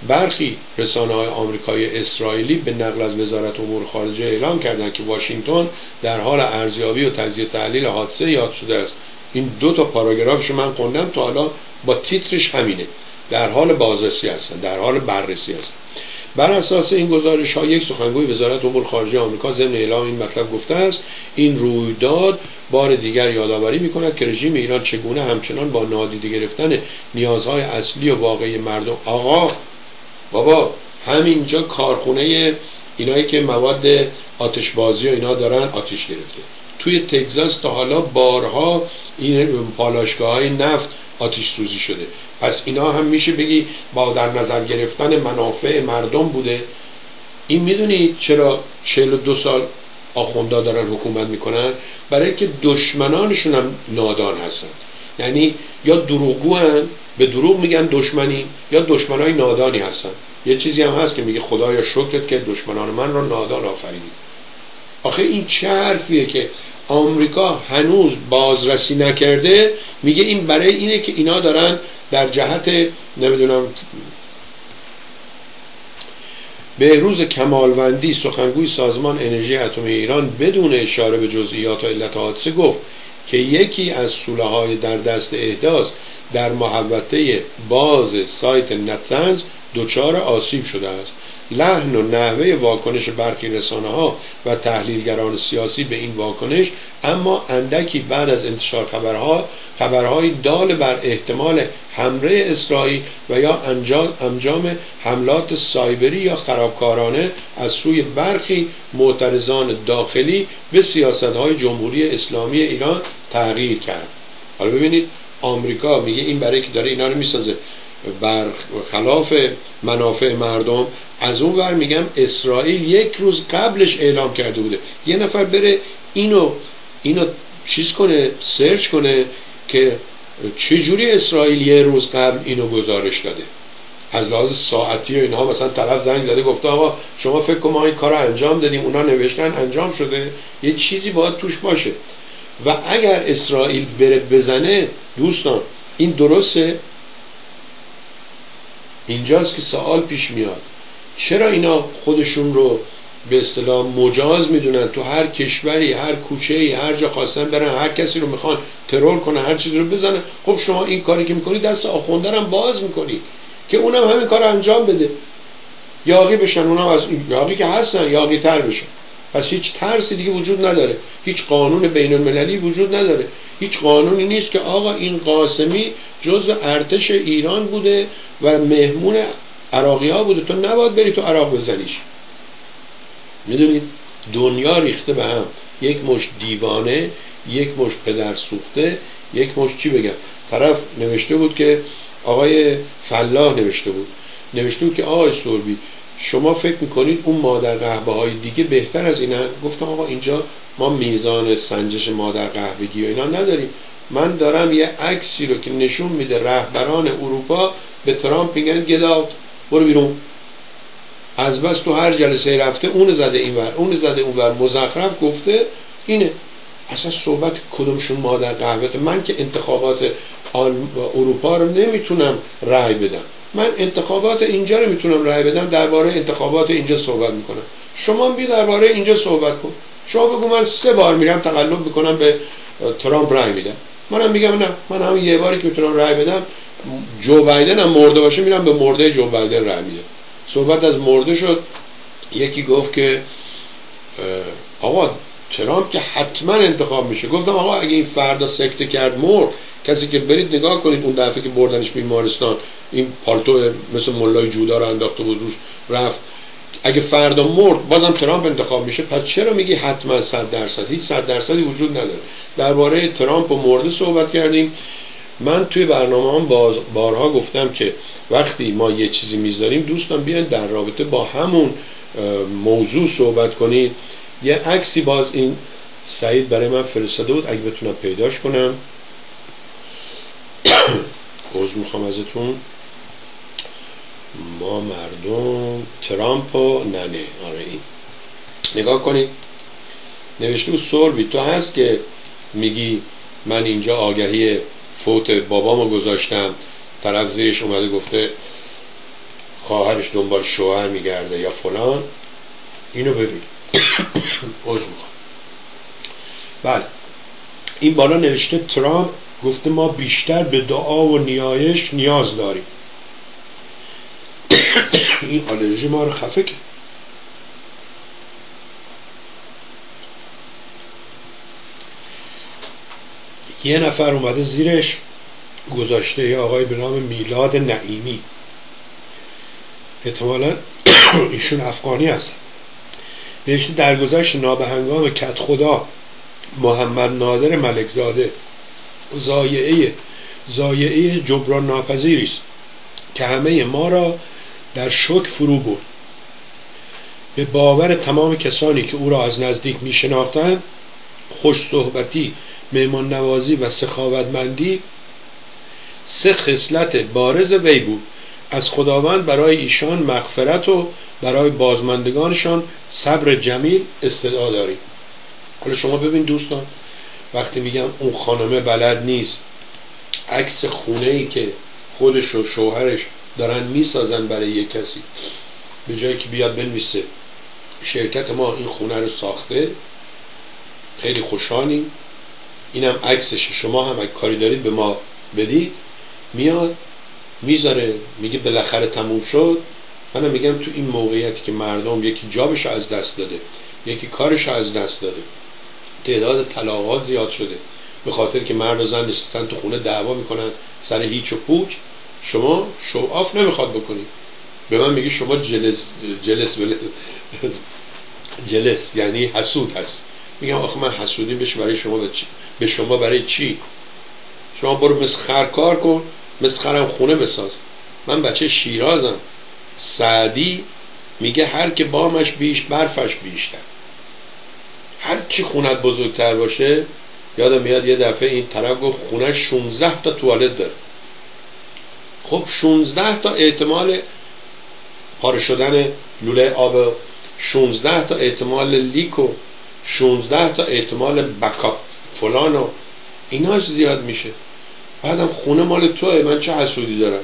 برخی رسانه های آمریکایی اسرائیلی به نقل از وزارت امور خارجه اعلام کردند که واشنگتن در حال ارزیابی و تجزیه تحلیل حادثه یاد شده است. این دو تا پاراگرافش من خوندم تا حالا با تیترش همینه. در حال بازرسی هستن در حال بررسی هستن. بر اساس این گزارش ها یک سخنگوی وزارت امور خارجه آمریکا ضمن اعلام این مطلب گفته است این رویداد بار دیگر یادآوری می کند که رژیم ایران چگونه همچنان با نادیده گرفتن نیازهای اصلی و واقعی مردم آقا بابا همینجا کارخونه اینایی که مواد آتشبازی و اینا دارن آتش گرفته. توی تگزاس تا حالا بارها این پالاشگاه های نفت آتیش سوزی شده. پس اینا هم میشه بگی با در نظر گرفتن منافع مردم بوده. این می‌دونید چرا 42 سال آخوندا دارن حکومت می‌کنن؟ برای که دشمنانشون هم نادان هستن. یعنی یا دروغگو به دروغ میگن دشمنی یا دشمنای نادانی هستن. یه چیزی هم هست که میگه خدایا شکرت که دشمنان من را نادان آفریدی. آخه این چه حرفیه که آمریکا هنوز بازرسی نکرده میگه این برای اینه که اینا دارن در جهت نمی‌دونم بهروز کمالوندی سخنگوی سازمان انرژی اتمی ایران بدون اشاره به جزئیات و علت حادثه گفت که یکی از سوله های در دست احداث در محوطه باز سایت نتنز دچار آسیب شده است. لحن و نحوه واکنش برخی رسانه ها و تحلیلگران سیاسی به این واکنش اما اندکی بعد از انتشار خبرها خبرهای دال بر احتمال حمله اسرائیل و یا انجام حملات سایبری یا خرابکارانه از سوی برخی معترضان داخلی به سیاست های جمهوری اسلامی ایران تغییر کرد. حالا ببینید آمریکا میگه این برای که داره اینا رو می‌سازه. بر خلاف منافع مردم از اون ور میگم اسرائیل یک روز قبلش اعلام کرده بوده. یه نفر بره اینو اینو چیز کنه سرچ کنه که چجوری اسرائیل یه روز قبل اینو گزارش داده. از لحاظ ساعتی و اینها مثلا طرف زنگ زده گفته آقا شما فکر ما این کار انجام دادیم اونا نوشتن انجام شده. یه چیزی باید توش باشه. و اگر اسرائیل بره بزنه دوستان این درسته؟ اینجاست که سوال پیش میاد. چرا اینا خودشون رو به اصطلاح مجاز می‌دونن؟ تو هر کشوری هر کوچه ای هر جا خواستن برن هر کسی رو می‌خوان ترور کنن هر چیزی رو بزنن. خب شما این کاری که می‌کنی دست آخوندرم باز می‌کنی که اونم همین کار انجام بده. یاقی بشن اونم از یاقی که هستن یاقی تر بشن. پس هیچ ترسی دیگه وجود نداره. هیچ قانون بین المللی وجود نداره. هیچ قانونی نیست که آقا این قاسمی جزء ارتش ایران بوده و مهمون عراقی ها بوده. تو نباید بری تو عراق بزنیش. می‌دونید؟ دنیا ریخته به هم. یک مش دیوانه یک مش پدر سوخته یک مش چی بگم؟ طرف نوشته بود که آقای فلاح نوشته بود. نوشته بود که آقای سوربی شما فکر می‌کنید اون مادر قهبه های دیگه بهتر از اینن گفتم آقا اینجا ما میزان سنجش مادر قهوگی و اینا نداریم. من دارم یه عکسی رو که نشون میده رهبران اروپا به ترامپ میگن گداوت برو بیرون. از بس تو هر جلسه رفته اون زده اینور اون زده اونور مزخرف گفته اینه. اصلا صحبت کدومشون مادر قهوته من که انتخابات اروپا رو نمی‌تونم رأی بدم. من انتخابات اینجا رو می‌تونم رأی بدم درباره انتخابات اینجا صحبت می‌کنم. شما بی درباره اینجا صحبت کن. شما بگو من سه بار میرم تقلب می‌کنم به ترامپ رأی میدم. منم میگم نه من هم یه باری که می‌تونم رأی بدم جو بایدن هم مرده باشه میرم به مرده جو بایدن رأی میدم. صحبت از مرده شد. یکی گفت که آقا ترامپ که حتما انتخاب میشه. گفتم آقا اگه این فردا سکته کرد مرد. کسی که برید نگاه کنید اون دفعه که بردنش بیمارستان. این پالتو مثل ملای جودا رو انداخته بود روش رفت. اگه فردا مرد بازم ترامپ انتخاب میشه. پس چرا میگی حتما صد درصد؟ هیچ صد درصدی وجود نداره. درباره ترامپ و مرده صحبت کردیم. من توی برنامه هم بارها گفتم که وقتی ما یه چیزی می‌ذاریم دوستان بیان در رابطه با همون موضوع صحبت کنید. یه عکسی باز این سعید برای من فرستاده بود اگه بتونم پیداش کنم. [COUGHS] عوض می‌خوام ازتون. ما مردم ترامپ و ننه. آره این. نگاه کنید. نوشته بود سوربی تو هست که میگی من اینجا آگهی فوت بابامو گذاشتم. طرف زیرش اومده گفته خواهرش دنبال شوهر میگرده یا فلان. اینو ببین. بله. این بالا نوشته ترامپ گفته ما بیشتر به دعا و نیایش نیاز داریم. این آلرژی ما رو خفه کرد. یه نفر اومده زیرش گذاشته یه آقای به نام میلاد نعیمی. احتمالا [COUGHS] ایشون افغانی هست نوشته درگذشت نابهنگام کت خدا محمد نادر ملکزاده زایعه زایعه جبران ناپذیری است که همه ما را در شک فرو برد. به باور تمام کسانی که او را از نزدیک می شناختند خوش صحبتی مهمان نوازی و سخاوتمندی سه خصلت بارز وی بود. از خداوند برای ایشان مغفرت و برای بازماندگانشان صبر جمیل استدعا داریم. حالا شما ببین دوستان وقتی میگم اون خانمه بلد نیست عکس خونه ای که خودش و شوهرش دارن می‌سازن برای یک کسی به جایی که بیاد بنویسه شرکت ما این خونه رو ساخته خیلی خوشحالیم. اینم عکسش شما هم اگه کاری دارید به ما بدید میاد می‌ذاره میگه بالاخره تموم شد. منم میگم تو این موقعیتی که مردم یکی جابش از دست داده یکی کارش از دست داده. تعداد طلاق زیاد شده. به خاطر که مرد و زن نشستن تو خونه دعوا می‌کنن سر هیچ و پوچ. شما شو آف نمی‌خواد بکنی. به من میگی شما جلس جلس [LAUGHS] جلس یعنی حسود هست. میگم آخه من حسودی بشه برای شما به شما برای چی؟ شما برو مثل خر کار کن. مثل خرم خونه بساز. من بچه شیرازم. سعدی میگه هر که بامش بیش برفش بیشتر. هر چی خونت بزرگتر باشه یادم میاد یه دفعه این طرف گفت خونه 16 تا توالت داره. خب 16 تا احتمال پاره شدن لوله آب 16 تا احتمال لیک و 16 تا احتمال بکاپ فلان و ایناش زیاد میشه. بعدم خونه مال توه من چه حسودی دارم؟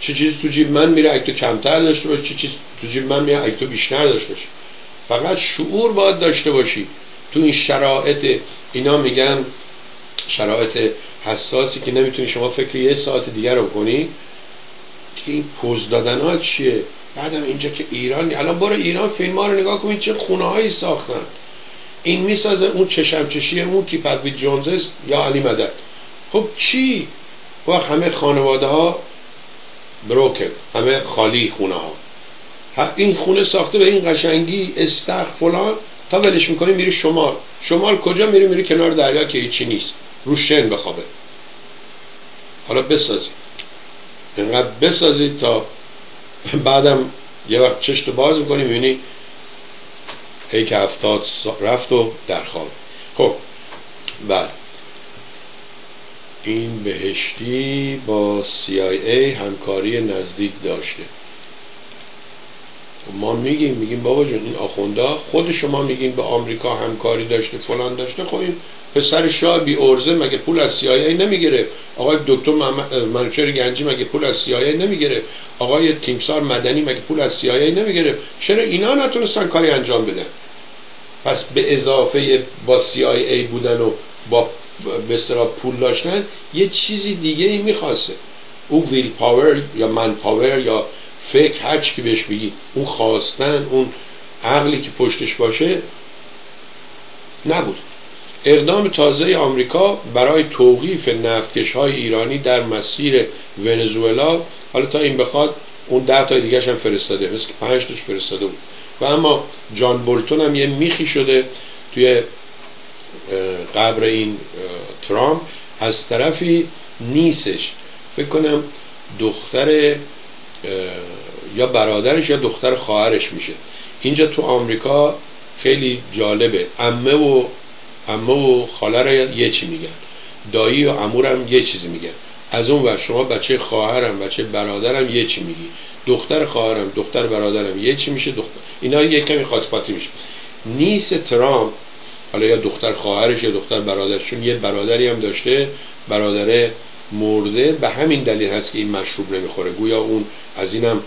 چه چیز تو جیب من میره اگه تو کمتر داشته باشه چه چیز تو جیب من میره اگه تو بیشتر داشته باشه فقط شعور باید داشته باشی. تو این شرایط اینا میگن شرایط حساسی که نمی‌تونی شما فکر یه ساعت دیگر رو کنی. که این پوز دادن ها چیه؟ بعدم اینجا که ایران الان برو ایران فیلم ها رو نگاه کنید چه خونه هایی ساختن. این می‌سازه اون چشم چشیه اون کی پدوید جونزز یا علی مدد. خب چی؟ و همه خانواده ها بروکن همه خالی خونه ها این خونه ساخته به این قشنگی استخ فلان تا ولش می‌کنی میری شمال. شمال کجا میری؟ میری کنار دریا که هیچی نیست. رو شن بخوابه. حالا بسازید اینقدر بسازید تا بعدم یه وقت چشت باز می‌کنی می‌بینی ای که هفتاد رفت و در خواب. خب بعد. این بهشتی با CIA همکاری نزدیک داشته. ما میگیم میگیم بابا جون این آخونده خود شما میگیم به آمریکا همکاری داشته فلان داشته. خب این پسر شاه بی ارزه مگه پول از CIA نمی‌گیره؟ آقای دکتر منوچهر گنجی مگه پول از CIA نمی‌گیره؟ آقای تیمسار مدنی مگه پول از CIA نمی‌گیره؟ چرا اینا نتونستن کاری انجام بدن؟ پس به اضافه با CIA بودن و با به پول داشتن یه چیزی دیگه ای می‌خواسته. او ویل پاور یا من پاور یا فکر هر که بهش بگی اون خواستن اون عقلی که پشتش باشه نبود. اقدام تازه آمریکا برای توقیف نفتکش های ایرانی در مسیر ونزوئلا حالا تا این بخواد اون ده تا دیگه هم فرستاده مثل که پنج تاش فرستاده بود. و اما جان بولتون هم یه میخی شده توی قبر این ترامپ از طرفی نیستش. فکر کنم دختر یا برادرش یا دختر خواهرش میشه. اینجا تو آمریکا خیلی جالبه. امه و امه و خاله رو یه چی میگن. دایی و امورم یه چیزی میگن. از اون و شما بچه خواهرم بچه برادرم یه چی میگی. دختر خواهرم دختر برادرم یه چی میشه دختر اینا یه کمی خاطی میشه. نیس ترامپ حالا یا دختر خواهرش یا دختر برادرش چون یه برادری هم داشته برادره مرده به همین دلیل هست که این مشروب نمی‌خوره. گویا اون از اینم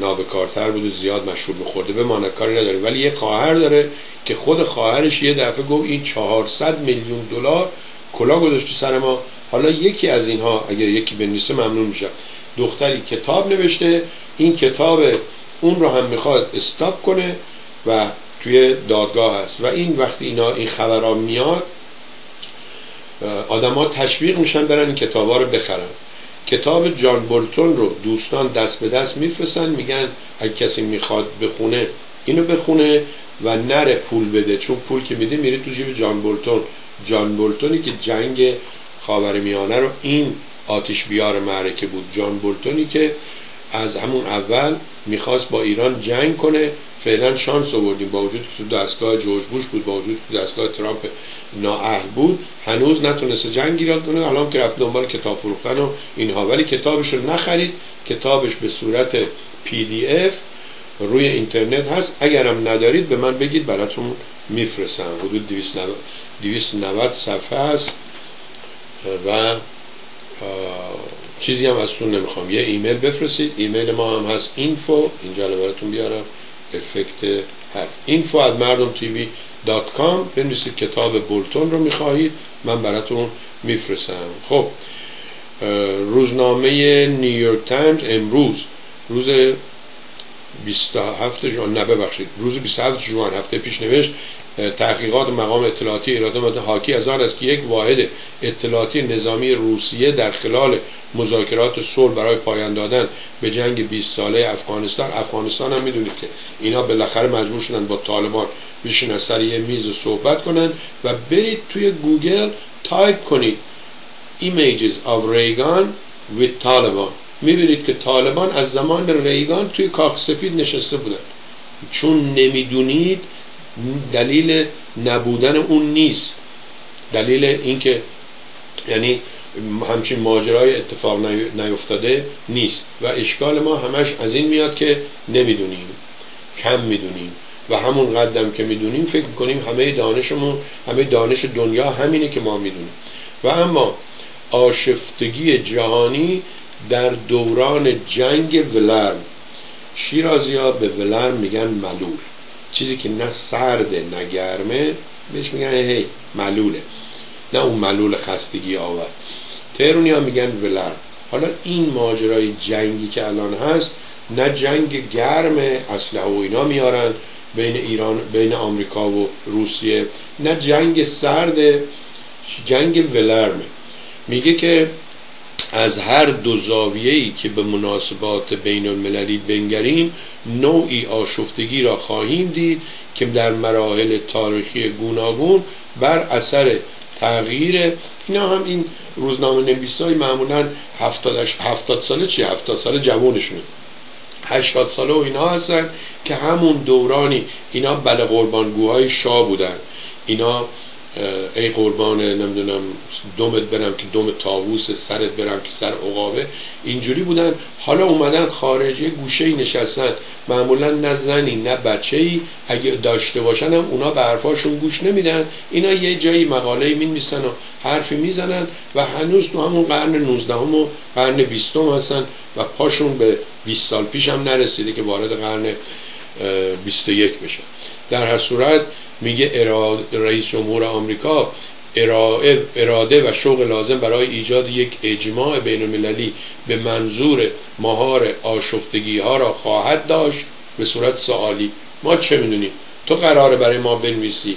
نابکارتر بود و زیاد مشروب میخورده. به مانه کاری نداره. ولی یه خواهر داره که خود خواهرش یه دفعه گفت این 400 میلیون دلار کلا گذاشته سر ما. حالا یکی از اینها اگر یکی بنویسه ممنون میشه دختری کتاب نوشته. این کتاب اون رو هم می‌خواد استاپ کنه و توی دادگاه هست. و این وقتی اینا این خبرها میاد آدما تشویق میشن برن این کتابا رو بخرن. کتاب جان بولتون رو دوستان دست به دست میفرستن میگن اگه کسی می‌خواد بخونه اینو بخونه و نره پول بده. چون پول که میده میره تو جیب جان بولتون. جان بولتونی که جنگ خاورمیانه رو این آتیش بیار معرکه بود. جان بولتونی که از همون اول می‌خواست با ایران جنگ کنه. فعلا شانس آوردیم. با وجود که تو دستگاه جورج بوش بود با وجود که دستگاه ترامپ نااهل بود هنوز نتونست جنگ ایجاد کنه. الان که رفت دنبال کتاب فروختن و اینها. ولی کتابش رو نخرید. کتابش به صورت PDF روی اینترنت هست. اگرم ندارید به من بگید. براتون میفرستم. حدود 290 صفحه هست و چیزی هم از تون نمی‌خوام. یه ایمیل بفرستید. ایمیل ما هم هست info اینجا براتون بیارم. افکت هفت. info at مردم TV dot com بنویسید کتاب بولتون رو می‌خواهید. من براتون میفرستم. خب روزنامه نیویورک تایمز امروز روز 27 June نه ببخشید. روز 27 June هفته پیش نوشت. تحقیقات مقام اطلاعاتی ایران مدن حاکی از آن است که یک واحد اطلاعاتی نظامی روسیه در خلال مذاکرات صلح برای پایان دادن به جنگ 20 ساله افغانستان. افغانستان هم می‌دونید که اینا بالاخره مجبور شدن با طالبان بشین سر یه میز صحبت کنن و برید توی گوگل تایپ کنید images of Reagan with Taliban می‌بینید که طالبان از زمان ریگان توی کاخ سفید نشسته بودن. چون نمی‌دونید دلیل نبودن اون نیست. دلیل اینکه یعنی همچین ماجرای اتفاق نیفتاده نیست. و اشکال ما همش از این میاد که نمی‌دونیم کم می‌دونیم. و همون قدم که می‌دونیم فکر کنیم همه دانشمون همه دانش دنیا همینه که ما می‌دونیم. و اما آشفتگی جهانی در دوران جنگ ولرم. شیرازی ها به ولرم میگن ملول. چیزی که نه سرده نه گرمه بهش میگن هی ملوله. نه اون ملول خستگی آور. تهرونی ها میگن ولر. حالا این ماجرای جنگی که الان هست نه جنگ گرم اسلحه و اینا میارن بین ایران بین آمریکا و روسیه. نه جنگ سرد جنگ ولرمه. میگه که از هر دو زاویه‌ای که به مناسبات بین المللی بنگریم نوعی آشفتگی را خواهیم دید که در مراحل تاریخی گوناگون بر اثر تغییر اینا هم این روزنامه نویس های معمولا هفتاد, ساله چی؟ هفتاد ساله جوانشونه. هشتاد ساله و اینا هستن که همون دورانی اینا بله قربانگوهای شاه بودن. اینا ای قربان نمی‌دونم دومت برم که دوم تاووس سرت برم که سر عقابه. اینجوری بودن. حالا اومدن خارج گوشه ای نشستن. معمولا نه زنی نه بچه ای اگه داشته باشن هم اونا به حرفاشون گوش نمیدن. اینا یه جایی مقاله می و حرفی می‌زنن و هنوز تو همون قرن 19 و قرن 20 هستن و پاشون به 20 سال پیش هم نرسیده که وارد قرن 21 بشن در هر صورت میگه رئیس جمهور آمریکا اراده و شوق لازم برای ایجاد یک اجماع بین المللی به منظور مهار آشفتگی ها را خواهد داشت. به صورت سوالی. ما چه می‌دونیم؟ تو قراره برای ما بنویسی.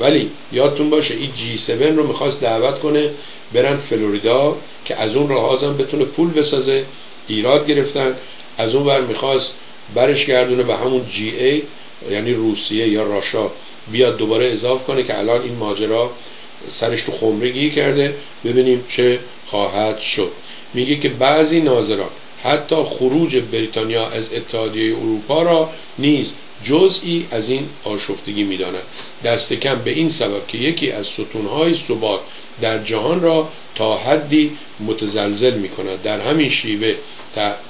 ولی یادتون باشه این جی 7 رو می‌خواست دعوت کنه برن فلوریدا که از اون راه بتونه پول بسازه. ایراد گرفتن. از اون ور می‌خواست برش گردونه به همون جی ای یعنی روسیه یا راشا بیاد دوباره اضاف کنه که الان این ماجرا سرش تو خمره کرده. ببینیم چه خواهد شد. میگه که بعضی ناظران حتی خروج بریتانیا از اتحادیه اروپا را نیز جزئی از این آشفتگی می‌داند. دست کم به این سبب که یکی از ستونهای ثبات در جهان را تا حدی متزلزل می کند در همین شیوه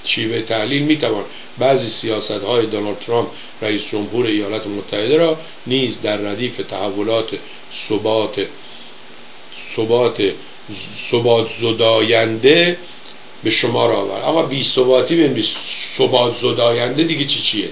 شیوه تحلیل می توان بعضی سیاست های دونالد ترامپ رئیس جمهور ایالات متحده را نیز در ردیف تحولات ثبات ثبات ثبات زداینده به شما را آورد. آقا بی ثباتی ببین ثبات زداینده دیگه چی چیه؟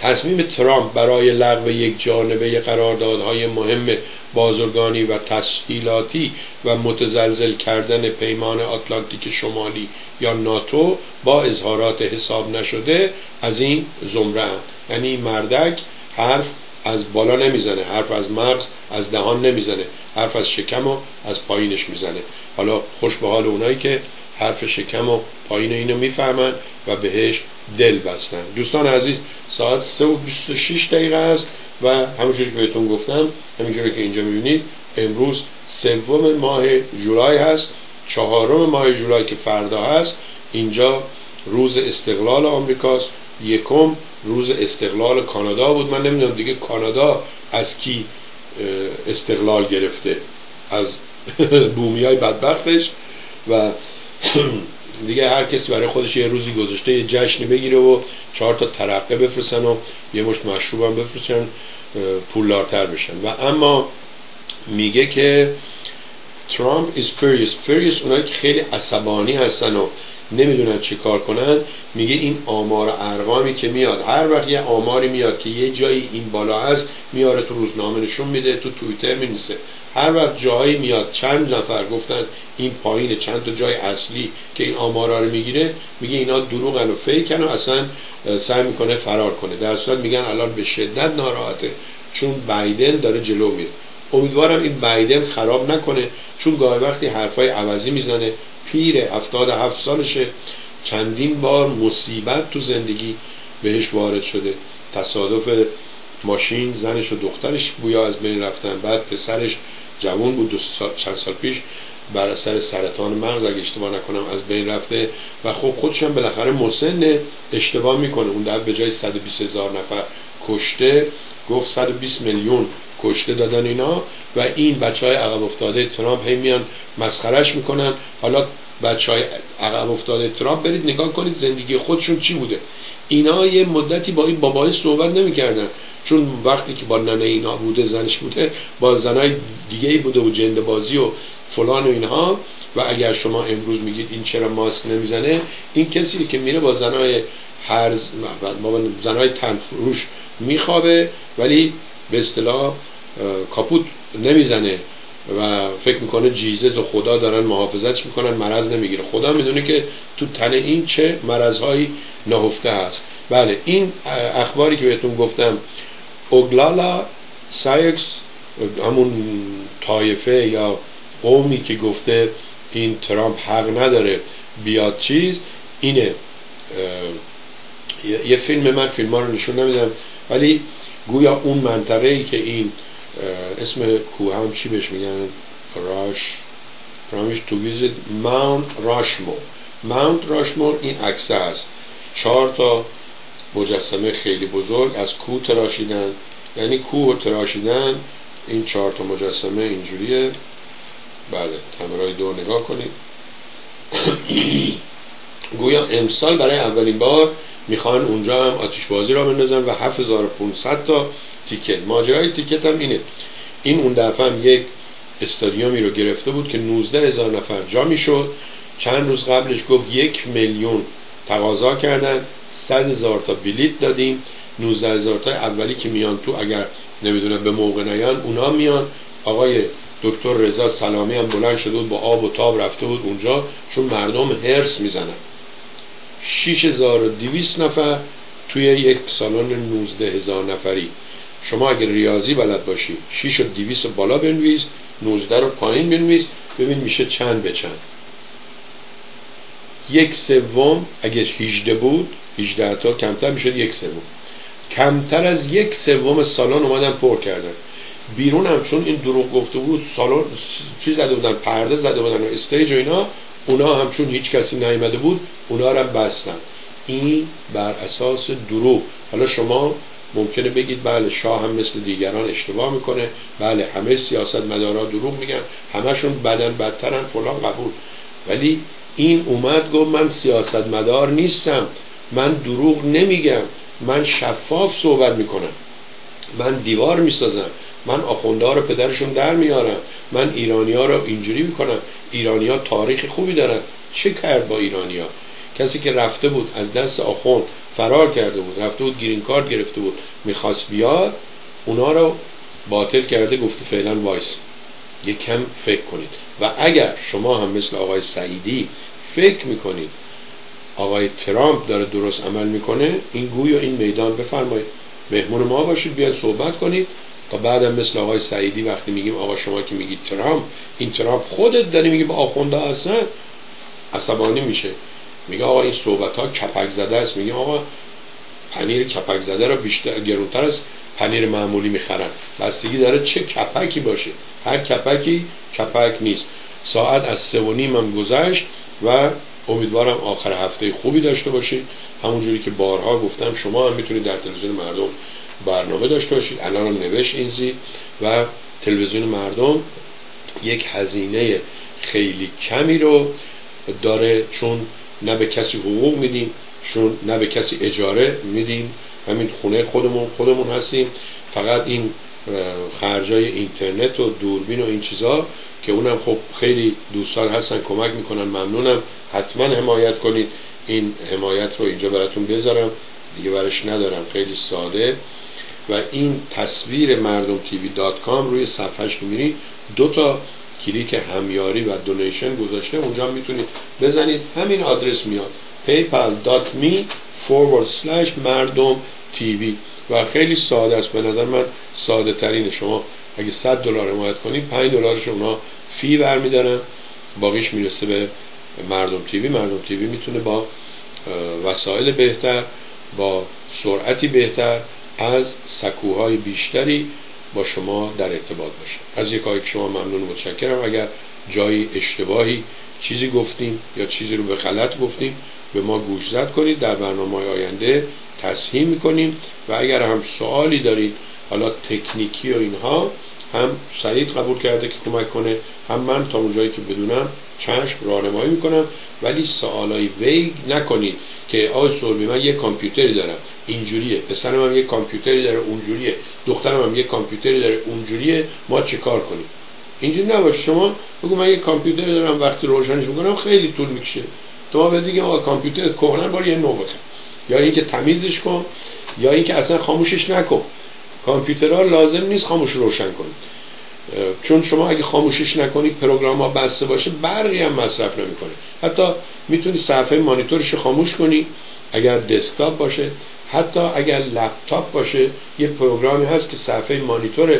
تصمیم ترامپ برای لغو یک جانبه قراردادهای مهم بازرگانی و تسهیلاتی و متزلزل کردن پیمان آتلانتیک شمالی یا ناتو با اظهارات حساب نشده از این زمره یعنی مردک حرف از بالا نمی‌زنه حرف از مغز از دهان نمی‌زنه حرف از شکم و از پایینش می‌زنه. حالا خوش به حال اونایی که حرف شکم و پایین اینو می‌فهمن و بهش دل بستن. دوستان عزیز ساعت 3 و 26 دقیقه است و همونجوری که بهتون گفتم همینجوری که اینجا می‌بینید امروز سوم ماه جولای هست چهارم ماه جولای که فردا هست. اینجا روز استقلال آمریکاست یکم روز استقلال کانادا بود. من نمی‌دونم دیگه کانادا از کی استقلال گرفته از [LAUGHS] بومی های بدبختش و [COUGHS] دیگه هر کسی برای خودش یه روزی گذاشته یه جشنی بگیره و چهار تا ترقه بفرستن و یه مشت مشروب هم بفرستن پولدارتر بشن. و اما میگه که ترامپ is furious. Furious اونایی که خیلی عصبانی هستن و نمی‌دونن چی کار کنن میگه این آمار و ارقامی که میاد هر وقت یه آماری میاد که یه جایی این بالا هست میاره تو روزنامه نشون میده تو توییتر مینیسه هر وقت جایی میاد چند نفر گفتن این پایین چند تا جای اصلی که این آمارا رو می‌گیره میگه اینا دروغن و فیکن و اصلا سعی می‌کنه فرار کنه. در صورت میگن الان به شدت ناراحته چون بایدن داره جلو میره. امیدوارم این بایدن خراب نکنه چون گاهی وقتی حرفای عوضی می‌زنه پیر هفتاد هفت سالشه. چندین بار مصیبت تو زندگی بهش وارد شده. تصادف ماشین زنش و دخترش بویا از بین رفتن. بعد پسرش جوان بود چند سال پیش. بر اثر سرطان مغز اگه اشتباه نکنم از بین رفته. و خب خودش هم بالاخره مسن اشتباه می‌کنه. اون در به جای 120 هزار نفر کشته گفت 120 میلیون کشته دادن اینا و این بچه های عقب افتاده ترامپ هی میان مسخرش می‌کنن. حالا بچه های عقب افتاده ترامپ برید نگاه کنید زندگی خودشون چی بوده. اینا یه مدتی با این بابای صحبت نمی‌کردن. چون وقتی که با ننه اینا بوده زنش بوده با زنای دیگه بوده و جنده بازی و فلان و اینها. و اگر شما امروز میگید این چرا ماسک نمی‌زنه این کسی که میره با زنای با زنای تنفروش میخوابه ولی به اصطلاح کاپوت نمی‌زنه و فکر می‌کنه جیزز و خدا دارن محافظتش می‌کنن مرض نمی‌گیره. خدا می‌دونه که تو تن این چه مرضهایی نهفته هست. بله این اخباری که بهتون گفتم Oglala Sioux همون طایفه یا قومی که گفته این ترامپ حق نداره بیاد چیز اینه. یه فیلم من فیلم ها رو نشون نمیدم ولی گویا اون منطقه ای که این اسم کوه هم چی بهش میگن؟ Rush. promised to visit Mount Rushmore. ماونت راشمو این عکسه است. چهار تا مجسمه خیلی بزرگ از کوه تراشیدن. یعنی کوه تراشیدن این چهار تا مجسمه اینجوریه. بله کمرای دور نگاه کنید. [COUGHS] گویا امسال برای اولین بار می‌خوان اونجا هم آتیش بازی را بندازن و 7500 تا تیکت. ماجرای تیکت هم اینه. این اون دفعه هم یک استادیومی رو گرفته بود که 19 هزار نفر جا می‌شد چند روز قبلش گفت یک میلیون تقاضا کردن. 100 هزار تا بلیت دادیم. 19 هزار تا اولی که میان تو اگر نمی‌دونم به موقع نیان اونا میان. آقای دکتر رضا سلامی هم بلند شده بود با آب و تاب رفته بود اونجا چون مردم هرس می‌زنن. 6200 نفر توی یک سالن 19 هزار نفری. شما اگر ریاضی بلد باشی 6 و 200 بالا بنویس 19 رو پایین بنویس ببین میشه چند به چند. یک سوم اگه 18 بود 18 تا کمتر می‌شد یک سوم. کمتر از یک سوم سالن اومدن پر کردن. بیرون هم چون این دروغ گفته بود سالن چی زده بودن؟ پرده زده بودن و استیج و اینا. اونا هم چون هیچ کسی نیامده بود اونا رو بستن. این بر اساس دروغ. حالا شما ممکنه بگید بله شاه هم مثل دیگران اشتباه می‌کنه بله همه سیاست مدارا دروغ میگن همشون بدن بدترن فلان قبول. ولی این اومد گفت من سیاست مدار نیستم من دروغ نمیگم من شفاف صحبت می‌کنم من دیوار می‌سازم من آخونده رو پدرشون در میارم من ایرانی ها رو اینجوری می‌کنم ایرانی ها تاریخ خوبی دارن. چه کرد با ایرانی ها کسی که رفته بود از دست آخوند فرار کرده بود رفته بود green card گرفته بود می‌خواست بیاد اونا رو باطل کرده گفته فعلا وایس. یک کم فکر کنید. و اگر شما هم مثل آقای سعیدی فکر می‌کنید آقای ترامپ داره درست عمل می‌کنه این گوی این میدان بفرمایید. مهمون ما باشید بیاید صحبت کنید. تا بعدم مثل آقای سعیدی وقتی میگیم آقا شما که میگید ترامپ این ترامپ خودت داری میگی با آخونده هستن عصبانی میشه. میگه آقا این صحبت ها کپک زده است. میگه آقا پنیر کپک زده را بیشتر گرونتر از پنیر معمولی می‌خرن. بستگی داره چه کپکی باشه. هر کپکی کپک نیست. ساعت از سه و نیم هم گذشت و امیدوارم آخر هفته خوبی داشته باشید. همونجوری که بارها گفتم شما هم می‌تونید در تلویزیون مردم برنامه داشته باشید. الان هم نوشت این زیر و تلویزیون مردم یک هزینه خیلی کمی رو داره چون نه به کسی حقوق میدیم چون نه به کسی اجاره میدیم. همین خونه خودمون خودمون هستیم. فقط این خرجای اینترنت و دوربین و این چیزا که اونم خب خیلی دوستان هستن کمک می‌کنن. ممنونم. حتما حمایت کنید این حمایت رو اینجا براتون بذارم. دیگه برش ندارم. خیلی ساده. و این تصویر مردم TV dot com روی صفحهش میرید دو تا کلیک همیاری و donation گذاشته اونجا می‌تونید بزنید. همین آدرس میاد. paypal.me forward slash مردم TV. و خیلی ساده است. به نظر من ساده ترین شما اگه 100 دلار حمایت کنید 5 دلارش اونا فی برمیدارن. باقیش می‌رسه به مردم تیوی. مردم تیوی می‌تونه با وسایل بهتر با سرعتی بهتر از سکوهای بیشتری با شما در ارتباط باشه از یک که شما ممنون متشکرم. اگر جایی اشتباهی چیزی گفتیم یا چیزی رو به غلط گفتیم به ما گوش زد کنید. در برنامه آینده تصحیح می‌کنیم. و اگر هم سوالی دارید حالا تکنیکی و اینها هم سعید قبول کرده که کمک کنه هم من تا اونجایی که بدونم چشم راهنمایی می‌کنم. ولی سوالای ویگ نکنید که آقای سربی من یه کامپیوتری دارم. اینجوریه. پسرم هم یه کامپیوتری داره اونجوریه. دخترم هم یه کامپیوتری داره اونجوریه. ما چه کار کنیم؟ اینجوری نباشه. شما بگو من یه کامپیوتری دارم وقتی روشنش می‌کنم خیلی طول می‌کشه. تو ما به دیگه آقا کامپیوتر کهنه بار یه نو بخر یا اینکه تمیزش کن یا اینکه اصلا خاموشش نکن. کامپیوترها لازم نیست خاموش روشن کنید. چون شما اگه خاموشش نکنید پروگرام ها بسته باشه برقی هم مصرف نمی‌کنه. حتی می‌تونی صفحه مانیتورش خاموش کنی اگر دسکتاپ باشه حتی اگر لپتاپ باشه. یه پروگرامی هست که صفحه مانیتور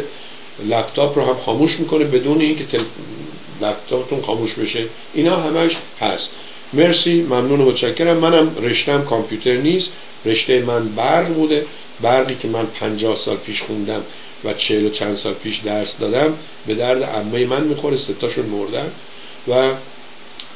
لپتاپ رو هم خاموش می‌کنه بدون اینکه تل... لپتاپتون خاموش بشه. اینا همش هست. مرسی ممنون و متشکرم. منم رشتم کامپیوتر نیست. رشته من برق بوده. برقی که من پنجاه سال پیش خوندم و چهل و چند سال پیش درس دادم به درد عمه من می‌خوره ستاشون مردن. و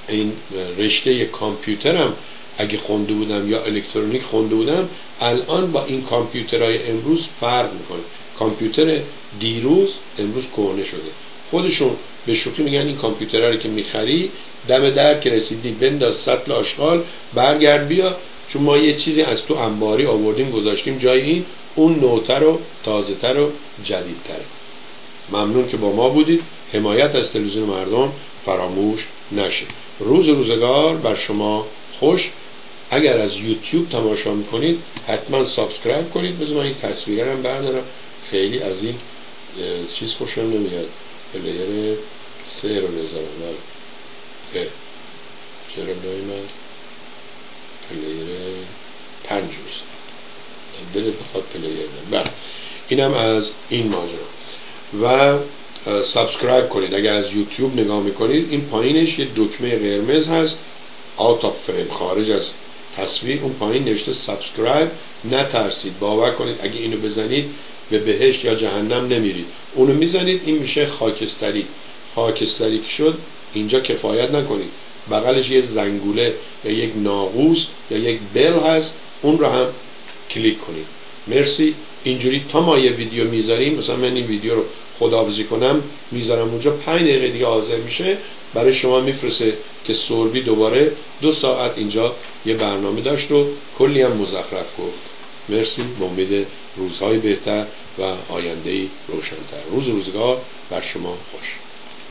این رشته کامپیوترم اگه خونده بودم یا الکترونیک خونده بودم الان با این کامپیوترهای امروز فرق می‌کنه. کامپیوتر دیروز امروز کهنه شده. خودشون به شوخی میگن این کامپیوترها که می‌خری دم در که رسیدی بنداز سطل آشغال برگرد بیا. چون ما یه چیزی از تو انباری آوردیم گذاشتیم جای این اون نوتر و تازه تر و جدیدتره ممنون که با ما بودید. حمایت از تلویزیون مردم فراموش نشه. روز روزگار بر شما خوش. اگر از یوتیوب تماشا می‌کنید حتما subscribe کنید. بذار من این تصویره هم بردارم. خیلی از این چیز خوشم نمیاد. player سه رو بذارم. بله. چرا نیومد player پنج رو. دلت بخواد player بله. اینم از این ماجرا. و subscribe کنید. اگر از یوتیوب نگاه می‌کنید این پایینش یه دکمه قرمز هست. out of frame خارج از تصویر. اون پایین نوشته subscribe. نترسید. باور کنید. اگه اینو بزنید به بهشت یا جهنم نمیرید. اونو می‌زنید این میشه خاکستری. خاکستری که شد اینجا کفایت نکنید. بغلش یه زنگوله یا یک ناقوس یا یک بل هست اون رو هم کلیک کنید. مرسی. اینجوری تا ما یه ویدیو می‌ذاریم مثلا من این ویدیو رو خداحافظی کنم می‌ذارم اونجا پنج دقیقه دیگه حاضر میشه. برای شما میفرسته که سوربی دوباره دو ساعت اینجا یه برنامه داشت و کلی هم مزخرف گفت. مرسی. به امید روزهای بهتر و آینده روشنتر. روز روزگار بر شما خوش.